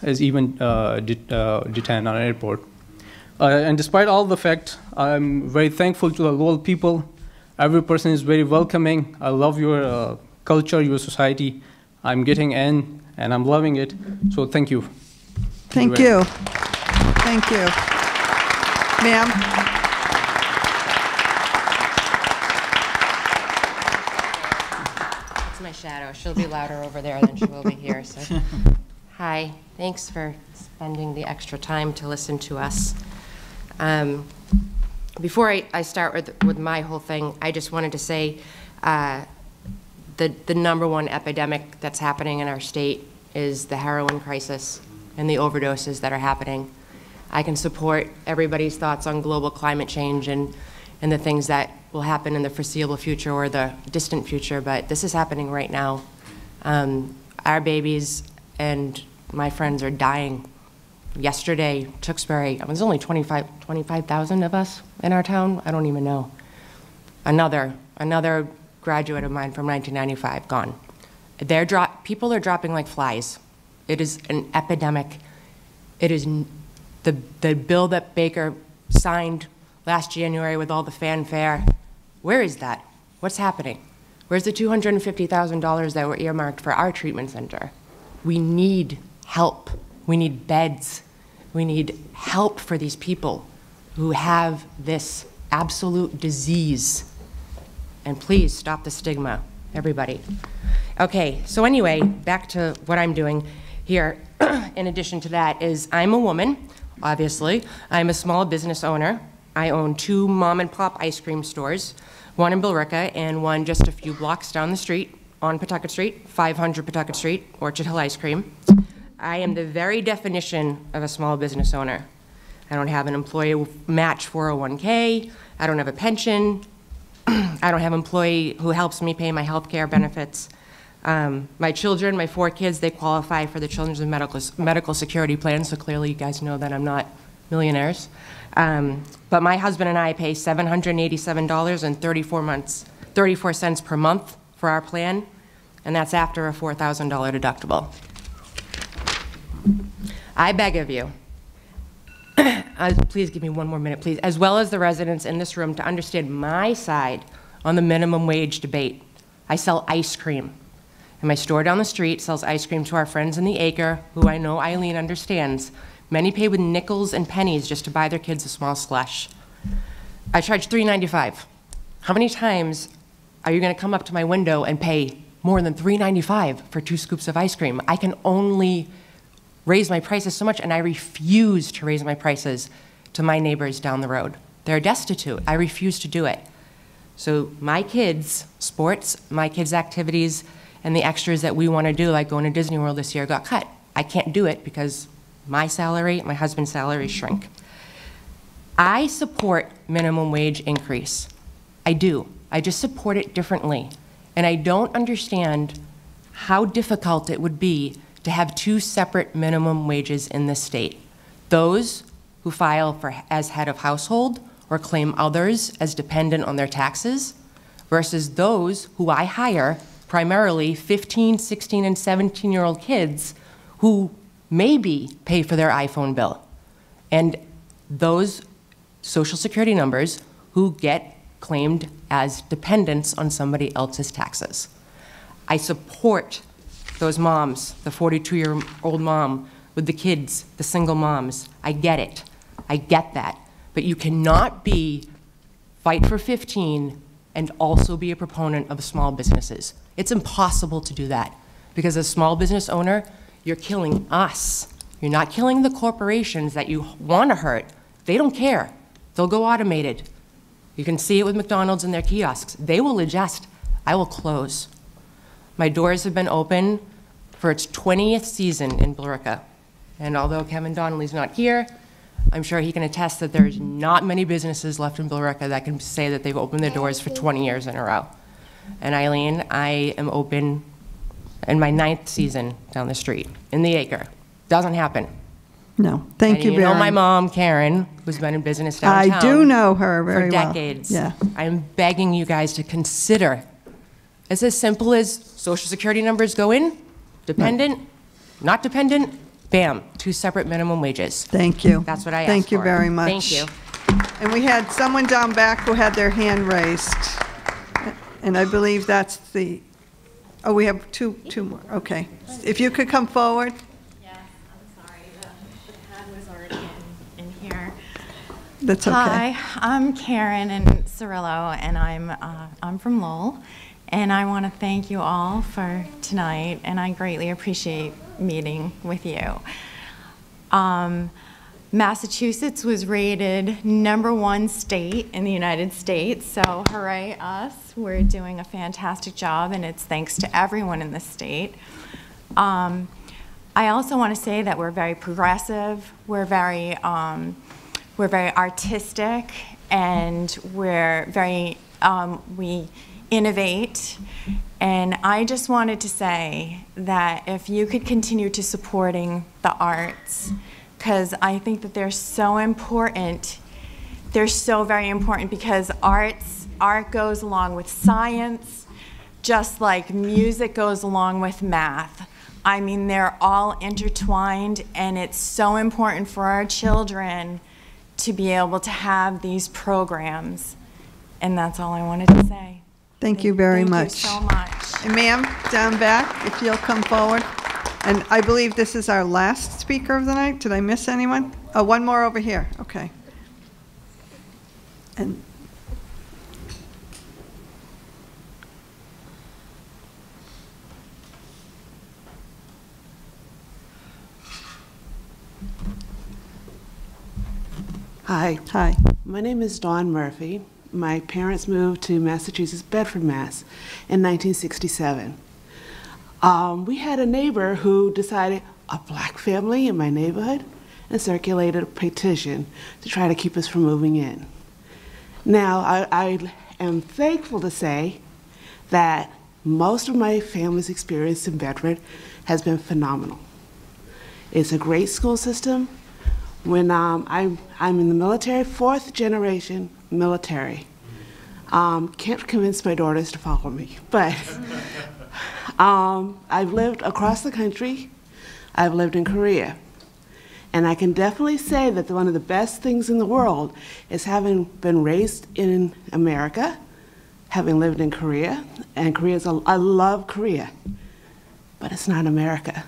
is even uh, det- uh, detained on an airport. Uh, and despite all the fact, I'm very thankful to the Lowell people. Every person is very welcoming. I love your uh, culture, your society. I'm getting in, and I'm loving it. So thank you. Thank you. Thank you. Ma'am? It's my shadow. She'll be louder over there than she will be here. So, [laughs] hi. Thanks for spending the extra time to listen to us. Um, before I, I start with, with my whole thing, I just wanted to say uh, the the number one epidemic that's happening in our state is the heroin crisis and the overdoses that are happening. I can support everybody's thoughts on global climate change and, and the things that will happen in the foreseeable future or the distant future, but this is happening right now. Um, our babies and my friends are dying yesterday, Tewksbury, there's only 25 25,000 of us in our town. I don't even know. Another, another graduate of mine from 1995 gone. They're people are dropping like flies. It is an epidemic. It is the, the bill that Baker signed last January with all the fanfare. Where is that? What's happening? Where's the $250,000 that were earmarked for our treatment center? We need help. We need beds. We need help for these people who have this absolute disease. And please stop the stigma, everybody. Okay, so anyway, back to what I'm doing here. [clears throat] In addition to that, is I'm a woman, obviously. I'm a small business owner. I own two mom and pop ice cream stores, one in Billerica and one just a few blocks down the street on Pawtucket Street, 500 Pawtucket Street, Orchard Hill Ice Cream. I am the very definition of a small business owner. I don't have an employee match 401k. I don't have a pension. [clears throat] I don't have an employee who helps me pay my health care benefits. Um, my children, my four kids, they qualify for the Children's Medical, Medical Security Plan, so clearly you guys know that I'm not millionaires. Um, but my husband and I pay $787.34 months, 34 cents per month for our plan, and that's after a $4,000 deductible. I beg of you, [clears throat] uh, please give me one more minute, please, as well as the residents in this room, to understand my side on the minimum wage debate. I sell ice cream. And my store down the street sells ice cream to our friends in the acre, who I know Eileen understands. Many pay with nickels and pennies just to buy their kids a small slush. I charge $3.95. How many times are you going to come up to my window and pay more than $3.95 for two scoops of ice cream? I can only raise my prices so much, and I refuse to raise my prices to my neighbors down the road. They're destitute. I refuse to do it. So my kids' sports, my kids' activities, and the extras that we want to do, like going to Disney World this year, got cut. I can't do it because my salary, my husband's salary shrink. I support minimum wage increase. I do. I just support it differently. And I don't understand how difficult it would be to have two separate minimum wages in the state. Those who file for, as head of household or claim others as dependent on their taxes versus those who I hire, primarily 15, 16, and 17 year old kids who maybe pay for their iPhone bill. And those social security numbers who get claimed as dependents on somebody else's taxes. I support those moms, the 42 year old mom with the kids, the single moms. I get it. I get that. But you cannot be fight for 15 and also be a proponent of small businesses. It's impossible to do that because as a small business owner, you're killing us. You're not killing the corporations that you want to hurt. They don't care. They'll go automated. You can see it with McDonald's and their kiosks. They will adjust. I will close. My doors have been open for its 20th season in Billerica. And although Kevin Donnelly's not here, I'm sure he can attest that there's not many businesses left in Billerica that can say that they've opened their doors for 20 years in a row. And Eileen, I am open in my ninth season down the street in the acre. Doesn't happen. No, thank and you you know my mom, Karen, who's been in business I do know her very for well. decades. Yeah. I'm begging you guys to consider. It's as simple as social security numbers go in, dependent, not dependent, bam, two separate minimum wages. Thank you. That's what I asked. Thank you for. very much. Thank you. And we had someone down back who had their hand raised. And I believe that's the, oh, we have two, two more, okay. If you could come forward. Yes, I'm sorry, the, the pad was already in, in here. That's okay. Hi, I'm Karen and Cirillo, and I'm uh, I'm from Lowell, and I want to thank you all for tonight, and I greatly appreciate meeting with you. Um, Massachusetts was rated number one state in the United States, so hooray us. We're doing a fantastic job, and it's thanks to everyone in the state. Um, I also want to say that we're very progressive, we're very, um, we're very artistic, and we're very, um, we innovate. And I just wanted to say that if you could continue to supporting the arts, because I think that they're so important. They're so very important because arts, art goes along with science, just like music goes along with math. I mean, they're all intertwined, and it's so important for our children to be able to have these programs. And that's all I wanted to say. Thank you very Thank much. Thank you so much. And ma'am, down back, if you'll come forward. And I believe this is our last speaker of the night. Did I miss anyone? Oh, one more over here. Okay. And Hi. Hi. My name is Dawn Murphy. My parents moved to Massachusetts, Bedford, Mass. in 1967. Um, we had a neighbor who decided a black family in my neighborhood and circulated a petition to try to keep us from moving in. Now, I, I am thankful to say that most of my family's experience in Bedford has been phenomenal. It's a great school system. When um, I'm, I'm in the military, fourth generation military. Um, can't convince my daughters to follow me, but [laughs] um, I've lived across the country. I've lived in Korea. And I can definitely say that one of the best things in the world is having been raised in America, having lived in Korea, and Korea's a, I love Korea, but it's not America.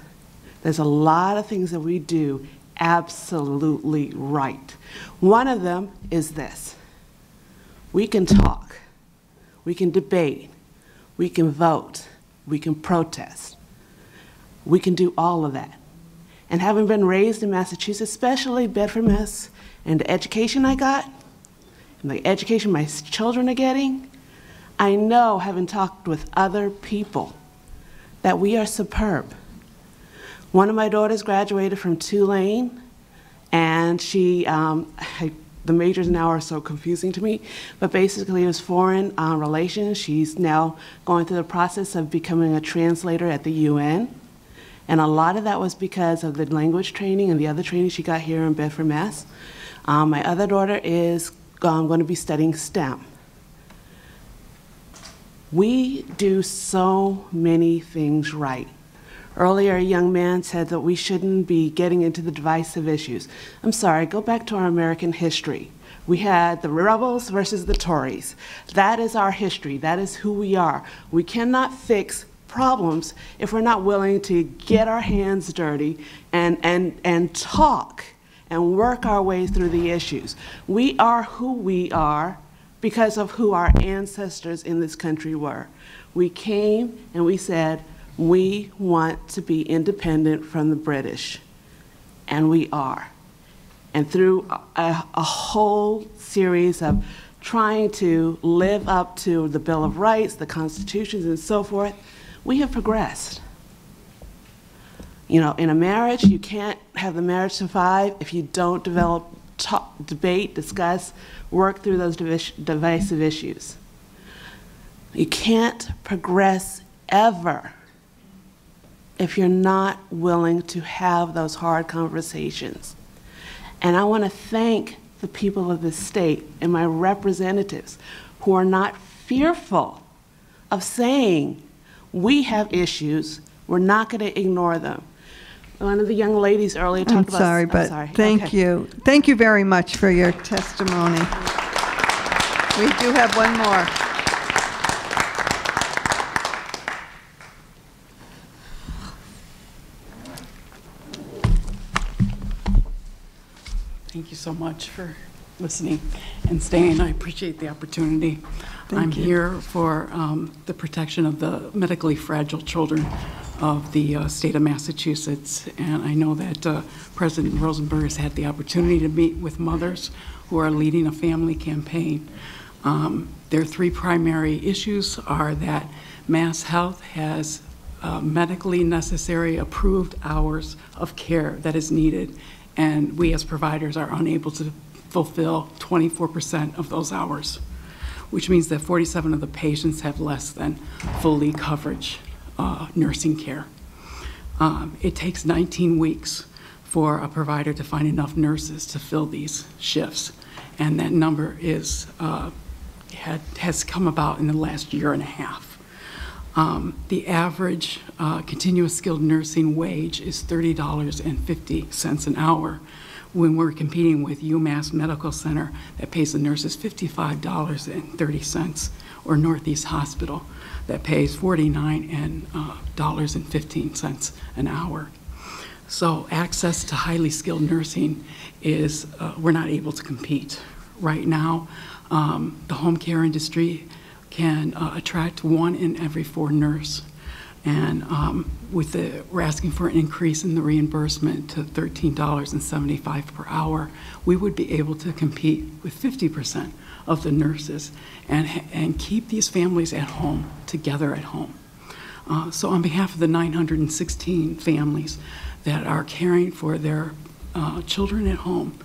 There's a lot of things that we do absolutely right. One of them is this. We can talk, we can debate, we can vote, we can protest. We can do all of that. And having been raised in Massachusetts, especially Bedford, Mass, and the education I got, and the education my children are getting, I know, having talked with other people, that we are superb. One of my daughters graduated from Tulane, and she, um, [laughs] I, the majors now are so confusing to me, but basically it was foreign uh, relations. She's now going through the process of becoming a translator at the UN. And a lot of that was because of the language training and the other training she got here in Bedford, Mass. Um, my other daughter is um, going to be studying STEM. We do so many things right. Earlier, a young man said that we shouldn't be getting into the divisive issues. I'm sorry, go back to our American history. We had the rebels versus the Tories. That is our history. That is who we are. We cannot fix problems if we're not willing to get our hands dirty and, and, and talk and work our way through the issues. We are who we are because of who our ancestors in this country were. We came and we said, we want to be independent from the British, and we are. And through a, a, whole series of trying to live up to the Bill of Rights, the constitutions, and so forth, we have progressed. You know, in a marriage, you can't have the marriage survive if you don't develop, talk, debate, discuss, work through those divisive issues. You can't progress ever if you're not willing to have those hard conversations. And I want to thank the people of this state and my representatives who are not fearful of saying, we have issues, we're not going to ignore them. One of the young ladies earlier talked I'm about. sorry, I'm but sorry. thank Okay. you. Thank you very much for your testimony. We do have one more. Thank you so much for listening and staying. I appreciate the opportunity. Thank I'm you. here for um, the protection of the medically fragile children of the uh, state of Massachusetts. And I know that uh, President Rosenberg has had the opportunity to meet with mothers who are leading a family campaign. Um, their three primary issues are that Mass Health has uh, medically necessary approved hours of care that is needed, and we as providers are unable to fulfill 24% of those hours, which means that 47 of the patients have less than fully coverage uh, nursing care. Um, it takes 19 weeks for a provider to find enough nurses to fill these shifts. And that number is, uh, had, has come about in the last year and a half. Um, The average uh, continuous skilled nursing wage is $30.50 an hour when we're competing with UMass Medical Center that pays the nurses $55.30 or Northeast Hospital that pays 49 and uh, dollars and 15 cents an hour. So access to highly skilled nursing is, uh, we're not able to compete. Right now, um, the home care industry can uh, attract one in every four nurse. And um, with the, we're asking for an increase in the reimbursement to $13.75 per hour, we would be able to compete with 50% of the nurses and, and keep these families at home, together at home. Uh, so on behalf of the 916 families that are caring for their uh, children at home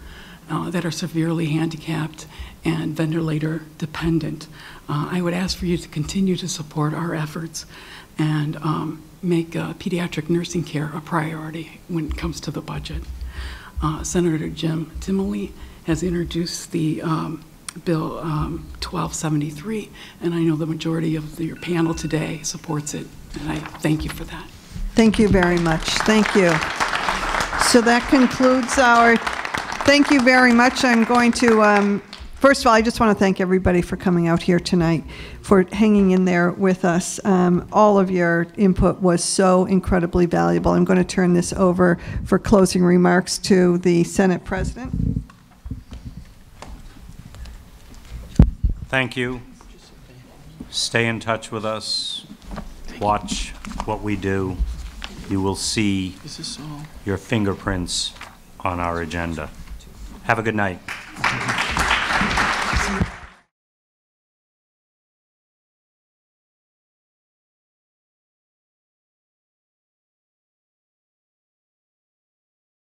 uh, that are severely handicapped and ventilator dependent, uh, I would ask for you to continue to support our efforts and um, make uh, pediatric nursing care a priority when it comes to the budget. Uh, Senator Jim Timilty has introduced the um, Bill um, 1273, and I know the majority of your panel today supports it, and I thank you for that. Thank you very much. Thank you. So that concludes our, thank you very much. I'm going to, um, first of all, I just want to thank everybody for coming out here tonight, for hanging in there with us. Um, All of your input was so incredibly valuable. I'm going to turn this over for closing remarks to the Senate President. Thank you. Stay in touch with us. Watch what we do. You will see Is this all? your fingerprints on our agenda. Have a good night.